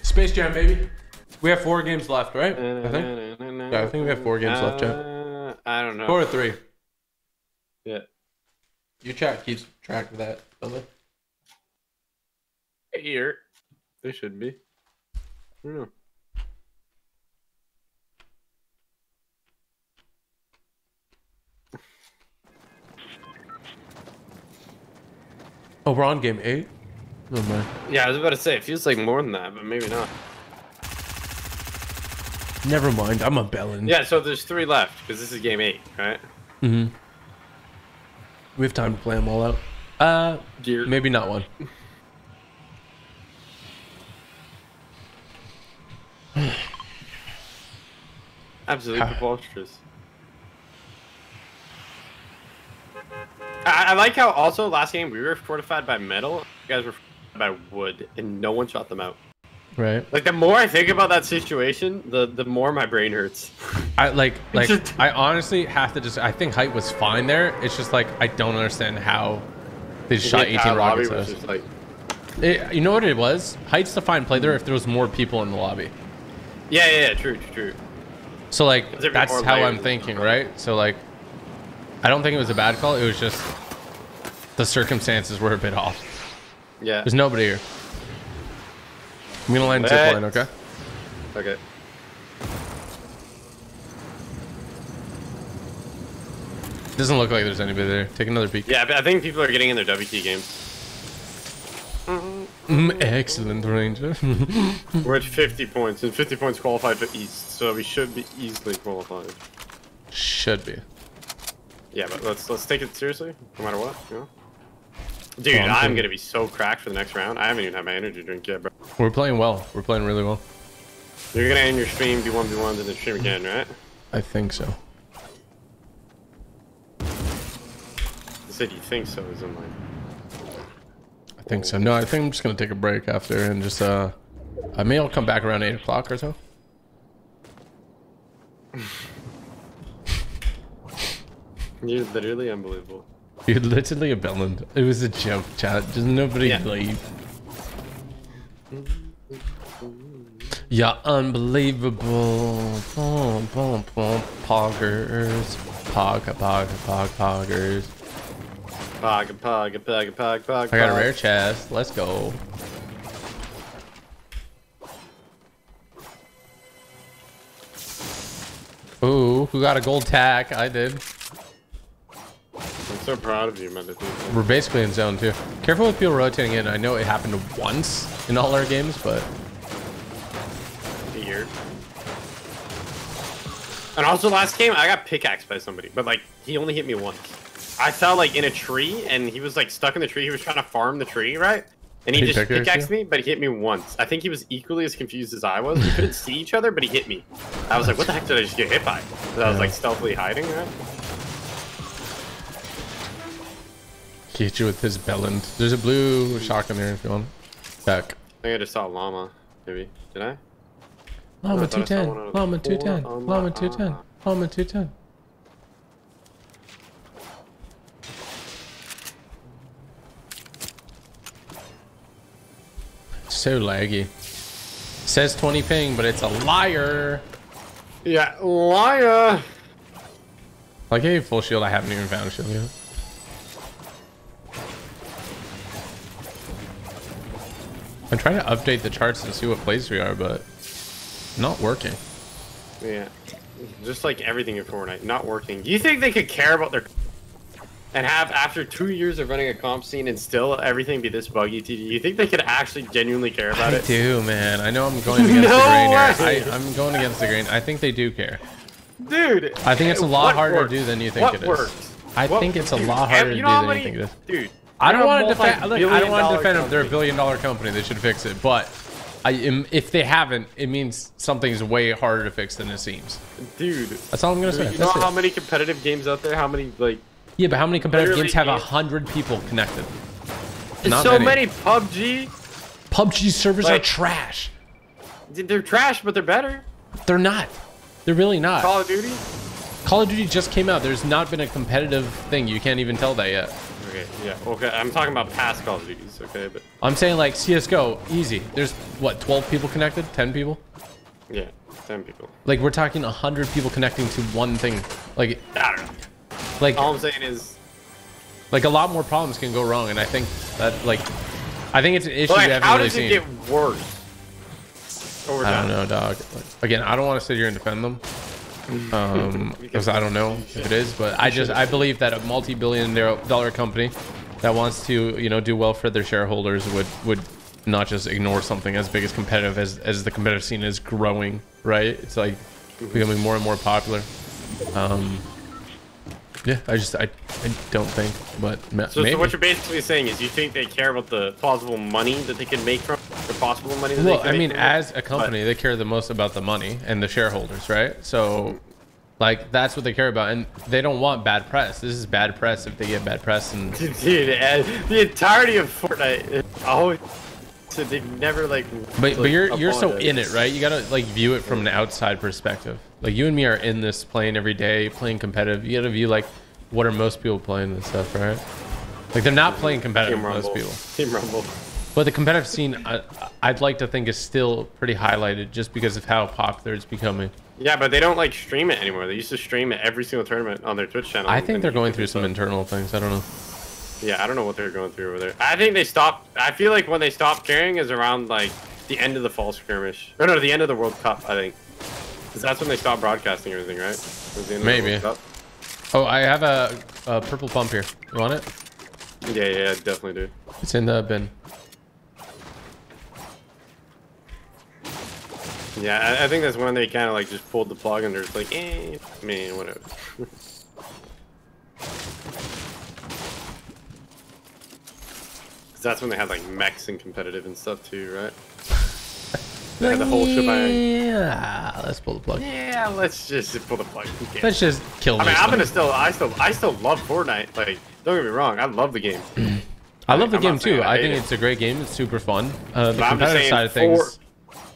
Space Jam, baby. We have four games left, right? I think. Yeah, I think we have four games left, Chad. I don't know. Four or three. Yeah. Your chat keeps track of that, don't? Here. They should be. I don't know. Oh, we're on game eight. Oh man. Yeah, I was about to say it feels like more than that, but maybe not. Never mind. I'm a bellend. Yeah, so there's three left because this is game eight, right? Mm-hmm. We have time to play them all out. Uh, Dear. maybe not one. [sighs] Absolutely preposterous. I, I like how also last game we were fortified by metal. You guys were fortified by wood, and no one shot them out. Right. Like the more I think about that situation, the the more my brain hurts. I like [laughs] like I honestly have to just I think height was fine there. It's just like I don't understand how they shot Like, 18 that rockets at was just like, It- you know what it was? Height's the fine play there if there was more people in the lobby. yeah, yeah, yeah, true, true, true. So like that's how I'm thinking, right? So like I don't think it was a bad call. It was just the circumstances were a bit off. Yeah. There's nobody here. I'm gonna land zip line, okay? Okay. Doesn't look like there's anybody there. Take another peek. Yeah, I think people are getting in their WT games. Mm, excellent, Ranger. [laughs] We're at 50 points, and 50 points qualified for East, so we should be easily qualified. Should be. Yeah, but let's let's take it seriously, no matter what. You know? Dude, Oh, I'm I'm gonna be so cracked for the next round. I haven't even had my energy drink yet, bro. We're playing well. We're playing really well. You're gonna end your stream, do one v ones, and then stream again, right? I think so. You said you think so, is in like. I think so. No, I think I'm just gonna take a break after and just uh, I may I'll come back around eight o'clock or so. [laughs] You're literally unbelievable. You're literally a bellend. It was a joke, chat. Just nobody Yeah. believe. Yeah, unbelievable. Boom, boom, boom. Poggers. Pog, pog, pog, poggers. Pog, pog, pog, pog, pog. I got a rare chest. Let's go. Ooh, who got a gold tack? I did. I'm so proud of you, man. We're basically in zone two. Careful with people rotating in. I know it happened once in all our games, but Here. And also, last game I got pickaxed by somebody, but like he only hit me once. I fell like in a tree, and he was like stuck in the tree. He was trying to farm the tree, right? And he He just pickaxed you? me, but he hit me once. I think he was equally as confused as I was. We couldn't [laughs] see each other, but he hit me. I was like, "What the heck did I just get hit by?" 'Cause I was like stealthily hiding, right? He hit you with his bellend. There's a blue shotgun there if you want. Back. I think I just saw a llama. Maybe did I? Llama I thought I 210. one out of Llama 210. Llama 210. eye. Llama 210. So laggy. Says 20 ping, but it's a liar. Yeah, liar. Like, hey, full shield. I haven't even found a shield yet. I'm trying to update the charts and see what place we are, but not working. Yeah, just like everything in Fortnite, not working. Do you think they could care about their and have after two years of running a comp scene and still everything be this buggy? Do you think they could actually genuinely care about I it? do, man. I know I'm [laughs] going against No the grain way! here. I, I'm going against the grain. I think they do care. Dude, I think it's a lot harder works? to do than you think what it is. Works? I What- think it's a dude, lot harder you to do than many, you think it is. Dude, I don't want to defend. Look, I don't want to defend them. They're a billion dollar company. They should fix it. But I, if they haven't, it means something's way harder to fix than it seems. Dude, That's all I'm gonna say. you know That's how many competitive games out there? How many like? Yeah, but how many competitive games have a hundred people connected? There's Not so many. many. PUBG. PUBG servers are Like- trash. They're trash, but they're better. They're not. They're really not. Call of Duty. Call of Duty just came out. There's not been a competitive thing. You can't even tell that yet. Okay, yeah, okay. I'm talking about past Call of Duties, okay, but I'm saying like CS:GO, easy. There's what 12 people connected, 10 people. yeah, ten people. Like we're talking 100 people connecting to one thing. Like I don't know. like All I'm saying is, like a lot more problems can go wrong, and I think that like I think it's an issue like, you haven't really seen. how does it get worse? I don't know, dog. Like, again, I don't want to sit here and defend them. Um, because I don't know if it is, but I just I believe that a multi-billion dollar company that wants to you know do well for their shareholders would would not just ignore something as big as competitive as as the competitive scene is growing, right? It's like becoming more and more popular. Um, yeah, I just I, I don't think, but So, so what you're basically saying is you think they care about the possible money that they can make from the possible money that well, they I mean, it? as a company, they care the most about the money and the shareholders, right? So, like, that's what they care about, and they don't want bad press. This is bad press if they get bad press, and [laughs] Dude, the entirety of Fortnite is always so they've never like. but but you're you're so in it, right? You gotta like view it from an outside perspective. Like you and me are in this playing every day, playing competitive. You gotta view like what are most people playing and stuff, right? Like they're not playing competitive, Team most Rumble. people. Team Rumble. But the competitive scene, I, I'd like to think, is still pretty highlighted just because of how popular it's becoming. Yeah, but they don't like stream it anymore. They used to stream it every single tournament on their Twitch channel. I think they're going through some stuff. internal things. I don't know. Yeah, I don't know what they're going through over there. I think they stopped. I feel like when they stopped caring is around like the end of the fall skirmish. Or no, the end of the World Cup. I think. Because that's when they stopped broadcasting everything, right? The end of the Maybe. Oh, I have a, a purple pump here. You want it? Yeah, yeah, definitely do. It's in the bin. Yeah, I, I think that's when they kind of like just pulled the plug and they're just like, eh, man, whatever. [laughs] 'Cause that's when they had like mechs and competitive and stuff too, right? They had the whole shebang. Yeah, let's pull the plug. Yeah, let's just pull the plug. Let's just kill I mean, I'm gonna still, I still, I still love Fortnite. Like, don't get me wrong, I love the game. I love the I'm game too. I I think it. it's a great game. It's super fun. Uh, the But competitive side of things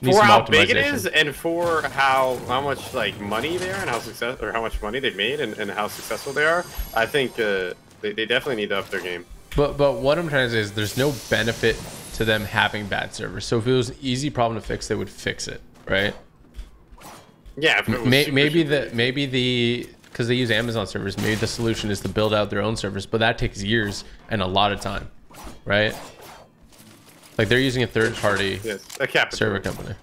For how big it is, and for how how much like money they are, and how success or how much money they've made, and, and how successful they are, I think uh, they, they definitely need to up their game. But but what I'm trying to say is there's no benefit to them having bad servers. So if it was an easy problem to fix, they would fix it, right? Yeah, if it was May, super, maybe super the maybe the because they use Amazon servers. Maybe the solution is to build out their own servers, but that takes years and a lot of time, right? Like they're using a third party yes, a cap. server company.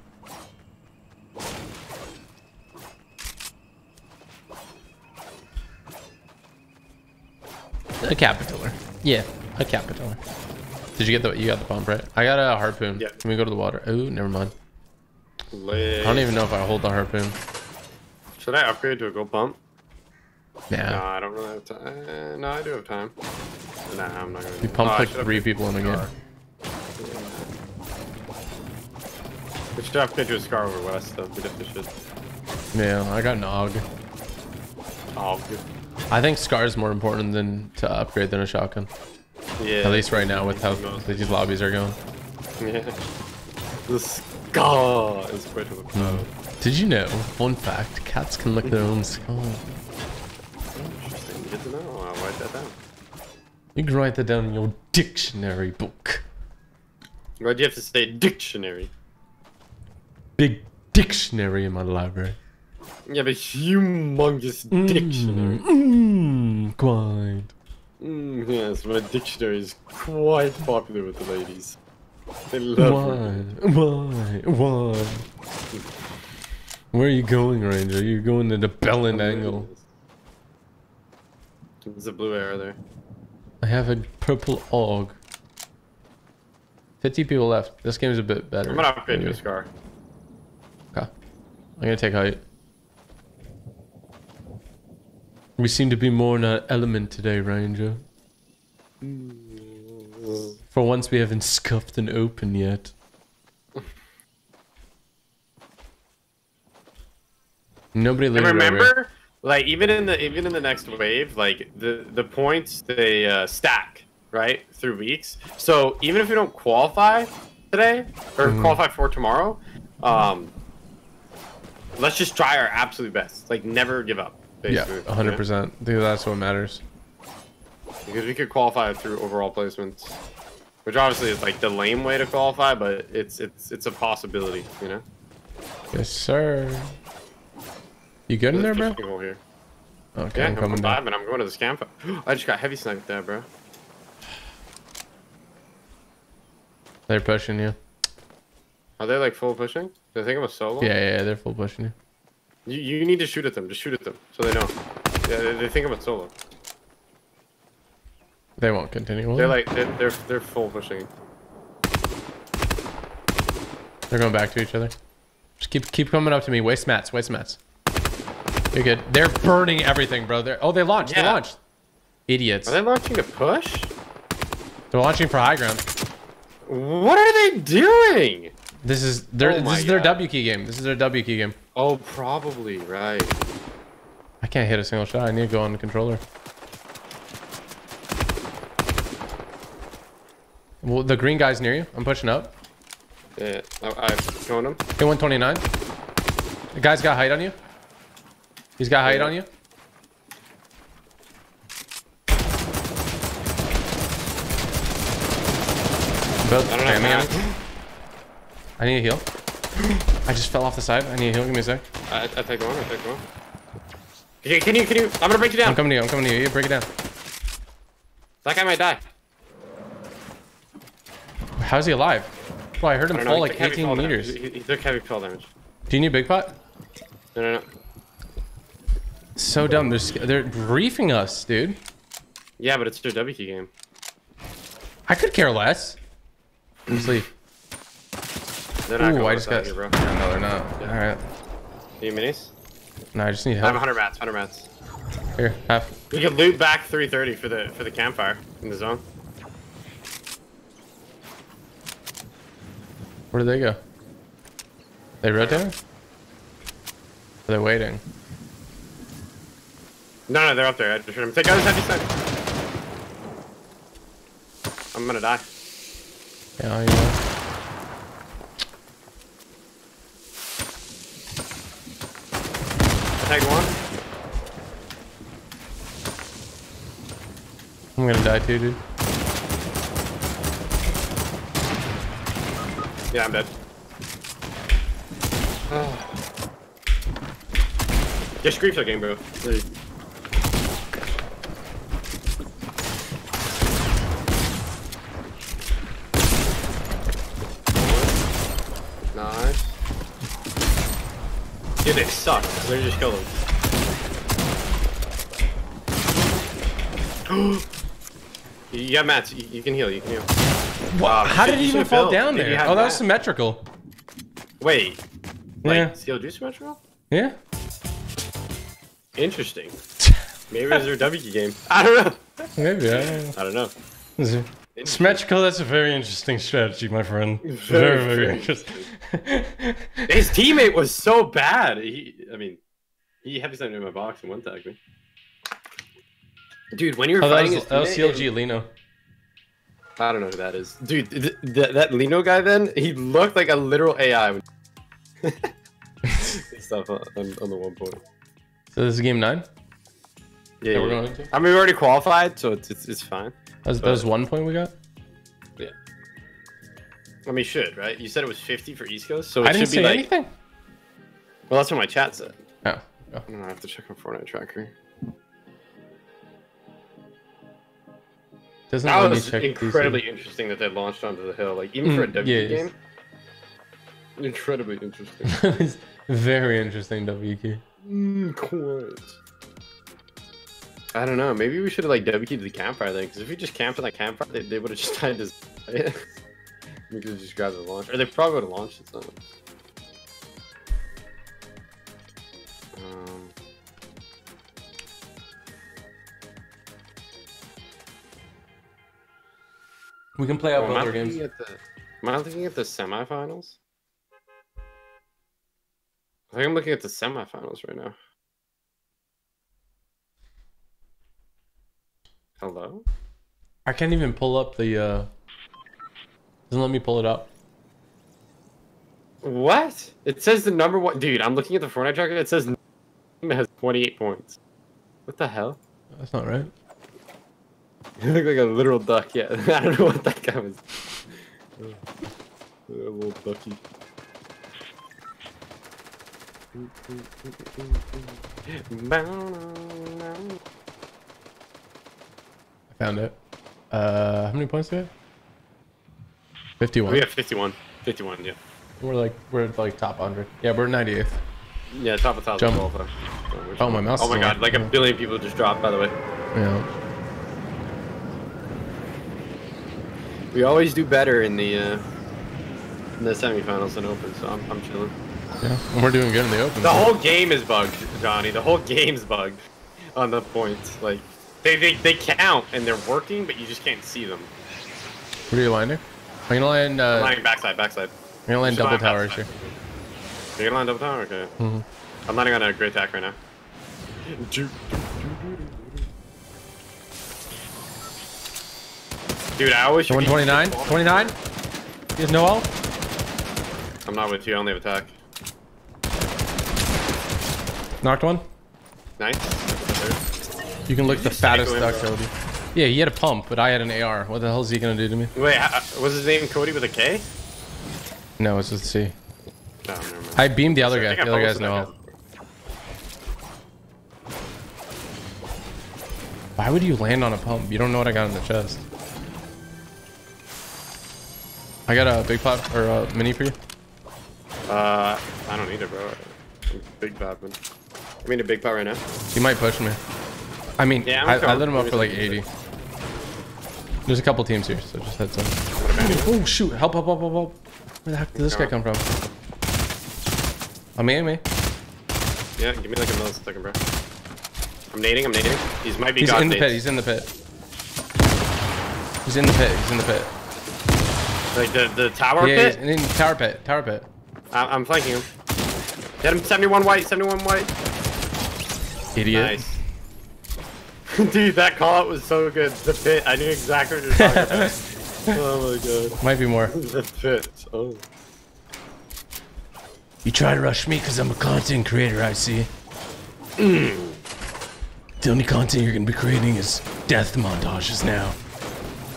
A capitular. Yeah, a capitular. Did you get the you got the pump right? I got a harpoon. Yeah. Can we go to the water? Oh, never mind. Lit. I don't even know if I hold the harpoon. Should I upgrade to a gold pump? No, I don't really have time. Uh, no, I do have time. Nah, I'm not gonna. You do pumped oh, like three people in the a game. We should to a Scar over West though. We definitely should. Yeah, I got Nog. Oh, good. I think Scar is more important than to upgrade than a shotgun. Yeah. At least right now with how these lobbies are going. Yeah. The Scar is a Hmm. Did you know? Fun fact: cats can lick their own skull. Interesting. Good to know. I'll write that down. You can write that down in your dictionary book. Why'd you have to say dictionary? Big dictionary in my library. You have a humongous dictionary. Mmm, quite. Mm, yes, my dictionary is quite popular with the ladies. They love Why? it. Why? Why? Where are you going, Ranger? You're going to the Bellin angle. There's a blue arrow there. I have a purple og. 50 people left. This game's a bit better. I'm gonna upgrade to a scar. Okay. I'm gonna take height. We seem to be more in our element today, Ranger. For once, we haven't scuffed an open yet. [laughs] Nobody And landed over remember, like even in the even in the next wave, like the the points they uh, stack right through weeks. So even if we don't qualify today or Mm-hmm. qualify for tomorrow, um, let's just try our absolute best. Like never give up. Yeah, Basically, 100%. Dude, that's what matters. Because we could qualify through overall placements, which obviously is like the lame way to qualify, but it's it's it's a possibility, you know. Yes, sir. You good in there, bro? here. Okay, Yeah, I'm I'm coming and I'm going to the scam. [gasps] I just got heavy sniped there, bro. They're pushing you. Are they like full pushing? Do they think I'm a solo? Yeah, yeah, they're full pushing you. You, you need to shoot at them. Just shoot at them so they know. Yeah, they, they think I'm a solo. They won't continue. They're like they're they're, they're full pushing. They're going back to each other. Just keep keep coming up to me. Waste mats. Waste mats. You're good. They're burning everything, bro. They're oh they launched. They Yeah. launched. Idiots. Are they launching a push? They're launching for high ground. What are they doing? This is their Oh this is their God. W key game. This is their W key game. Oh, probably right. I can't hit a single shot. I need to go on the controller. Well, the green guy's near you. I'm pushing up. Yeah, I, I've shown them. Hit 129. The guy's got height on you. He's got height Yeah. on you. Both I spamming man. him. I need a heal. I just fell off the side. I need a heal. Give me a sec. I, I take one. I take one. Can you, can you? Can you? I'm gonna break you down. I'm coming to you. I'm coming to you. You break it down. That guy might die. How's he alive? Well, I heard him don't fall know. like he 18 fall meters. He, he took heavy fall damage. Do you need big pot? No, no, no. So dumb. They're they're briefing us, dude. Yeah, but it's their W key game. I could care less. Sleep. They're not Ooh, I just got. here, bro. No, they're not. All right. Need minis? No, I just need help. I have help. 100 mats. 100 mats. Here, half. We could loot back 330 for the for the campfire in the zone. Where did they go? They rotating? Are they waiting? No, no, they're up there. I just heard him. Take out his heavy side. I'm gonna die. Yeah, you know. Tag one. I'm gonna die too, dude. Yeah, I'm dead. [sighs] Just creeps that game, bro. Really. Nice. Dude, they suck. They just killed him. [gasps] you got mats. You, you can heal. You can heal. Wow, How shit, did he you even fall built. down there? Oh, that was symmetrical. Wait. Like, Yeah. Steel Juice Metro? Yeah. Interesting. [laughs] Maybe it was their W key game. [laughs] I don't know. Maybe. I don't know. I don't know. Symmetrical, that's a very interesting strategy, my friend. Very, Very, very, very interesting. His teammate was so bad. He, I mean, he heavy sent me in my box and one tagged me. Dude, when you were oh, that fighting was, his that was CLG Lino. I don't know who that is. Dude, th- th- that Lino guy then, he looked like a literal AI. [laughs] Stuff on, on the one point. So this is game nine? Yeah, That we're yeah. going into? I mean, we already qualified, so it's it's, it's fine. That was, that was one point we got? I mean, should right? You said it was 50 for East Coast, so it I didn't should say be like. anything. Well, that's what my chat said. Oh. oh. I don't know. I have to check my Fortnite tracker. Doesn't That was incredibly interesting that they launched onto the hill. Like even for a Mm, W yeah, game, incredibly interesting. PC. [laughs] it's very interesting, W key. mm, quite. I don't know. Maybe we should have like W keyed the campfire then, because if we just camped in that campfire, they, they would have just [laughs] died. This. We could just grab the launch, or they probably would have launched it. So. Um, We can play out I other games. The, am I looking at the semifinals? I think I'm looking at the semifinals right now. Hello? I can't even pull up the, uh... Doesn't let me pull it up. What? It says the number one. Dude, I'm looking at the Fortnite tracker. It says it has 28 points. What the hell? That's not right. [laughs] You look like a literal duck. Yeah, [laughs] I don't know what that guy was. a [laughs] little ducky. I found it. Uh, how many points do we have? 51. We have 51. 51, yeah. We're like, we're like top 100. Yeah, we're 98th. Yeah, top of thousand. Jump. qualifier. Oh, my mouse Oh my god, like a billion people just dropped, by the way. Yeah. We always do better in the uh, in the semifinals than open, so I'm, I'm chilling. Yeah, and we're doing good in the open. The whole game is bugged, Johnny. The whole game's bugged on the points. Like they they, they count and they're working, but you just can't see them. What are you landing? I'm gonna land. I'm Uh, landing backside, backside. I'm gonna land Just double land towers backside. here. You're gonna land double tower? Okay. Mhm. I'm landing on a great attack right now. Dude, I always forget- 129. 29. He has no ult. I'm not with you. I only have attack. Knocked one. Nice. You can look the fattest duck, bro. Cody. Yeah, he had a pump, but I had an AR. What the hell is he gonna do to me? Wait, was his name Cody with a K? No, it's just C. No. I beamed the other I guy. I The other guy's no. Why would you land on a pump? You don't know what I got in the chest. I got a big pop or a mini for you. Uh, I don't need it, bro. I'm big popping. I mean a big pot right now. He might push me. I mean, Yeah, I'm I, lit him up for like 80. There's a couple teams here, so just heads up. Oh shoot! Help! Help! Help! Help! help. Where the heck did this guy come from? I'm me, me. Yeah, give me like a millisecond, bro. I'm nading, I'm nading. He's might be He's god in the pit. He's in the pit. He's in the pit. He's in the pit. Like the, the tower yeah, he's pit? in tower pit. Tower pit. I, I'm flanking him. Get him 71 white, 71 white. Idiot. Nice. [laughs] Dude, that call out was so good. The pit, I knew exactly what you were talking about. [laughs] oh my god. Might be more. [laughs] The pit. Oh. You try to rush me because I'm a content creator. I see. Mm. the only content you're gonna be creating is death montages now.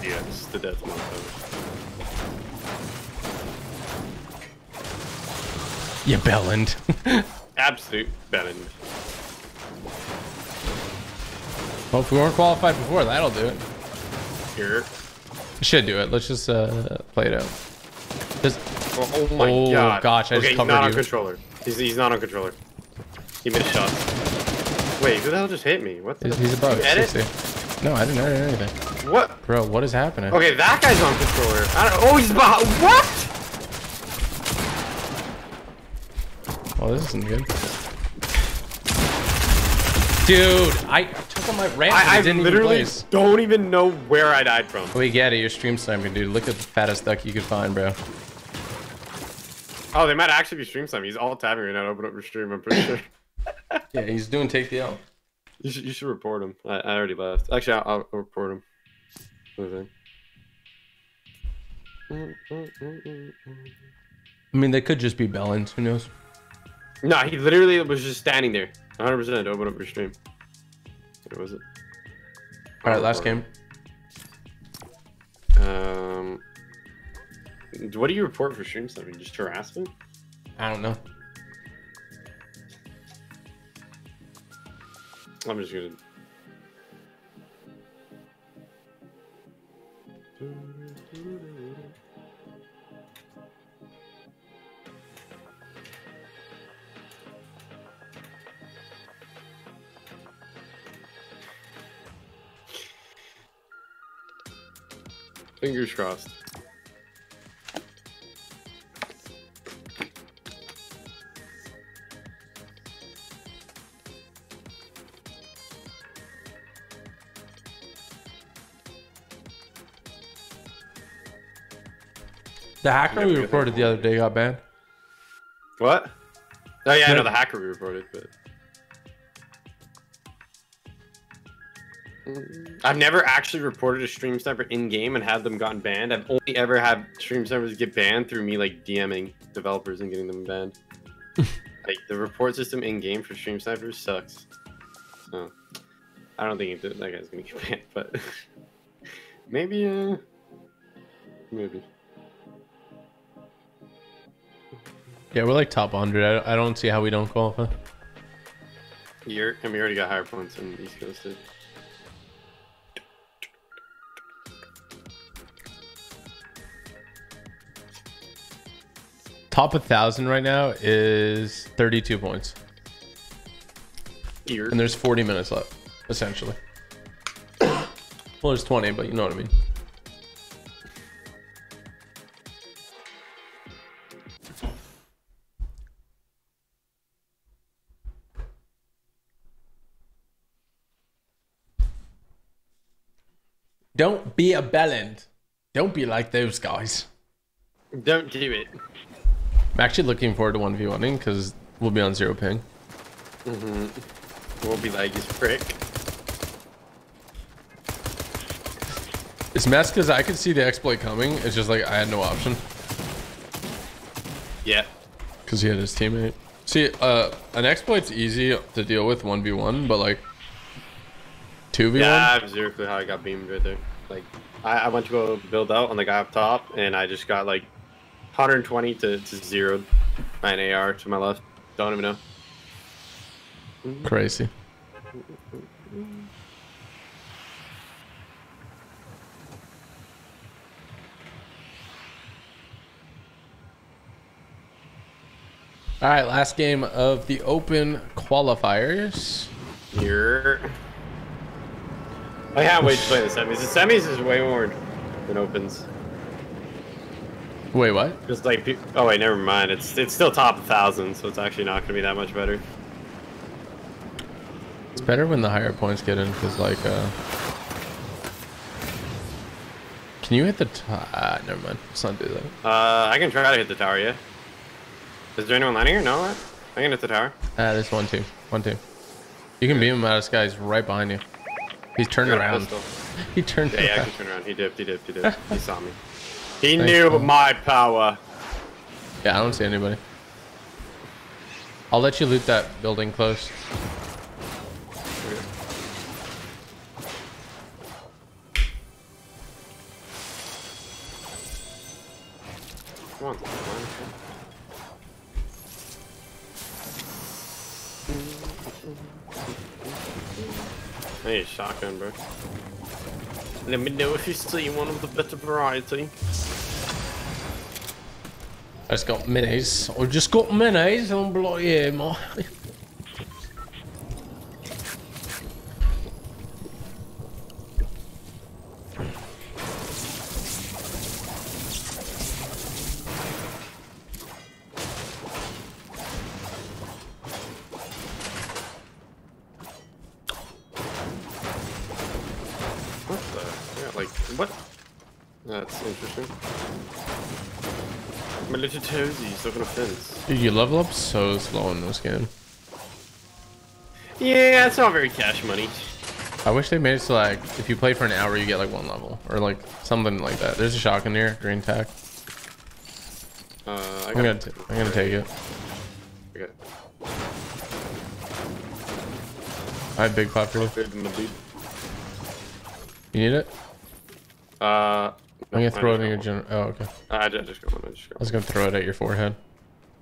Yes, the death montage. You bellend. Absolute bend. Well, if we weren't qualified before, that'll do it. Here. Should do it. Let's just uh, play it out. Just, Oh, oh my Oh, god. gosh, I okay, just he's covered not on you. controller. He's, he's not on controller. He missed shots. Wait, who the hell just hit me? What the he's, he's above. You edit? 60. No, I didn't edit anything. What? Bro, what is happening? Okay, that guy's on controller. I don't, oh, he's behind. What? Well, this isn't good. Dude, I took on my ramp I, I literally don't even know where I died from. We get it. You're stream sniping, dude. Look at the fattest duck you could find, bro. Oh, they might actually be stream time. He's all tapping right now open up your stream, I'm pretty sure. [laughs] Yeah, he's doing take the L. You should, you should report him. I, I already left. Actually, I'll, I'll report him. Okay. I mean, they could just be Bellins. Who knows? No, he literally was just standing there. 100% to open up your stream. What was it? All right, last game. Um, what do you report for stream mean, just harassment? I don't know. I'm just gonna. Fingers crossed. The hacker we reported the other day got banned. What? Oh yeah, I know the hacker we reported, but I've never actually reported a stream sniper in game and had them gotten banned. I've only ever had stream snipers get banned through me like DMing developers and getting them banned. [laughs] like the report system in game for stream snipers sucks. So I don't think that guy's gonna get [laughs] banned, but [laughs] maybe uh maybe. Yeah, we're like top 100. I, I don't see how we don't qualify. You're, and we already got higher points than East Coast did. Top 1,000 right now is 32 points. And there's 40 minutes left, essentially. [coughs] well, there's 20, but you know what I mean. Don't be a bellend. Don't be like those guys. Don't do it. I'm actually looking forward to 1v1ing because we'll be on zero ping. Won't be like his prick. It's messed because I could see the exploit coming. It's just like I had no option Yeah. because he had his teammate. See, uh, an exploit's easy to deal with 1v1, but like 2v1, Yeah, I have zero clue how I got beamed right there. Like, I, I went to go build out on the guy up top, and I just got like 120 to, to zero by AR to my left. Don't even know. crazy. All right, last game of the Open qualifiers. Here. Oh, I can't wait to play the semis. The semis is way more than opens. Wait, what? Just like, oh wait, never mind. It's it's still top 1,000, so it's actually not gonna be that much better. It's better when the higher points get in because, like, uh, can you hit the? Ah, never mind. Let's not do that. Uh, I can try to hit the tower. Yeah. Is there anyone landing here? No. I can hit the tower. Ah, there's one, two, one, two. You can beam him out of sky. He's right behind you. He's turned around. [laughs] He turned Yeah, yeah, I can turn around. He dipped, he dipped, he dipped. [laughs] he saw me. He Thanks, knew man. my power. Yeah, I don't see anybody. I'll let you loot that building close. Come on. come on. I need a shotgun, bro. Let me know if you see one of the better variety. I just got minis. I just got minis. I'm like, yeah, my. That's interesting. My little toesies stuck on a fence. Dude, you level up so slow in this game. Yeah, it's not very cash money. I wish they made it so like if you play for an hour you get like one level or like something like that. There's a shotgun here, green tack. Uh, I I'm gonna t- I'm gonna take it. Okay. I have big pop for you. Good, my. You need it? Uh, I'm gonna throw it in your gen. Oh, okay. Uh, I just, just got one. I just got I was gonna throw it at your forehead.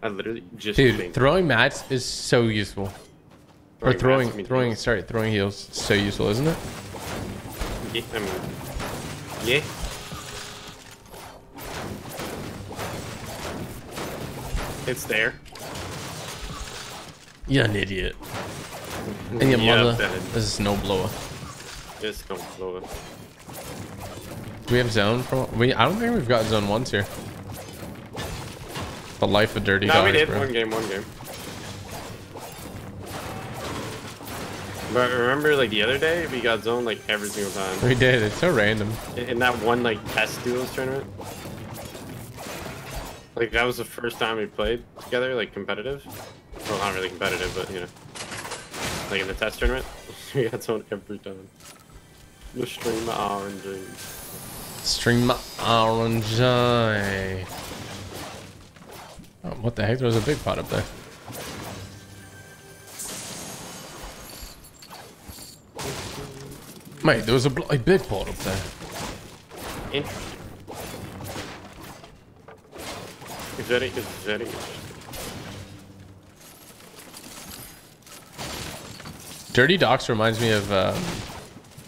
I literally just Dude, throwing mats is so useful. Or mats, throwing, throwing, sorry, throwing heals is so useful, isn't it? Yeah, I mean, yeah. It's there. You're an idiot. And your Yeah, mother is a snow blower. Just it. Do we have zone from? We I don't think we've got zone once here. The life of dirty No, we did bro. one game, one game. But remember, like the other day, we got zoned like every single time. We did. It's so random. In in that one like test duels tournament. Like that was the first time we played together, like competitive. Well, not really competitive, but you know, like in the test tournament, [laughs] we got zoned every time. The stream of RNG. String my orange. Oh, what the heck? There was a big pot up there. Mate, there was a, a big pot up there. Interesting. Very, very. Dirty Docks reminds me of uh,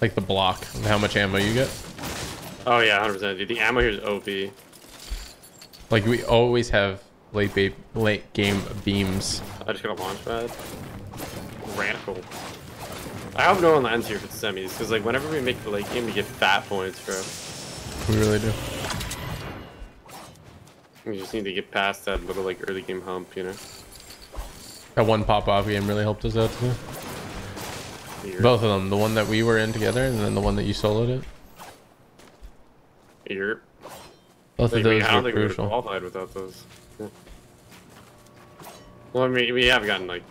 like the block of how much ammo you get. Oh yeah, 100%. Dude, the ammo here is OP. Like we always have late ba- late game beams. I just got a launch pad. Radical. I hope no one lands here for the semis, because like whenever we make the late game, we get fat points, bro. We really do. We just need to get past that little like early game hump, you know. That one pop off game really helped us out too. Both of them, the one that we were in together and then the one that you soloed it. You're, Both of like, we- those I don't think we crucial. qualified without those. Yeah. Well, I mean, we have gotten like,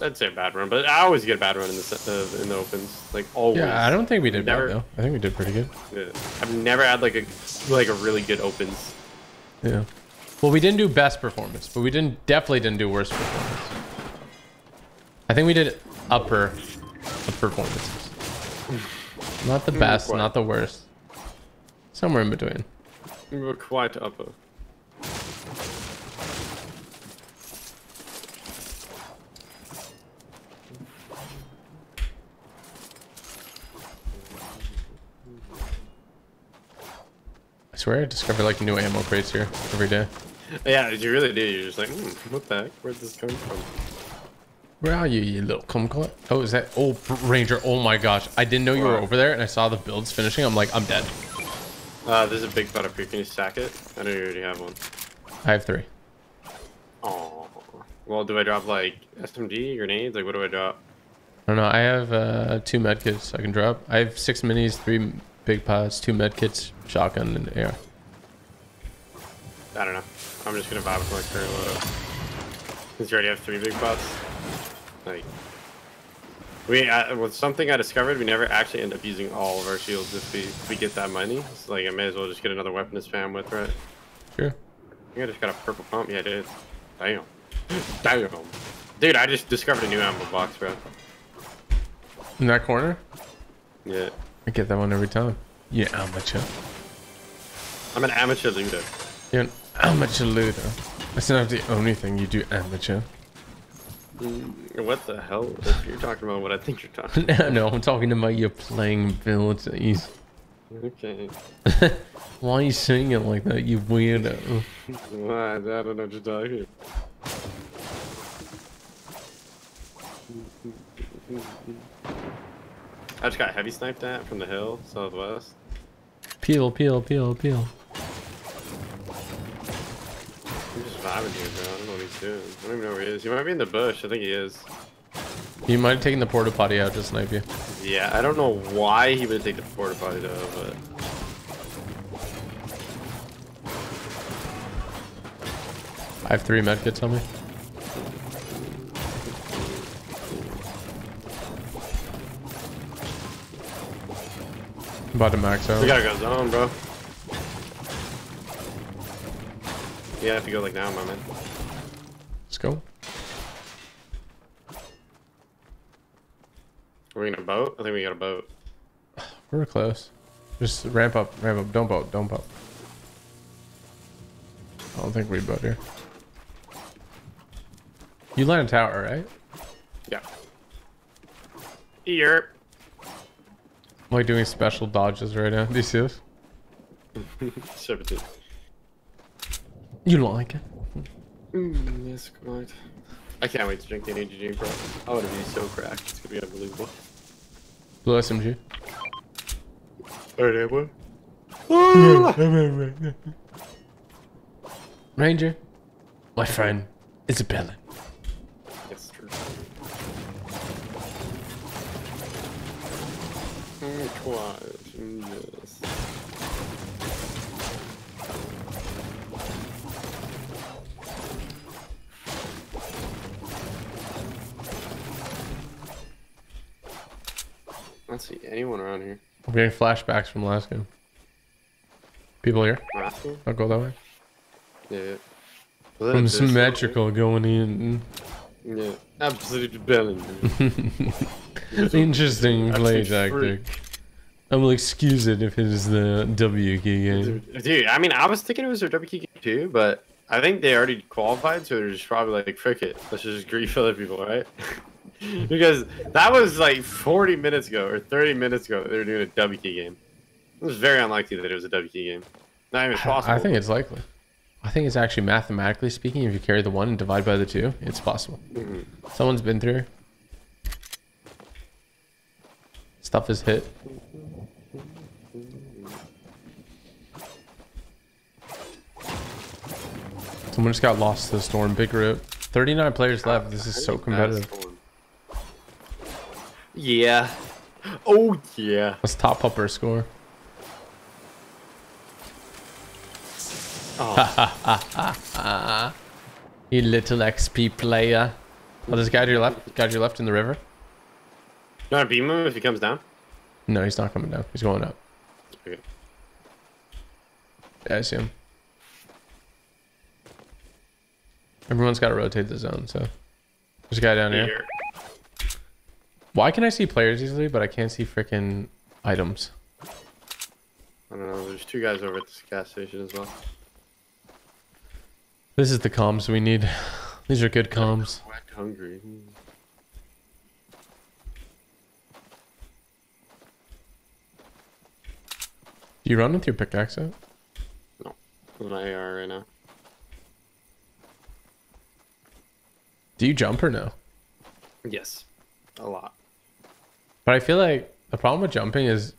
I'd say a bad run, but I always get a bad run in the uh, in the opens, like always. Yeah, I don't think we did Never- bad though. I think we did pretty good. Yeah. I've never had like a like a really good opens. Yeah. Well, we didn't do best performance, but we didn't definitely didn't do worst performance. I think we did upper performances. Not the best, not the worst. Somewhere in between. We were quite upper. I swear I discover like new ammo crates here every day. Yeah, you really do. You're just like, hmm, what the heck? Where'd this come from? Where are you, you little kumquat? Oh, is that oh Ranger? Oh my gosh, I didn't know you were over there, and I saw the builds finishing. I'm like, I'm dead. Uh, there's a big butt up here. Can you stack it? I know you already have one. I have three. Oh. Well, do I drop like SMG grenades? Like, what do I drop? I don't know. I have uh, two medkits I can drop. I have six minis, three big pots, two medkits, shotgun, and AR. I don't know. I'm just gonna vibe with my current loadout. Since you already have three big pots. Like, we uh, with something I discovered, we never actually end up using all of our shields if we if we get that money. So, like, I may as well just get another weapon to spam with, right? Sure. I think I just got a purple pump. Yeah, did. Damn. [gasps] Damn. Dude, I just discovered a new ammo box, bro. In that corner, Yeah. I get that one every time. Yeah, amateur. I'm an amateur looter. You're an amateur looter. That's not the only thing you do, amateur. What the hell? If you're talking about what I think you're talking [laughs] about. no, I'm talking about your playing abilities. Okay. [laughs] Why are you saying it like that, you weirdo? What? I don't know what you're talking I just got heavy sniped at from the hill, southwest. Peel, peel, peel, peel. Vibing here, bro. I don't know what he's doing. I don't even know where he is. He might be in the bush. I think he is. He might have taken the porta potty out to snipe you. Yeah, I don't know why he would take the porta potty though, but I have three medkits on me. About to max out. we gotta go zone, bro. You have to go like now, my man. Let's go. Are we gonna boat? I think we got a boat. We're close. Just ramp up, ramp up. Don't boat, don't boat. I don't think we boat here. You land a tower, right? Yeah. Here. I'm like doing special dodges right now. [laughs] Do you see this? [laughs] 17. You like it? Mm, yes, quite. I can't wait to drink the energy drink, bro. I want to be so cracked. It's gonna be unbelievable. Blue SMG. Alright, what? Ranger. My friend, Isabella. It's true. Mm, quite. Mm, I don't see anyone around here. I'm getting flashbacks from last game. People here? Rascal? I'll go that way. Yeah. Was that From this one? symmetrical going in. Yeah. Absolute belly. [laughs] Interesting play Absolute tactic. I will excuse it if it is the W key game. Dude, I mean, I was thinking it was their WK game too, but I think they already qualified, so they're just probably like, frick it, let's just grief other people, right? [laughs] because that was like 40 minutes ago or 30 minutes ago they were doing a WK game. It was very unlikely that it was a WK game. Not even possible. I think it's likely. I think it's actually mathematically speaking, if you carry the one and divide by the two, it's possible. Mhm. Someone's been through. Stuff is hit. Someone just got lost to the storm. Big rip. 39 players left. This is so competitive. Yeah. Oh, yeah. Let's top up our score. Oh, [laughs] You little XP player. Oh, there's a guy to your left. Guy to your left in the river. you want to beam him if he comes down? No, he's not coming down. He's going up. Okay. Yeah, I see him. Everyone's got to rotate the zone, so. There's a guy down here. Here. Why can I see players easily, but I can't see freaking items? I don't know. There's two guys over at this gas station as well. This is the comms we need. These are good comms. Quite hungry. Do you run with your pickaxe out? No. With my AR right now. Do you jump or no? Yes. A lot. But I feel like the problem with jumping is.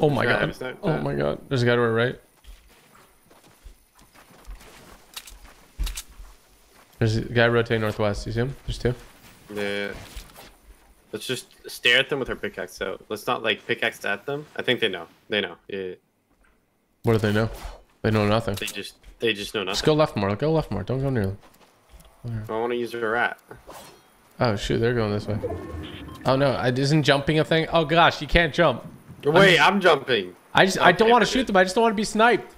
Oh my god. it's not- Oh my god. There's a guy to our right. There's a guy rotating northwest. You see him? There's two. Yeah. Let's just stare at them with our pickaxe out. Let's not like pickaxe at them. I think they know. They know. Yeah. What do they know? They know nothing. They just they just know nothing. Just go left more. Go left more. Don't go near them. I want to use a rat. Oh shoot, they're going this way. Oh no, I, isn't jumping a thing? Oh gosh, you can't jump. Wait, I'm jumping. I just I don't want to shoot them. I just don't want to be sniped.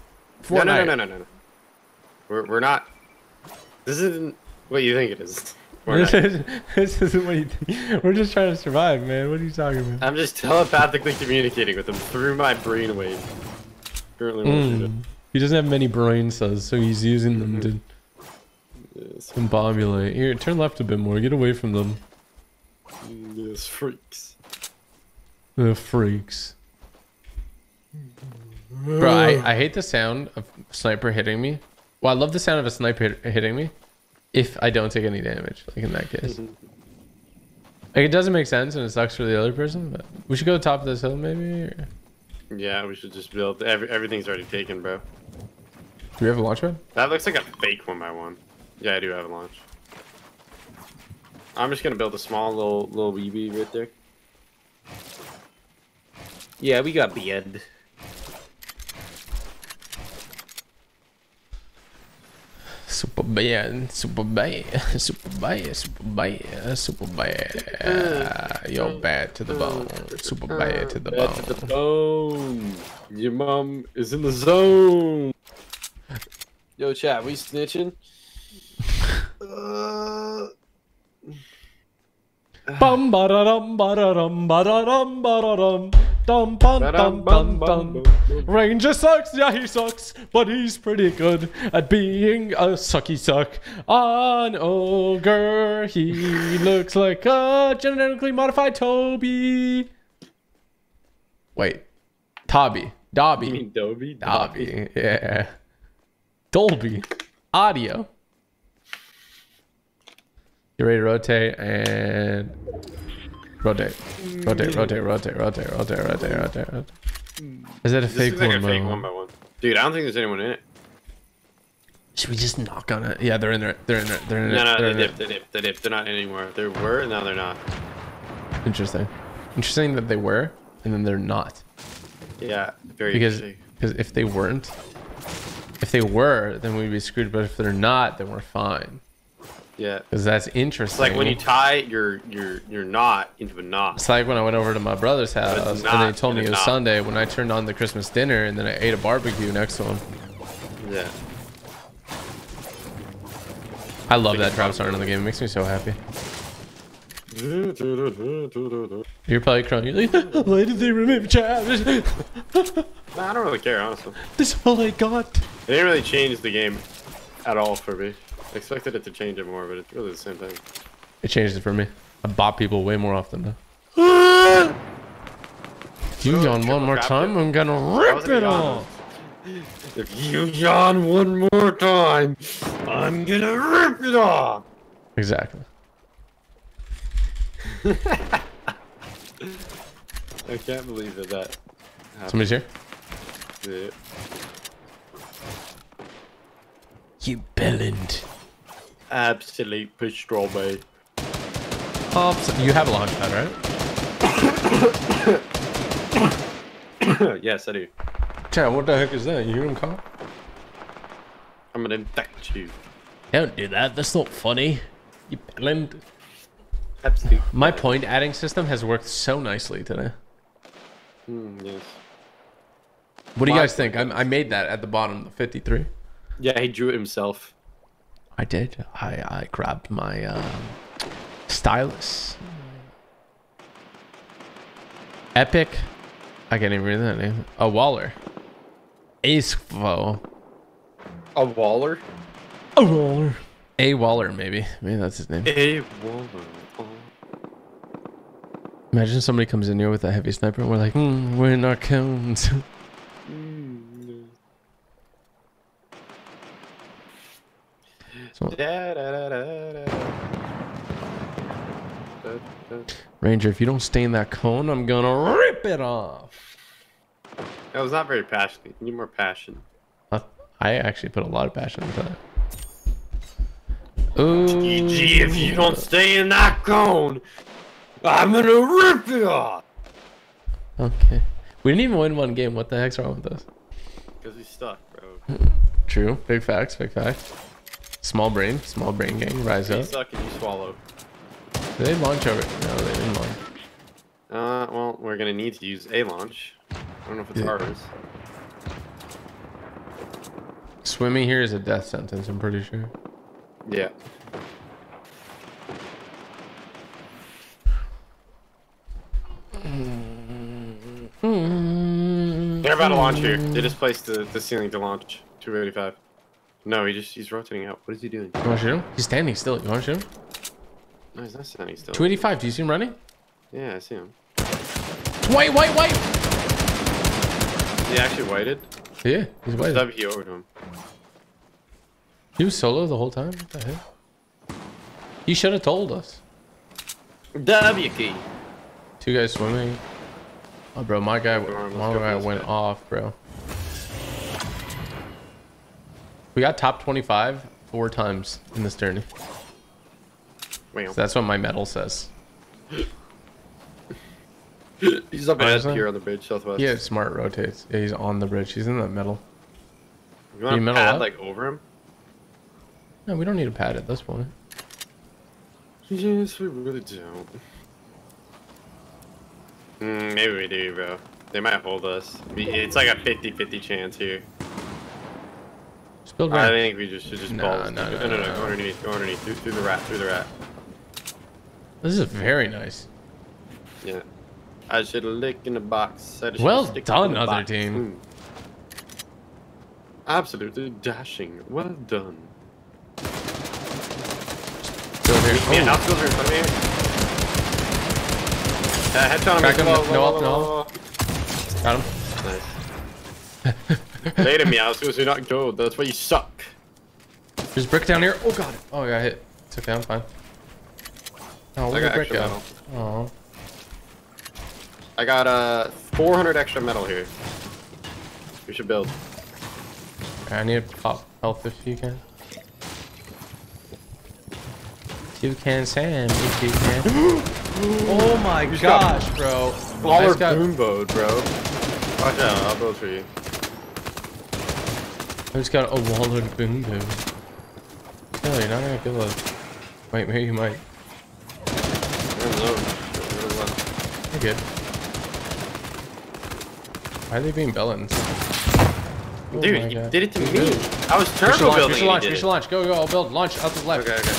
No, no, no, no, no, no, no. We're we're not. This isn't what you think it is. This, [laughs] is, this isn't what you think. We're just trying to survive, man. What are you talking about? I'm just telepathically communicating with them through my brainwave. Currently, what we do. Mm. He doesn't have many brain cells, so he's using them to Yes, combobulate. Here, turn left a bit more. Get away from them. yes, freaks. The freaks. Bro, I, I hate the sound of sniper hitting me. Well, I love the sound of a sniper hitting me if I don't take any damage, like in that case. [laughs] Like, it doesn't make sense and it sucks for the other person, but we should go to the top of this hill maybe? Or... Yeah, we should just build. Every, everything's already taken, bro. Do we have a launch pad? That looks like a fake one by one. Yeah, I do have a launch. I'm just gonna build a small little little BB right there. Yeah, we got beard. Super bad, super bad, super bad, super bad, super bad. Uh, Yo, bad to the uh, bone, super bad uh, to the Bad to the bone. Your mom is in the zone. Yo, chat, we snitching? Uh, Bum ba da dum ba da dum ba da dum ba da dum dum bum dum dum dum. Ranger sucks, yeah he sucks, but he's pretty good at being a sucky suck. An ogre, he looks like a genetically modified Toby. Wait, Tobby, You Dobby, mean Dobby? Dobby, yeah, Dolby, audio. You ready to rotate and rotate, mm. rotate, rotate, rotate, rotate, rotate, rotate, rotate. rotate. Is that a This fake is like one? a fake though? one by one. Dude, I don't think there's anyone in it. Should we just knock on it? Yeah, they're in there. They're in there. They're in there. no, they're they in there. dipped, they dipped, they dipped. They're not anymore. They were, and now they're not. Interesting. Interesting that they were, and then they're not. Yeah, very Because interesting. because if they weren't, if they were, then we'd be screwed. But if they're not, then we're fine. Yeah. Because that's interesting. It's like when you tie your your your knot into a knot. It's like when I went over to my brother's house and they told me it was knot. Sunday when I turned on the Christmas dinner and then I ate a barbecue next to him. Yeah. I love that drop starting in the game. It makes me so happy. You're probably crying. You're like, [laughs] why did they remove Travis? Nah, I don't really care, honestly. this is all I got. They didn't really change the game at all for me. I expected it to change it more, but it's really the same thing. It changed it for me. I bop people way more often now. [gasps] you yawn one more time, it. I'm gonna rip it off. If you yawn one more time, I'm gonna rip it off. Exactly. [laughs] I can't believe that that happened. Somebody's here. Yeah. You bellend. Absolute push strawberry. Oh, you have a launch pad, right? yes, I do. Chad, what the heck is that? You hear him call? I'm gonna infect you. Don't do that. That's not funny. You bellend. Absolutely. My point adding system has worked so nicely today. Mm, yes. What do you guys think? I, I made that at the bottom, the 53. Yeah, he drew it himself. I did. I, I grabbed my um, stylus. Epic. I can't even read that name. A Waller. Acevo. A Waller? A Waller. A Waller, maybe. Maybe that's his name. A Waller. Oh. Imagine somebody comes in here with a heavy sniper and we're like, hmm, we're in our [laughs] cones. Mm. So- Da, da, da. Ranger, if you don't stay in that cone, I'm gonna rip it off. That was not very passionate. You need more passion. Uh, I actually put a lot of passion into that. Ooh. GG, if you don't stay in that cone, I'm gonna rip you off. Okay. We didn't even win one game. What the heck's wrong with us? Because we stuck, bro. True. Big facts. Big facts. Small brain. Small brain gang. Rise You up. suck and you swallow. Did they launch over? No, they didn't launch. Uh, well, we're gonna need to use a launch. I don't know if it's Yeah. ours. Swimming here is a death sentence. I'm pretty sure. Yeah. [sighs] They're about to launch here. They just placed the, the ceiling to launch. 285. No, he just he's rotating out. What is he doing? You want to shoot him? He's standing still. You want to shoot him? No, he's not standing still. 285. Do you see him running? Yeah, I see him. White, white, white. He actually waited. Yeah, he's waiting. W over to him. He was solo the whole time. What the heck? He should have told us. W key. Two guys swimming. Oh, bro, my guy, my guy went guy. off, bro. We got top 25 four times in this journey. So that's what my medal says. he's up ahead here on the bridge southwest. Yeah, smart rotates. Yeah, he's on the bridge. He's in that medal. You want you to pad up? like over him? No, we don't need a pad at this point. Yes, we really don't. Mm, maybe we do, bro. They might hold us. It's like a 50-50 chance here. Build I think we just should just No, balls. no, no, no, no, no, no. Go underneath. Go underneath. Through, through the rat. Through the rat. This is very nice. Yeah. I should lick in the box. Well done, other box. team. Mm. Absolutely dashing. Well done. Build here. Yeah, Oh, now skills are in front of me. Uh, headshot on Crack me. him, Low, no low, up, low, no low. got him. Nice. [laughs] [laughs] Later, meow. Skills are not gold. That's why you suck. There's brick down here. Oh, god. Oh, I got hit. It's okay, I'm fine. Oh, I where'd got the brick extra go? metal. Oh. I got uh 400 extra metal here. We should build. I need to pop health if you can. You can, Sam, if you can. [gasps] oh my gosh, bro. Baller I just got, boom boat, bro. Watch out, I'll build for you. I just got a wall of boom boom. No, you're not gonna kill us. Wait, maybe you might. Zone. You're in zone. You're good. Why are they being Bellens? Oh Dude, you God. did it to Dude, me. I was We should turbo launch, we building. should launch, we should launch. Go, go, I'll build. Launch out to the left. Okay, okay.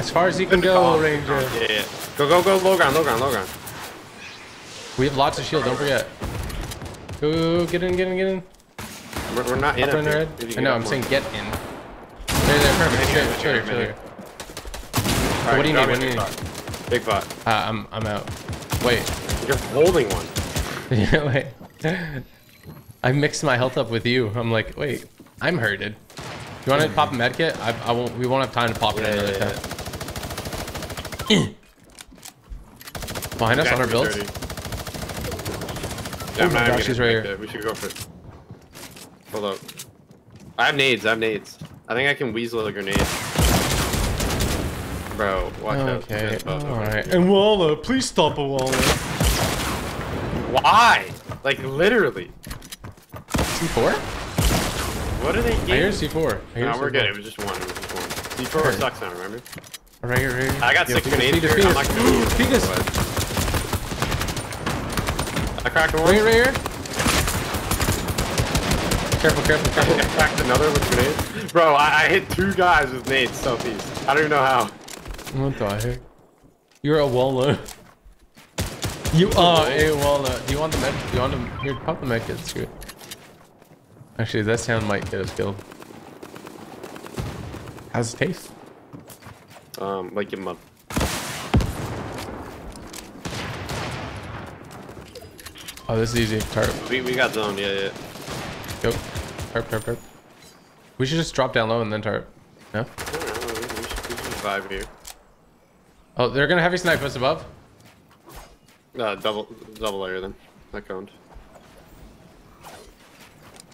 As far as you can go, Ranger. Yeah, yeah. Go, go, go. Low ground, low ground, low ground. We have lots of shield, don't forget. Go, go, go, get in, get in, get in. We're, we're not in Up up in their here. head. We need to I know, I'm up saying get in. There, there, perfect. Chill, chill chill here. here. Alright, what do you need, what do you drop. Big pot. Uh, I'm, I'm out. Wait. You're holding one. Yeah, [laughs] wait. I mixed my health up with you. I'm like, wait, I'm hurted. Do you want to pop a medkit? I, I won't. We won't have time to pop it Yeah, another yeah, time. [clears throat] Behind us on our builds. dirty. Oh I'm my not gosh, gonna he's right here. that. We should go for it. Hold up. I have nades. I have nades. I think I can weasel a grenade. Bro, watch out. Okay. There's both over All right. And Walla, please stop a Walla. Why? Like literally. C4? What are they I hear? C4. I hear No, we're good. It was just one. It was just one. D4 Okay. sucks now, remember? Right here, right here. I got Yo, six feed us, grenades feed us, here. feed I'm us. not gonna Feed us. I cracked one. Right here, right here. Careful, careful, careful. I careful. cracked another with grenades. Bro, I, I hit two guys with nades southeast. I don't even know how. What the heck? You're a walnut. You are a walnut. Do you want the med? Do you want them? Here, pop the med kit. Screw it. Actually, that sound might get us killed. How's it taste? Um, like give him Oh, this is easy. Tarp. We, we got zoned, yeah, yeah. Go. Tarp, tarp, tarp. We should just drop down low and then tarp. No? Know, we, we, should, we should survive here. Oh, they're gonna heavy snipe us above. Uh, double, double layer then. Not coned.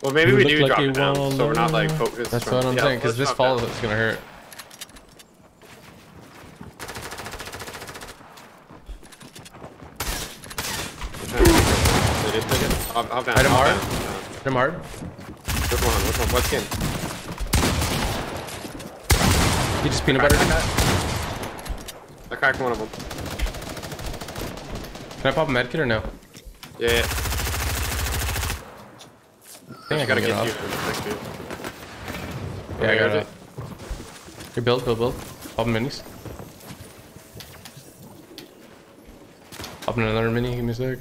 Well, maybe You we do like drop it down, so we're not like walnut. focused. That's from- what I'm yeah, saying, because this fall down. is gonna hurt. They did take it. Hop, hop down. Hit him hard? Hit him hard. Which one? Which one? What skin? You just peanut butter. I cracked one of them. Can I pop a medkit or no? Yeah, yeah. I think I gotta get get you off. for the next few. Yeah, I got it. Here, build, build, build. Pop minis. Pop another mini. Give me a sec.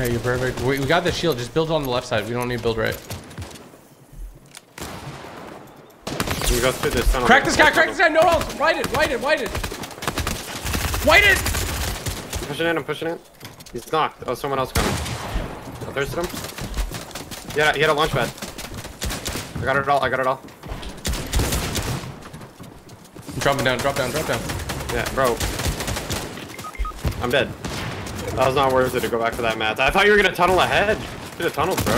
Alright, you're perfect. We, we got the shield. Just build on the left side. We don't need to build right. We go through this tunnel. Crack this guy! Crack this guy! No else! White it! White it! White it! White it! I'm pushing in, I'm pushing in. He's knocked. Oh, someone else coming. Oh, I thirsted him. He had a, he had a launch pad. I got it all, I got it all. I'm dropping down, drop down, drop down. Yeah, bro. I'm dead. That was not worth it to go back for that mat. I thought you were gonna tunnel ahead. Should have tunneled, bro.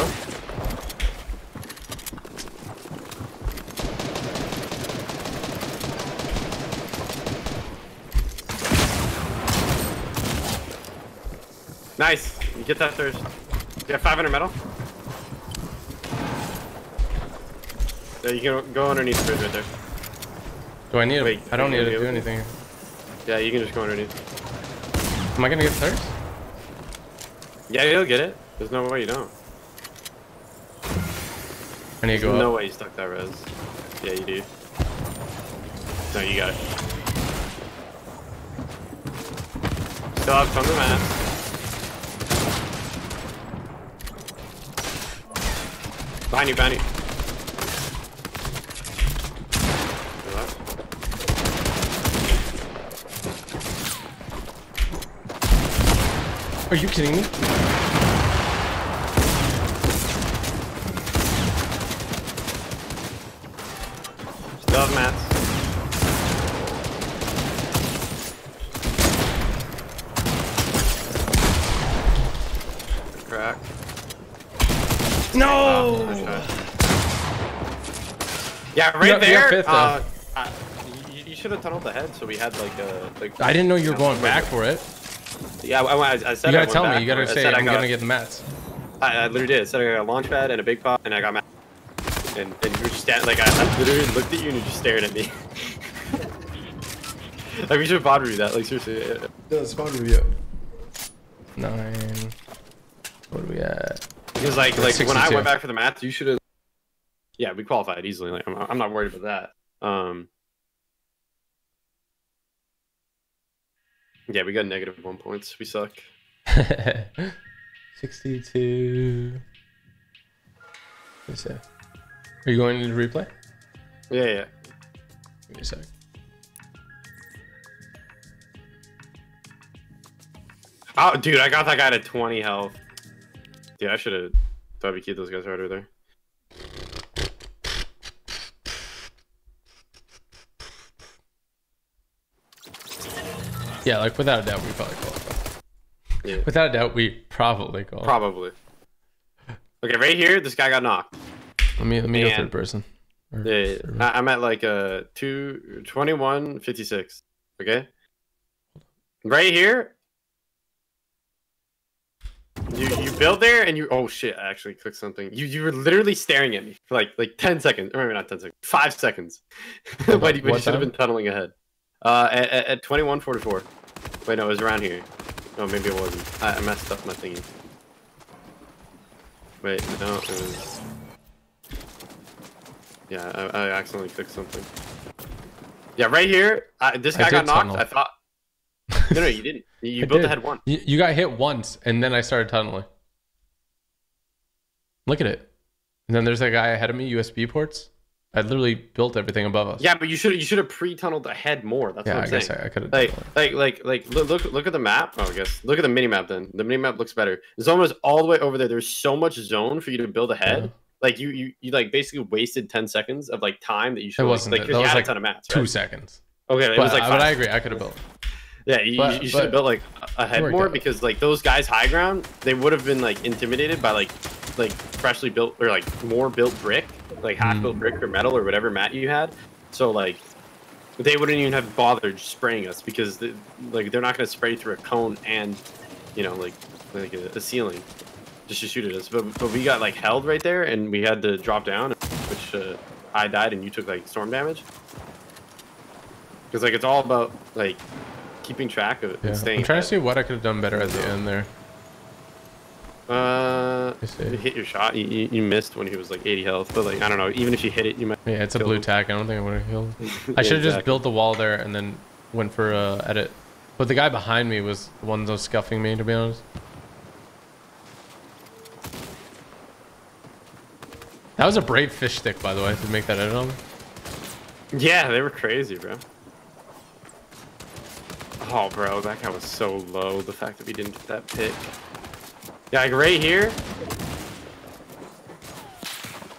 Nice. You get that thirst. You have 500 metal? Yeah, you can go underneath the bridge right there. Do I need to? Wait, I don't need to do anything. Yeah, you can just go underneath. Am I gonna get thirst? Yeah, you'll get it. There's no way you don't. I need to go no up. way you stuck that res. Yeah, you do. No, you got it. Still have tons of mats. Behind you, behind you. Your left. Are you kidding me? Have mats. Crack. No! Yeah, right We got- we got there. though. uh, uh, you, you should have tunneled ahead so we had like a. Like, I didn't know you were going back for it. Yeah, I, I, I said You gotta went tell back me. You gotta. I say said I I'm got- gonna get the mats. I, I literally did. I said I got a launch pad and a big pop, and I got mat. And, and you were just standing, like, I, I literally looked at you and you just stared at me. [laughs] like, we should have bought you that, like, seriously. yeah. Yeah, spawn review. Nine. What are we at? Because, like, like when I went back for the math, you should have. Yeah, we qualified easily. Like, I'm, I'm not worried about that. Um. Yeah, we got negative one points. We suck. [laughs] 62. Let's see. Are you going into replay? Yeah, yeah. Give me a sec. Oh, dude, I got that guy to 20 health. Dude, I should have WQ'd those guys harder there. Yeah, like without a doubt, we probably qualify. Yeah, Without a doubt, we probably qualify. probably. Okay, right here, this guy got knocked. Let me let me go Man. third person. Or Yeah, yeah, third- I'm at like uh two, 21, 56. Okay? Right here. You, you build there and you oh shit, I actually clicked something. You you were literally staring at me for like like ten seconds. Or maybe not ten seconds. Five seconds. [laughs] Hold but you, but you should have been tunneling ahead. Uh at, at, at twenty one forty four. Wait, no, it was around here. Oh maybe it wasn't. I, I messed up my thingy. Wait, no, it was Yeah, I, I accidentally clicked something. Yeah, right here. I, this guy got knocked. tunnel. I thought. No, no, you didn't. You, you built did. ahead one. You, you got hit once, and then I started tunneling. Look at it. And then there's that guy ahead of me, USB ports. I literally built everything above us. Yeah, but you should you should have pre-tunneled ahead more. That's yeah. what I I'm guess saying. I, I could have. Like, like, like, like, look, look, look at the map. Oh, I guess look at the mini map. Then the mini map looks better. The zone was all the way over there. There's so much zone for you to build ahead. Yeah. Like you, you, you like basically wasted ten seconds of like time that you should. It like, wasn't like that. 'cause That you was like a ton of mats. two Right? seconds. Okay, it But, was like uh, I- five. but I agree. I could have built. [laughs] Yeah, you, But- you should have built like ahead more out. because like those guys high ground, they would have been like intimidated by like like freshly built or like more built brick, like half built Mm. brick or metal or whatever mat you had. So like they wouldn't even have bothered spraying us because the, like they're not going to spray through a cone and you know like like a, a ceiling just to shoot at us. But but we got like held right there and we had to drop down, which uh, I died and you took like storm damage. Because like it's all about like keeping track of it Yeah. and staying. I'm trying to see what I could have done better at the end there. Uh, you hit your shot. You, you, you missed when he was like 80 health, but like I don't know. Even if you hit it, you might. Yeah, it's a blue him. tack. I don't think I would have killed. [laughs] I should have just built the wall there and then went for uh, edit. But the guy behind me was the one that was scuffing me, to be honest. That was a brave fish stick, by the way, to make that edit on. me. Yeah, they were crazy, bro. Oh, bro, that guy was so low. The fact that we didn't get that pick. Yeah, like right here.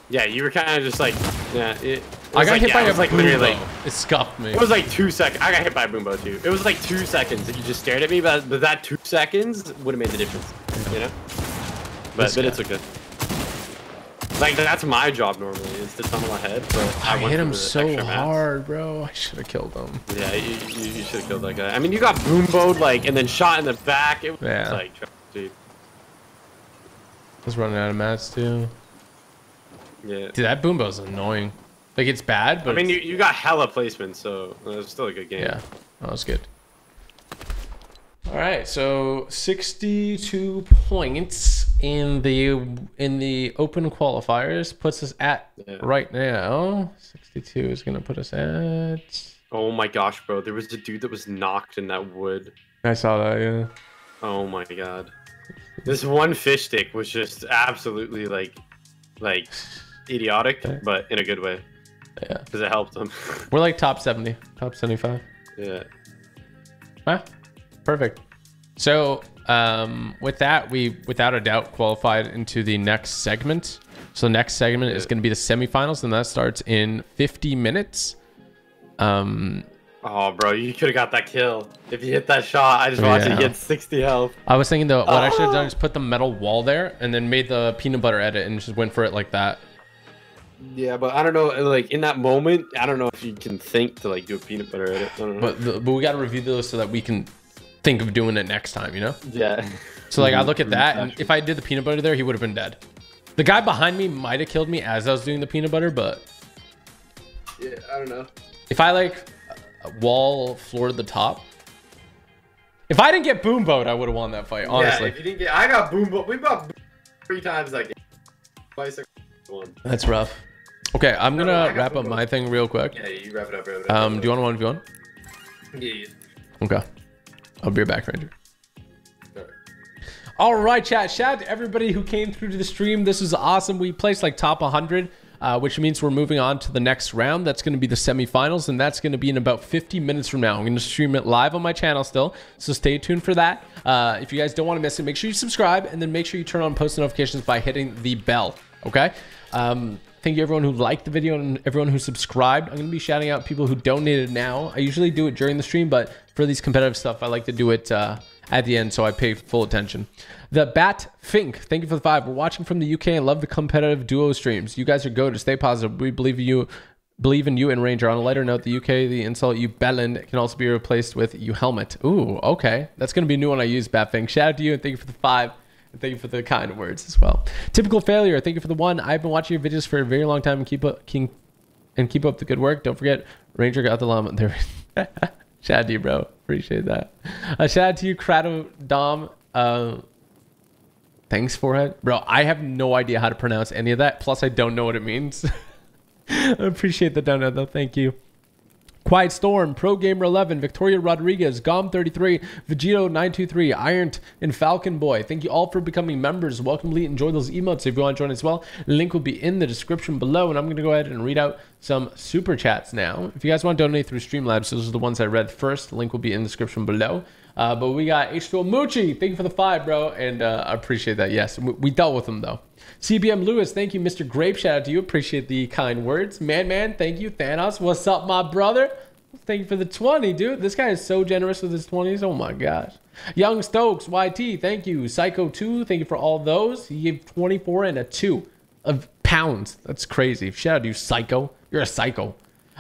Yeah, you were kind of just like, yeah. It, I got like, hit yeah, by a like Boom Bow. literally like It scuffed me. It was like two seconds. I got hit by a Boom Bow too. It was like two seconds that you just stared at me, but, but that two seconds would have made the difference, you know. But This but guy. it's okay. Like that's my job normally is to tunnel ahead, but I, went hit him so hard, bro. I should have killed him. Yeah, you, you, you should have killed that guy. I mean, you got boomboed like and then shot in the back. It was Yeah. like, dude, I was running out of mats too. yeah. Dude, that Boom Bow's annoying. Like it's bad, but I mean, you, you got hella placement, so it's still a good game. yeah, oh, that was good. All right, so 62 points in the in the open qualifiers puts us at Yeah. right now. 62 is gonna put us at. Oh my gosh, bro, there was a dude that was knocked in that wood. I saw that. Yeah. Oh my god. This one fish stick was just absolutely like like idiotic, but in a good way. Yeah. Because it helped them. [laughs] We're like top 70, top 75. yeah. Ah, perfect. So, um, with that, we without a doubt qualified into the next segment. So, the next segment is going to be the semifinals, and that starts in 50 minutes. Um, Oh bro, you could have got that kill. If you hit that shot, I just watched Yeah. it get 60 health. I was thinking though, what I should have done Oh. is put the metal wall there, and then made the peanut butter edit, and just went for it like that. Yeah, but I don't know, like in that moment, I don't know if you can think to like do a peanut butter edit. I don't know. But the, but we got to review those so that we can think of doing it next time. You know. yeah. So like I look at [laughs] that, and if I did the peanut butter there, he would have been dead. The guy behind me might have killed me as I was doing the peanut butter, but Yeah, I don't know. if I like uh, floor floored the top, if I didn't get boom boat, I would have won that fight. Honestly, Yeah, if you didn't get, I got boom, but we got three times like twice. One. that's rough. Okay, I'm No, gonna wrap up my thing real quick. Yeah, you wrap it up. Wrap it up. Um, do you want one? Do you want? Yeah. yeah. Okay, I'll be right back, Ranger. All right, chat. Shout out to everybody who came through to the stream. This was awesome. We placed like top 100, uh, which means we're moving on to the next round. That's going to be the semifinals, and that's going to be in about 50 minutes from now. I'm going to stream it live on my channel still, so stay tuned for that. Uh, if you guys don't want to miss it, make sure you subscribe, and then make sure you turn on post notifications by hitting the bell. Okay. Um, thank you everyone who liked the video and everyone who subscribed. I'm going to be shouting out people who donated now. I usually do it during the stream, but for these competitive stuff, I like to do it uh, at the end, so I pay full attention. The Bat Fink, thank you for the five. We're watching from the UK and love the competitive duo streams. You guys are go to stay positive. We believe in you. Believe in you and Ranger. On a lighter note, the UK, the insult you Belland can also be replaced with you helmet. Ooh, okay. That's gonna be a new one I use, Bat Fink. Shout out to you and thank you for the five. And Thank you for the kind words as well. Typical failure. Thank you for the one. I've been watching your videos for a very long time and keep up king and keep up the good work. Don't forget, Ranger got the llama. [laughs] There. shout out to you, bro. Appreciate that. Uh, shout out to you, Crado Dom. Uh, thanks for it, bro. I have no idea how to pronounce any of that. Plus, I don't know what it means. [laughs] I appreciate the donut though. Thank you. Quiet Storm, Pro Gamer 11, Victoria Rodriguez, Gom 33, Vegito 923, Iron and Falcon Boy. Thank you all for becoming members. Welcome, Lee. Enjoy those emotes if you want to join as well. Link will be in the description below, and I'm going to go ahead and read out some super chats now. If you guys want to donate through Streamlabs, those are the ones I read first. Link will be in the description below. Uh, but we got H2O Moochie. Thank you for the five, bro. And uh, I appreciate that. Yes, we dealt with them, though. CBM Lewis, thank you. Mr. Grape, shout out to you. Appreciate the kind words. Man, man, thank you. Thanos, what's up, my brother? Thank you for the 20, dude. This guy is so generous with his 20s. Oh my gosh. Young Stokes, YT, thank you. Psycho 2, thank you for all those. He gave 24 and a 2 of pounds. That's crazy. Shout out to you, Psycho. You're a psycho.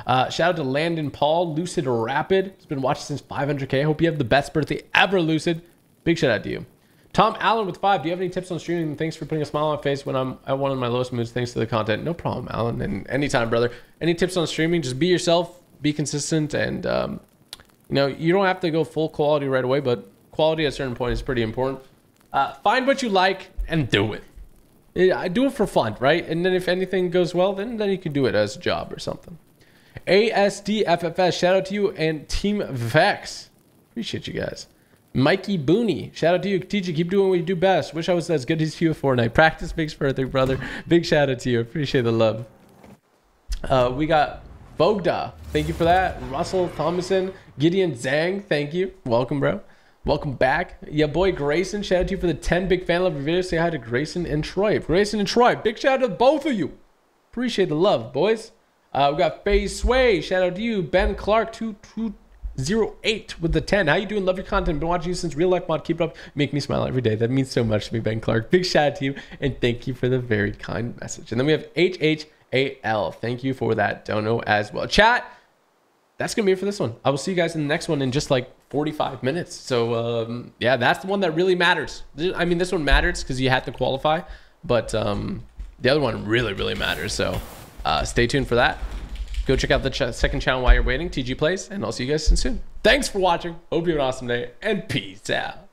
Uh, shout out to Landon Paul, Lucid Rapid. He's been watching since 500k. I hope you have the best birthday ever, Lucid. Big shout out to you. Tom Allen with five. Do you have any tips on streaming? Thanks for putting a smile on my face when I'm at one of my lowest moods. Thanks to the content. No problem, Allen. And anytime, brother. Any tips on streaming? Just be yourself, be consistent, and um, you know you don't have to go full quality right away, but quality at a certain point is pretty important. Uh, find what you like and do it. I do it for fun, right? And then if anything goes well, then then you can do it as a job or something. ASDFFS, shout out to you and Team Vex. Appreciate you guys. Mikey Booney, shout out to you. TG, keep doing what you do best. Wish I was as good as you at Fortnite. Practice makes perfect, brother. Big shout out to you. Appreciate the love. Uh, we got Bogda. Thank you for that. Russell Thomason, Gideon Zhang. Thank you. Welcome, bro. Welcome back. Yeah, boy Grayson. Shout out to you for the 10 big fan love your video. Say hi to Grayson and Troy. Grayson and Troy. Big shout out to both of you. Appreciate the love, boys. Uh, we got Phase Sway. Shout out to you. Ben Clark 2208 with the 10. How you doing? Love your content. Been watching you since real life mod. Keep it up. Make me smile every day. That means so much to me, Ben Clark. Big shout out to you. And thank you for the very kind message. And then we have HHAL. Thank you for that dono as well. Chat. That's going to be it for this one. I will see you guys in the next one in just like 45 minutes. So, um, yeah, that's the one that really matters. I mean, this one matters because you had to qualify. But um, the other one really, really matters. So, uh, stay tuned for that. Go check out the ch second channel while you're waiting, TG Plays, and I'll see you guys soon. Thanks for watching. Hope you have an awesome day, and peace out.